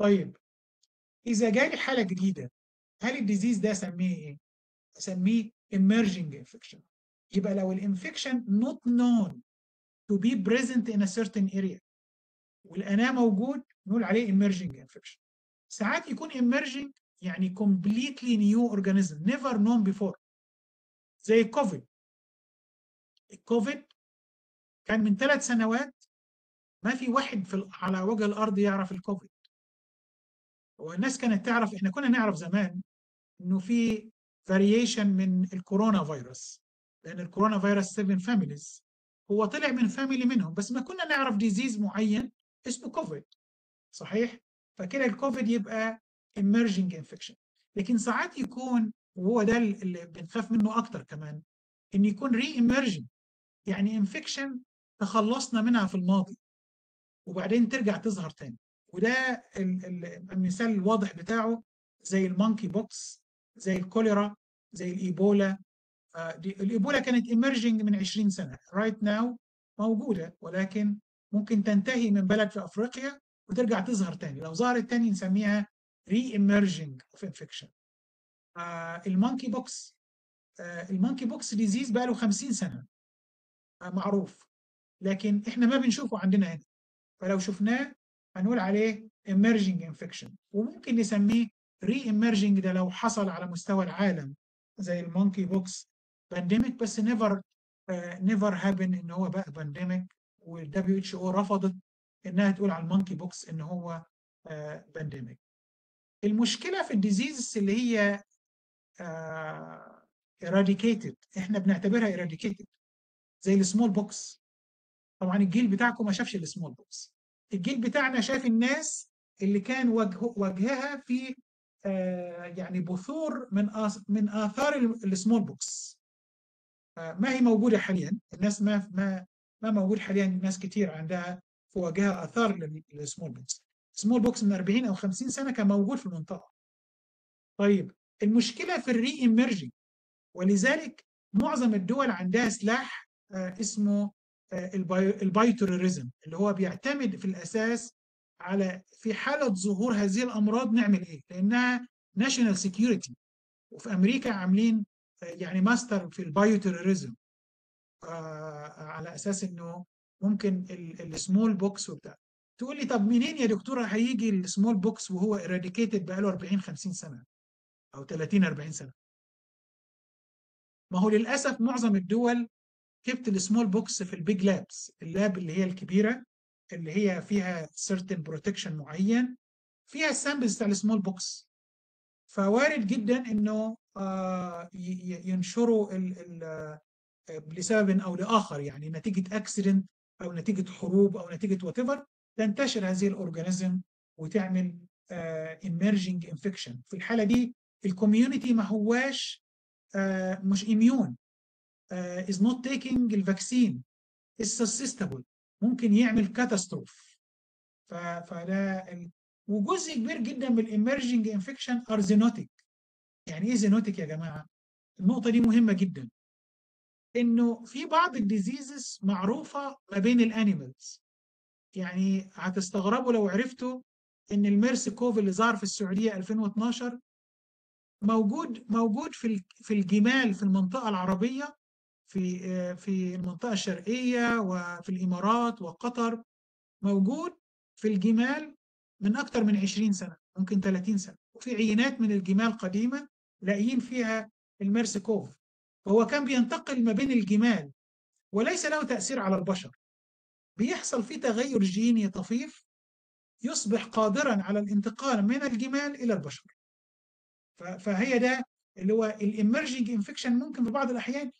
طيب إذا جالي حالة جديدة هل ال disease ده أسميه إيه؟ اسميه emerging infection. يبقى لو ال infection not known to be present in a certain area والآن هو موجود نقول عليه emerging infection. ساعات يكون emerging يعني completely new organism never known before. زي الكوفيد الكوفيد كان من ثلاث سنوات ما في واحد في على وجه الأرض يعرف الكوفيد والناس كانت تعرف إحنا كنا نعرف زمان إنه في variation من الكورونا فيروس. لأن الكورونا فيروس 7 families هو طلع من family منهم. بس ما كنا نعرف disease معين اسمه كوفيد صحيح؟ فكده الكوفيد يبقى emerging infection. لكن ساعات يكون وهو ده اللي بنخاف منه أكتر كمان إن يكون re-emerging يعني infection تخلصنا منها في الماضي وبعدين ترجع تظهر تاني. وده المثال الواضح بتاعه زي ال monkeypox. زي الكوليرا زي الإيبولا. آه الإيبولا كانت emerging من 20 سنة. right now موجودة ولكن ممكن تنتهي من بلد في أفريقيا وترجع تظهر تاني. لو ظهرت تاني نسميها re-emerging of infection ال monkeypox آه ال monkeypox disease بقى له 50 سنة. آه معروف. لكن إحنا ما بنشوفه عندنا هنا. فلو شفناه هنقول عليه emerging infection. وممكن نسميه re-emerging ده لو حصل على مستوى العالم زي ال monkeypox pandemic بس never never happen إن هو بقى pandemic وال WHO رفضت إنها تقول على ال monkeypox إن هو pandemic المشكلة في ال disease اللي هي eradicated إحنا بنعتبرها eradicated زي ال smallpox طبعا الجيل بتاعكم ما شافش ال smallpox الجيل بتاعنا شاف الناس اللي كان وجه وجهها في آه يعني بثور من من آثار ال smallpox آه ما هي موجودة حاليا. الناس ما ما ما موجود حاليا. ناس كتير عندها في وجهها اثار لل smallpox ال smallpox من 40 أو 50 سنة كان موجود في المنطقة. طيب المشكلة في ال re-emerging ولذلك معظم الدول عندها سلاح آه اسمه ال bioterrorism اللي هو بيعتمد في الأساس على في حالة ظهور هذه الأمراض نعمل إيه؟ لأنها national security وفي أمريكا عاملين آه، يعني ماستر في ال bioterrorism على أساس إنه ممكن ال smallpox وبتاع. تقول لي طب منين يا دكتورة هيجي ال smallpox وهو eradicated بقاله 40 50 سنة؟ أو 30 40 سنة. ما هو للأسف معظم الدول جبت ال smallpox في ال big labs ال lab اللي هي الكبيرة. اللي هي فيها certain protection معين فيها ال samples بتاع ال smallpox فوارد جدا إنه آه، ينشروا آه، لسبب أو لآخر يعني نتيجة accident أو نتيجة حروب أو نتيجة whatever تنتشر هذه ال organism وتعمل emerging infection في الحالة دي ال community ما هواش آه، مش immune is not taking ال vaccine is susceptible. ممكن يعمل catastrophe فده. وجزء كبير جدا من ال emerging infection are zoonotic يعني إيه zoonotic يا جماعة؟ النقطة دي مهمة جدا. إنه في بعض ال diseases معروفة ما بين ال animals يعني هتستغربوا لو عرفتوا إن ال MERS-CoV اللي ظهر في السعودية 2012 موجود موجود في في الجمال في المنطقة العربية في آه، في المنطقة الشرقية وفي الإمارات وقطر موجود في الجمال من أكثر من 20 سنة ممكن 30 سنة. وفي عينات من الجمال قديمة لاقيين فيها الميرس كوف فهو كان بينتقل ما بين الجمال وليس له تأثير على البشر. بيحصل فيه تغير جيني طفيف يصبح قادرا على الانتقال من الجمال إلى البشر. فهي ده اللي هو الامرجنج إنفكشن ممكن في بعض الأحيان